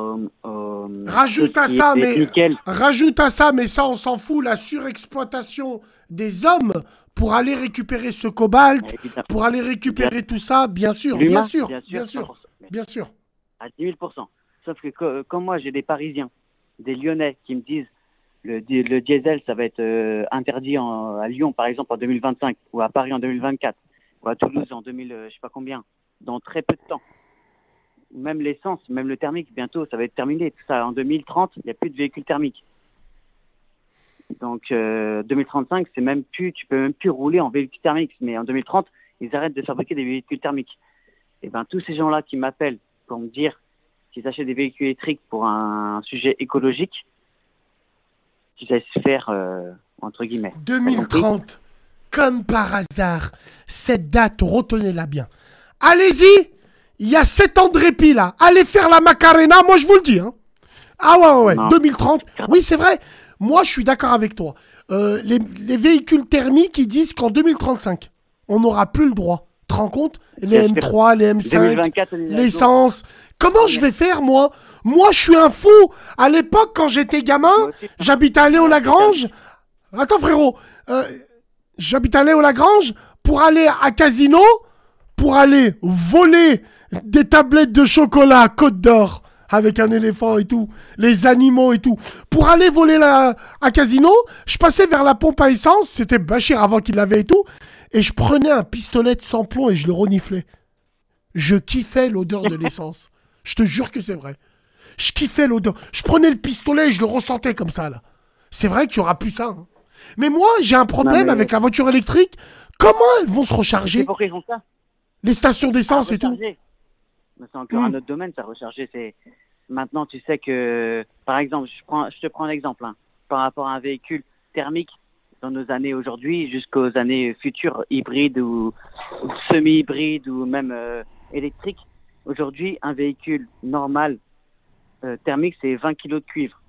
au, au- Rajoute tout à ça, mais nickel. rajoute à ça, mais ça on s'en fout, la surexploitation des hommes pour aller récupérer ce cobalt, pour aller récupérer tout ça, bien sûr, bien sûr, bien sûr, bien sûr, 100%. bien sûr. à 10 000% Sauf que comme moi, j'ai des Parisiens, des Lyonnais qui me disent le, le diesel, ça va être euh, interdit en- à Lyon, par exemple, en 2025, ou à Paris en 2024, ou à Toulouse en 2000, euh, je sais pas combien, dans très peu de temps. Même l'essence, même le thermique, bientôt, ça va être terminé. Tout ça, en 2030, il n'y a plus de véhicules thermiques. Donc, euh, 2035, c'est même plus, tu peux même plus rouler en véhicule thermique. Mais en 2030, ils arrêtent de fabriquer des véhicules thermiques. Et ben, tous ces gens-là qui m'appellent pour me dire qu'ils achètent des véhicules électriques pour un sujet écologique, qu'ils laissent faire, euh, entre guillemets. 2030, comme par hasard, cette date, retenez-la bien. Allez-y, il y a 7 ans de répit là. Allez faire la Macarena, moi je vous le dis. Hein. Ah ouais, ouais, ouais, Non. 2030. Oui, c'est vrai. Moi, je suis d'accord avec toi. Euh, les, les véhicules thermiques, ils disent qu'en 2035, on n'aura plus le droit. Tu te rends compte? Les Bien sûr. M3, les M5, 2024, on est là-dedans. l'essence. Comment je vais faire, moi? Moi, je suis un fou. À l'époque, quand j'étais gamin, j'habitais à Léo-Lagrange. Attends, frérot. Euh, j'habitais à Léo-Lagrange pour aller à Casino, pour aller voler des tablettes de chocolat à Côte d'Or avec un éléphant et tout, les animaux et tout. Pour aller voler la, à casino, je passais vers la pompe à essence, c'était Bachir avant qu'il l'avait et tout, et je prenais un pistolet de sans plomb et je le reniflais. Je kiffais l'odeur de l'essence. Je te jure que c'est vrai. Je kiffais l'odeur. Je prenais le pistolet et je le ressentais comme ça, là. C'est vrai que tu auras plus ça. hein. Mais moi, j'ai un problème mais- avec la voiture électrique. Comment elles vont se recharger? ça Les stations d'essence et tout. C'est encore Hmm. un autre domaine, ça recharger. C'est maintenant tu sais que, par exemple, je prends, je te prends l'exemple, hein, par rapport à un véhicule thermique dans nos années aujourd'hui jusqu'aux années futures hybrides ou, semi-hybrides ou même euh, électriques. Aujourd'hui, un véhicule normal euh, thermique c'est 20 kg de cuivre.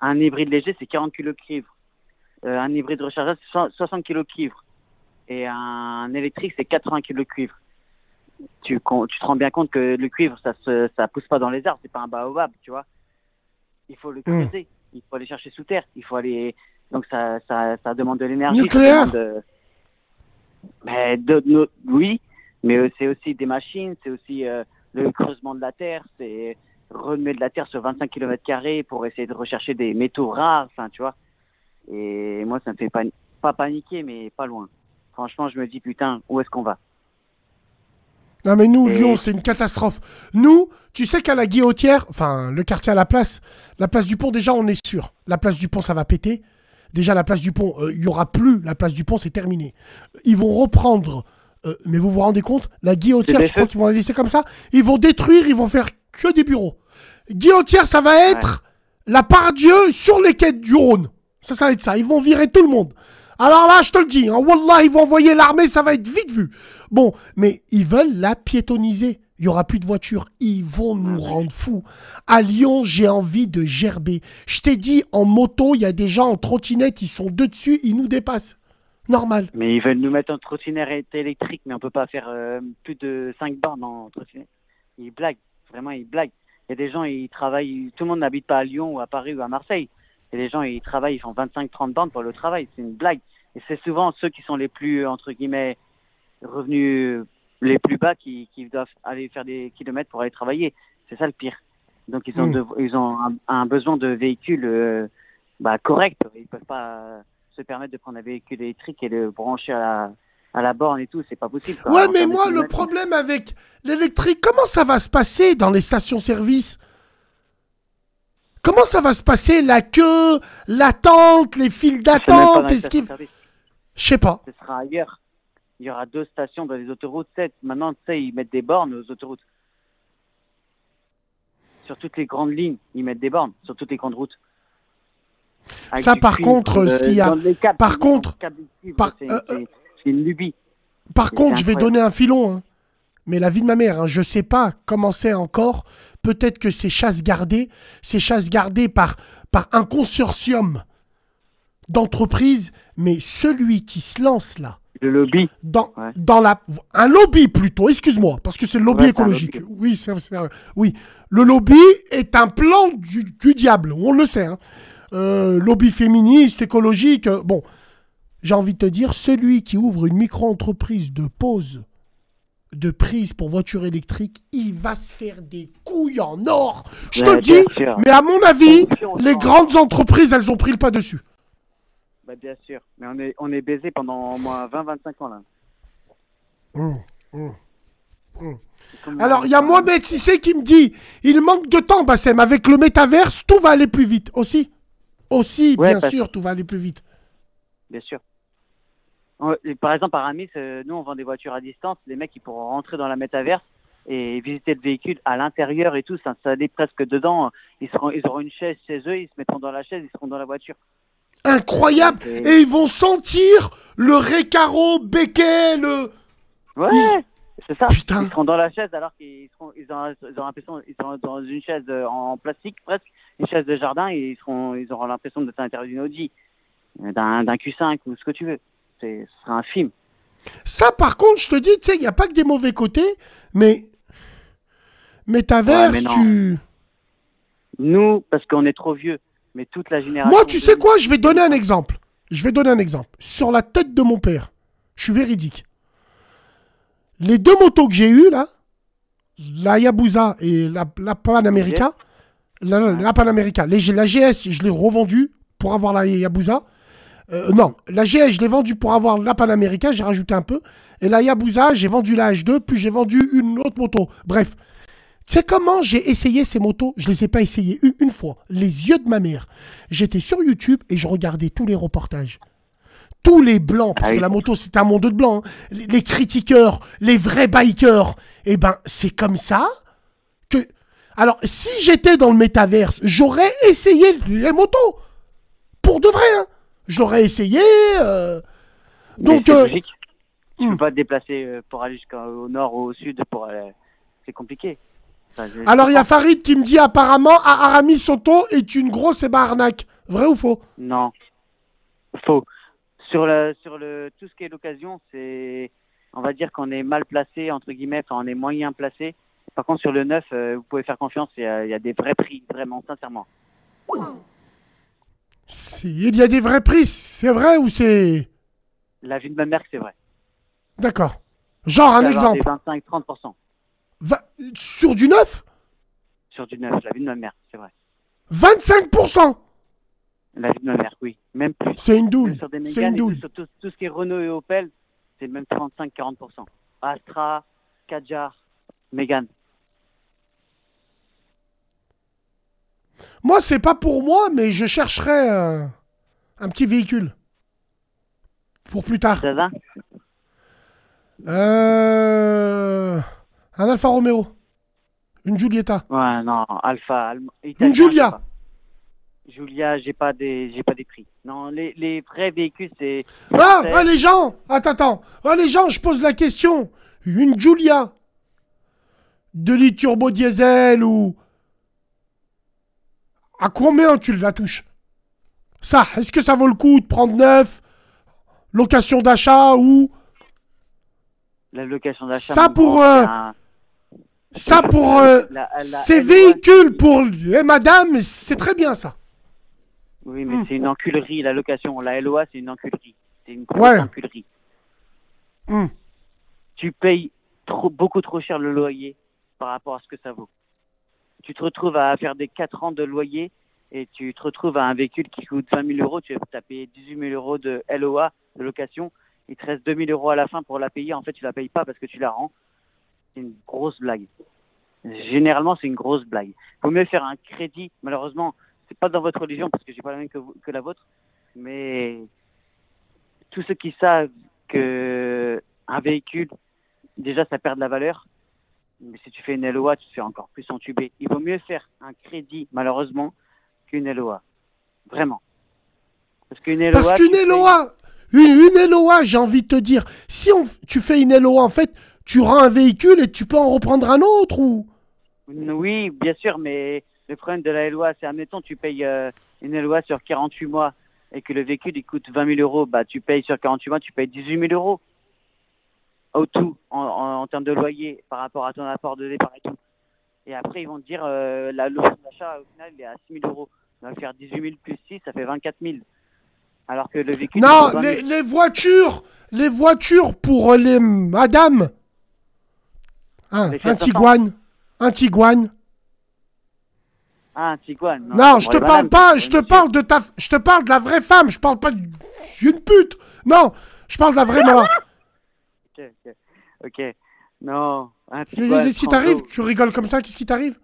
Un hybride léger c'est 40 kg de cuivre. Euh, un hybride rechargeable c'est so- 60 kg de cuivre. Et un électrique c'est 80 kg de cuivre tu, te rends bien compte que le cuivre, ça se, ça pousse pas dans les arbres, c'est pas un baobab, tu vois. Il faut le Hmm. creuser, il faut aller chercher sous terre, il faut aller. Donc ça, ça, ça demande de l'énergie. ça Nucléaire. demande de- Mais de- no- oui, mais euh, c'est aussi des machines, c'est aussi euh, le creusement de la terre, c'est remuer de la terre sur 25 km pour essayer de rechercher des métaux rares, enfin, tu vois. Et moi, ça me fait pas paniquer, mais pas loin. Franchement, je me dis, putain, où est-ce qu'on va? Non mais nous, Lyon, c'est une catastrophe. Nous, tu sais qu'à la Guillotière, enfin le quartier à la place, la place du pont, déjà on est sûr. La place du pont, ça va péter. Déjà la place du pont, euh, il y aura plus la place du pont, c'est terminé. Ils vont reprendre, euh, mais vous vous rendez compte, la Guillotière, tu crois qu'ils vont la laisser comme ça? Ils vont détruire, ils vont faire que des bureaux. Guillotière, ça va être la part Dieu sur les quais du Rhône. Ça, ça va être ça. Ils vont virer tout le monde. Alors là, je te le dis, hein, Wallah, ils vont envoyer l'armée, ça va être vite vu. Bon, mais ils veulent la piétoniser. Il y aura plus de voitures. Ils vont nous rendre fous. À Lyon, j'ai envie de gerber. Je t'ai dit, en moto, il y a des gens en trottinette, ils sont dessus, ils nous dépassent. Normal. Mais ils veulent nous mettre en trottinette électrique, mais on peut pas faire euh, plus de 5 bornes en trottinette. Ils blaguent, vraiment ils blaguent. Il y a des gens, ils travaillent, tout le monde n'habite pas à Lyon ou à Paris ou à Marseille. A des gens, ils travaillent, ils font 25-30 bornes pour le travail. C'est une blague. Et c'est souvent ceux qui sont les plus, entre guillemets, revenus les plus bas qui, qui doivent aller faire des kilomètres pour aller travailler. C'est ça le pire. Donc ils ont, Mm. de- ils ont un, un besoin de véhicules euh, bah, corrects. Ils peuvent pas se permettre de prendre un véhicule électrique et le brancher à la, à la borne et tout. C'est pas possible. quoi. Ouais, En mais moi, le problème avec l'électrique, comment ça va se passer dans les stations-service? Comment ça va se passer La queue, l'attente, les files d'attente Est-ce. Je sais pas. Ce sera ailleurs. Il y aura deux stations dans les autoroutes. Maintenant, tu sais, ils mettent des bornes aux autoroutes. Sur toutes les grandes lignes, ils mettent des bornes sur toutes les grandes routes. Avec Ça, par contre, s'il y a- par contre, par- c'est- euh, c'est une lubie. Par contre, je vais donner un filon. hein. Mais la vie de ma mère, hein, je sais pas comment c'est encore. Peut-être que c'est chasse gardée. C'est chasse gardée par, par un consortium d'entreprises. Mais celui qui se lance là. Le lobby. Dans, dans la, un lobby plutôt, excuse-moi, parce que c'est le lobby Ouais, écologique. lobby. Oui, c'est, c'est- oui. Le lobby est un plan du, du diable, on le sait. hein. Euh, lobby féministe, écologique. euh, bon, j'ai envie de te dire, celui qui ouvre une micro-entreprise de pose de prise pour voiture électrique, il va se faire des couilles en or. Je te le dis, sûr. mais à mon avis, les grandes entreprises, elles ont pris le pas dessus. Bah, bien sûr. Mais on est, on est baisé pendant au moins 20-25 ans là. Hum, hum. Comment- Alors, il y a Mohamed Sissé qui me dit il manque de temps, Bassem. Avec le métaverse, tout va aller plus vite. Aussi Aussi, Ouais, bien sûr, tout va aller plus vite. Bien sûr. On- Par exemple, à Ramis, euh, nous, on vend des voitures à distance. Les mecs, ils pourront rentrer dans la métaverse et visiter le véhicule à l'intérieur et tout, s'installer presque dedans. Ils, seront, ils auront une chaise chez eux, ils se mettront dans la chaise, ils seront dans la voiture. Incroyable Et- Et ils vont sentir le récaro, béquet, le. Ouais, Ils- c'est ça. Putain. Ils seront dans la chaise alors qu'ils seront, ils ont, ils ont l'impression, ils sont dans une chaise euh, en plastique presque, une chaise de jardin et ils seront, ils auront l'impression d'être à l'intérieur d'une Audi, d'un d'un Q5 ou ce que tu veux. Ce sera un film. Ça, par contre, je te dis, tu sais, il n'y a pas que des mauvais côtés, mais. Mais non. tu. Nous, parce qu'on est trop vieux, mais toute la génération. Moi, tu sais quoi? Je vais donner un exemple. Je vais donner un exemple. Sur la tête de mon père, je suis véridique. Les deux motos que j'ai eues, là, la Yabusa et la, la Panamérica. La, la, Panamérica. Les, la GS, je l'ai revendue pour avoir la Yabusa. Euh, non, la GS, je l'ai vendue pour avoir la Panamérica, j'ai rajouté un peu. Et la Yabusa, j'ai vendu la H2, puis j'ai vendu une autre moto. Bref. Tu sais comment j'ai essayé ces motos? Je les ai pas essayées une, une fois. Les yeux de ma mère. J'étais sur YouTube et je regardais tous les reportages. Tous les blancs, parce que la moto c'est un monde de blancs. hein. Les, les critiqueurs, les vrais bikers. Eh ben, c'est comme ça que. Alors, si j'étais dans le métaverse, j'aurais essayé les motos. Pour de vrai, hein. J'aurais essayé. euh, Donc, c'est euh, logique. Tu peux pas te déplacer euh, pour aller jusqu'au nord ou au sud pour aller- C'est compliqué. Enfin, je- alors il y a. Farid qui me dit apparemment à Aramis Soto est une grosse et bah, arnaque. Vrai ou faux? Non. Faux. Sur le, sur le, tout ce qui est l'occasion, c'est, on va dire qu'on est mal placé, entre guillemets, enfin, on est moyen placé. Par contre, sur le neuf, euh, vous pouvez faire confiance, il y, y a des vrais prix, vraiment, sincèrement. Il y a des vrais prix, c'est vrai ou c'est. La vie de ma mère, c'est vrai. D'accord. Genre un exemple. Des 25-30% Va- Sur du neuf? Sur du neuf, la vie de ma mère, c'est vrai. 25% La vie de ma mère, oui. Même plus. C'est une douille. C'est une douille. sur tout, tout ce qui est Renault et Opel, c'est même 35-40%. Astra, Kadjar, Mégane. Moi, c'est pas pour moi, mais je chercherais euh, un petit véhicule. Pour plus tard. Euh... Un Alfa Romeo. Une Giulietta. Ouais, non, Allem- Une Giulia. Giulia, j'ai pas des, j'ai pas des prix. Non, les, les vrais véhicules, c'est. Ah, ah, les gens Attends, attends. Ah, les gens, je pose la question. Une Giulia. 2 litres turbo diesel ou... À combien tu la touches? Ça, est-ce que ça vaut le coup de prendre neuf? Location d'achat ou... La location d'achat. Ça pour... euh, un- Ça pour... euh, La- la ces L1, véhicules pour les madames, c'est très bien ça. Oui, mais c'est une enculerie, la location. La LOA, c'est une enculerie. C'est une grosse Ouais. enculerie. Hmm. Tu payes trop, beaucoup trop cher le loyer par rapport à ce que ça vaut. Tu te retrouves à faire des 4 ans de loyer et tu te retrouves à un véhicule qui coûte 20 000 euros. Tu as payé 18 000 euros de LOA, de location. Il te reste 2 000 euros à la fin pour la payer. En fait, tu la payes pas parce que tu la rends. C'est une grosse blague. Généralement, c'est une grosse blague. Il vaut mieux faire un crédit. Malheureusement, c'est pas dans votre religion parce que j'ai pas la même que, que la vôtre. Mais tous ceux qui savent que un véhicule, déjà, ça perd de la valeur. Mais si tu fais une LOA, tu te fais encore plus entuber. Il vaut mieux faire un crédit, malheureusement, qu'une LOA. Vraiment. Parce qu'une LOA. Parce qu'une LOA, une, une LOA, j'ai envie de te dire, si on, tu fais une LOA, en fait, tu rends un véhicule et tu peux en reprendre un autre ou... Oui, bien sûr, mais le problème de la LOA, c'est, admettons, tu payes euh, une LOA sur 48 mois et que le véhicule, il coûte 20 000 euros, bah, tu payes sur 48 mois, tu payes 18 000 euros au tout, en, en, en termes de loyer, par rapport à ton apport de départ et tout. Et après, ils vont te dire, euh, la location d'achat, au final, il est à 6 000 euros. On va faire 18 000 plus 6, ça fait 24 000. Alors que le véhicule... Non, coûte 20 000. les, les voitures, les voitures pour les madames. Hein, Les un Fiat 500. Tiguan, un Tiguan. Ah, un Tiguan. Non, c'est je te parle madames, pas, je te parle de ta, je te parle de la vraie femme, je parle pas d'une pute. Non, je parle de la vraie maman. Ok, ok. Ok. Non, un Qu'est-ce Tiguan. qui Franco. t'arrive Tu rigoles comme ça, qu'est-ce qui t'arrive?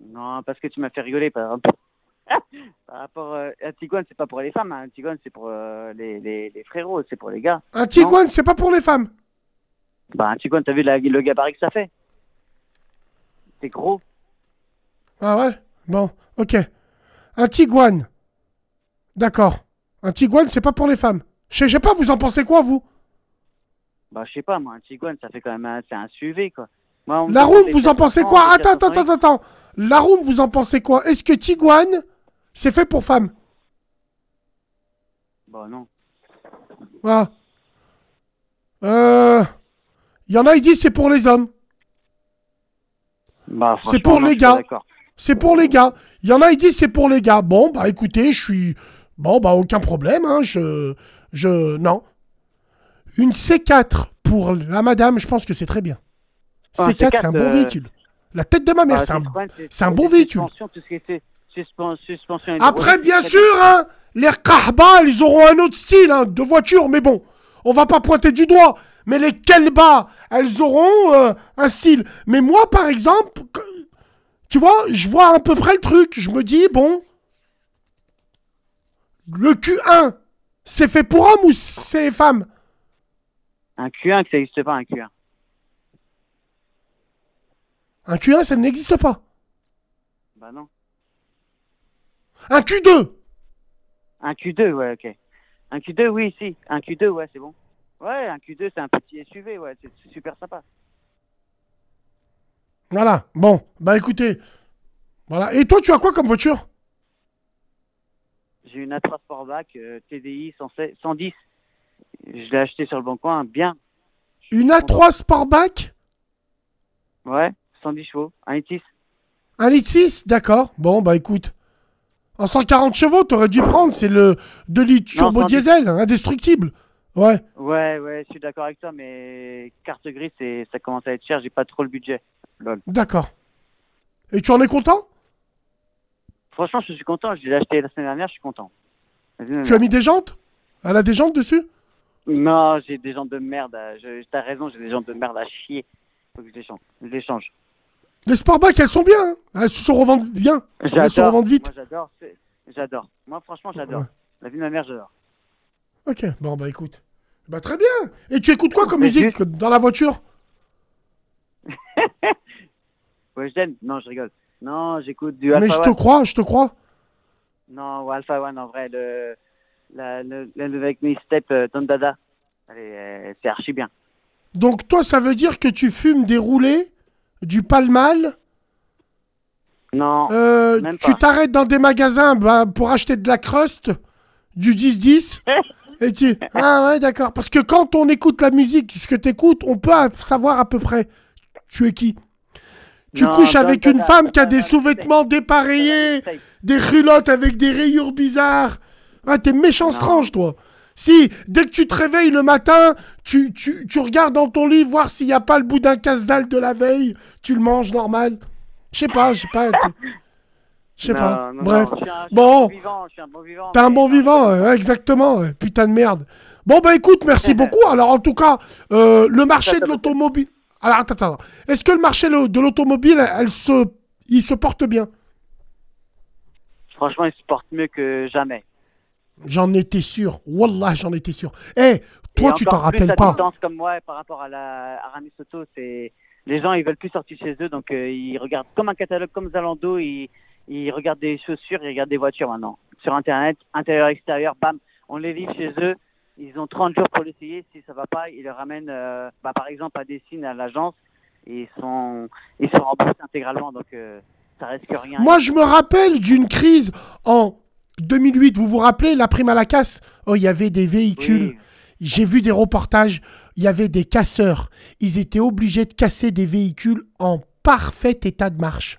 Non, parce que tu m'as fait rigoler par rapport. par rapport euh, un Tiguan, c'est pas pour les femmes, hein. un Tiguan, c'est pour euh, les, les, les frérots, c'est pour les gars. Un Tiguan, c'est pas pour les femmes. Bah, un Tiguan, t'as vu la- le gabarit que ça fait? C'est gros. Ah ouais? Bon, ok. Un Tiguan. D'accord. Un Tiguan, c'est pas pour les femmes. Je sais- je sais pas, vous en pensez quoi, vous? Bah, je sais pas, moi, un Tiguan, ça fait quand même un, c'est un SUV, quoi. Moi, La room, vous en pensez 400, quoi Attends, attends, 400. attends, attends. La room, vous en pensez quoi Est-ce que Tiguan, c'est fait pour femmes Bah, non. Ah. Euh. Il y en a, ils disent c'est pour les hommes. Bah, C'est pour les gars. C'est pour les gars. Il y en a, ils disent c'est pour les gars. Bon, bah écoutez, je suis. Bon, bah aucun problème, hein. Je. Je. Non. Une C4 pour la madame, je pense que c'est très bien. C4, c'est un bon euh, véhicule. La tête de ma mère, bah, c'est un, Citroën, c'est un bon véhicule. suspension, tout ce qui est suspen- suspension Après, bien sûr, hein, les Kahba, ils auront un autre style hein, de voiture, mais bon, on va pas pointer du doigt. Mais les Kelba, elles auront euh, un style. Mais moi, par exemple, tu vois, je vois à peu près le truc. Je me dis, bon, le Q1, c'est fait pour homme ou c'est femme? Un Q1, que ça n'existe pas, un Q1. Un Q1, ça n'existe pas. Bah non. Un Q2 Un Q2, ouais, ok. Un Q2, oui, si. Un Q2, ouais, c'est bon. Ouais, un Q2, c'est un petit SUV, ouais, c'est c'est super sympa. Voilà, bon, bah écoutez. Voilà. Et toi, tu as quoi comme voiture? J'ai une A3 Sportback euh, TDI 116 110. Je l'ai acheté sur le bon coin, bien. Une A3 Sportback Ouais, 110 chevaux, un litre 6. Un litre 6 D'accord. Bon, bah écoute. En 140 chevaux, t'aurais dû prendre, c'est le 2 litres turbo 110. diesel, indestructible. Ouais. Ouais, ouais, je suis d'accord avec toi, mais carte grise, c'est- ça commence à être cher, j'ai pas trop le budget. D'accord. Et tu en es content? Franchement, je suis content, je l'ai acheté la semaine dernière, je suis content. Tu as mis des jantes? Elle a des jantes dessus? Non, j'ai des gens de merde. à- je- T'as raison, j'ai des gens de merde à chier. Faut que je les change. Je les change. Les elles sont bien. hein. Elles se revendent bien. Elles se revendent vite. Moi, j'adore. J'adore. Moi, franchement, j'adore. Ouais. La vie de ma mère, j'adore. Ok, bon, bah écoute. Bah très bien. Et tu écoutes quoi comme Mais musique dans la voiture? Ouais, je t'aime. Non, je rigole. Non, j'écoute du Mais Alpha je te crois, je te crois. Non, Alpha One, en vrai. Le, la, le, le avec mes steps euh, Dada. Euh, C'est archi bien. Donc toi, ça veut dire que tu fumes des roulés, du palmal, Non, euh, même tu t'arrêtes dans des magasins bah, pour acheter de la crust, du 10-10, et tu... Ah ouais, d'accord. Parce que quand on écoute la musique, ce que tu écoutes, on peut savoir à peu près tu es qui. Tu Non, couches avec une femme qui a des sous-vêtements dépareillés, des culottes avec des rayures bizarres. Ah, t'es méchant strange, toi. Si, dès que tu te réveilles le matin, tu, tu, tu regardes dans ton lit voir s'il n'y a pas le bout d'un casse-dalle de la veille, tu le manges normal. Je sais pas, je sais pas. Je sais pas. non, Bref. non, je suis un- je suis un bon. un vivant. T'es un bon vivant, exactement. Putain de merde. Bon, bah écoute, merci beaucoup. Alors, en tout cas, euh, le marché de l'automobile. Alors, attends, attends. Est-ce que le marché de l'automobile, elle se... il se porte bien? Franchement, il se porte mieux que jamais. J'en étais sûr. Wallah, j'en étais sûr. Eh, toi, Et tu t'en rappelles à pas. distance comme moi par rapport à la Aramis Auto, c'est les gens ils veulent plus sortir chez eux donc euh, ils regardent comme un catalogue comme Zalando, ils, ils regardent des chaussures, ils regardent des voitures maintenant sur internet, intérieur extérieur, bam, on les livre chez eux. Ils ont 30 jours pour l'essayer, si ça va pas, ils le ramènent euh, bah, par exemple à Dessine à l'agence et ils sont ils sont remboursés intégralement donc euh, ça risque rien. Moi, je me rappelle d'une crise en 2008. Vous vous rappelez la prime à la casse? Oh, il y avait des véhicules. J'ai vu des reportages. Il y avait des casseurs. Ils étaient obligés de casser des véhicules en parfait état de marche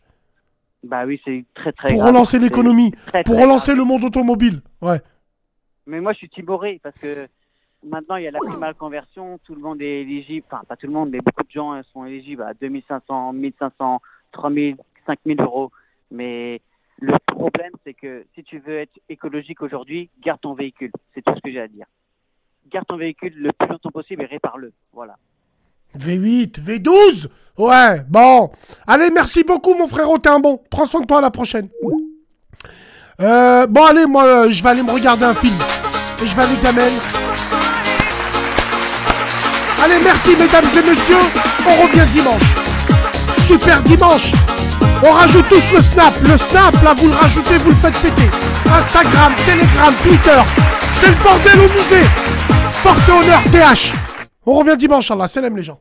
Bah oui, c'est très très pour grave. relancer l'économie, pour relancer grave. le monde automobile. Ouais. Mais moi, je suis timoré parce que maintenant, il y a la prime à la conversion. Tout le monde est éligible. Enfin, pas tout le monde, mais beaucoup de gens sont éligibles à 2500, 1500, 3000, 5000 euros. Mais le problème, c'est que si tu veux être écologique aujourd'hui, garde ton véhicule. C'est tout ce que j'ai à dire. Garde ton véhicule le plus longtemps possible et répare-le. Voilà. V8, V12 Ouais, bon. Allez, merci beaucoup, mon frérot, t'es un bon. Prends soin de toi à la prochaine. Euh, bon, allez, moi, euh, je vais aller me regarder un film. Et je vais aller gamelle. Allez, merci, mesdames et messieurs. On revient dimanche. Super dimanche. On rajoute tous le snap. Le snap, là, vous le rajoutez, vous le faites péter. Instagram, Telegram, Twitter. C'est le bordel au musée. Force et honneur, TH. On revient dimanche, Allah. Salam, les gens.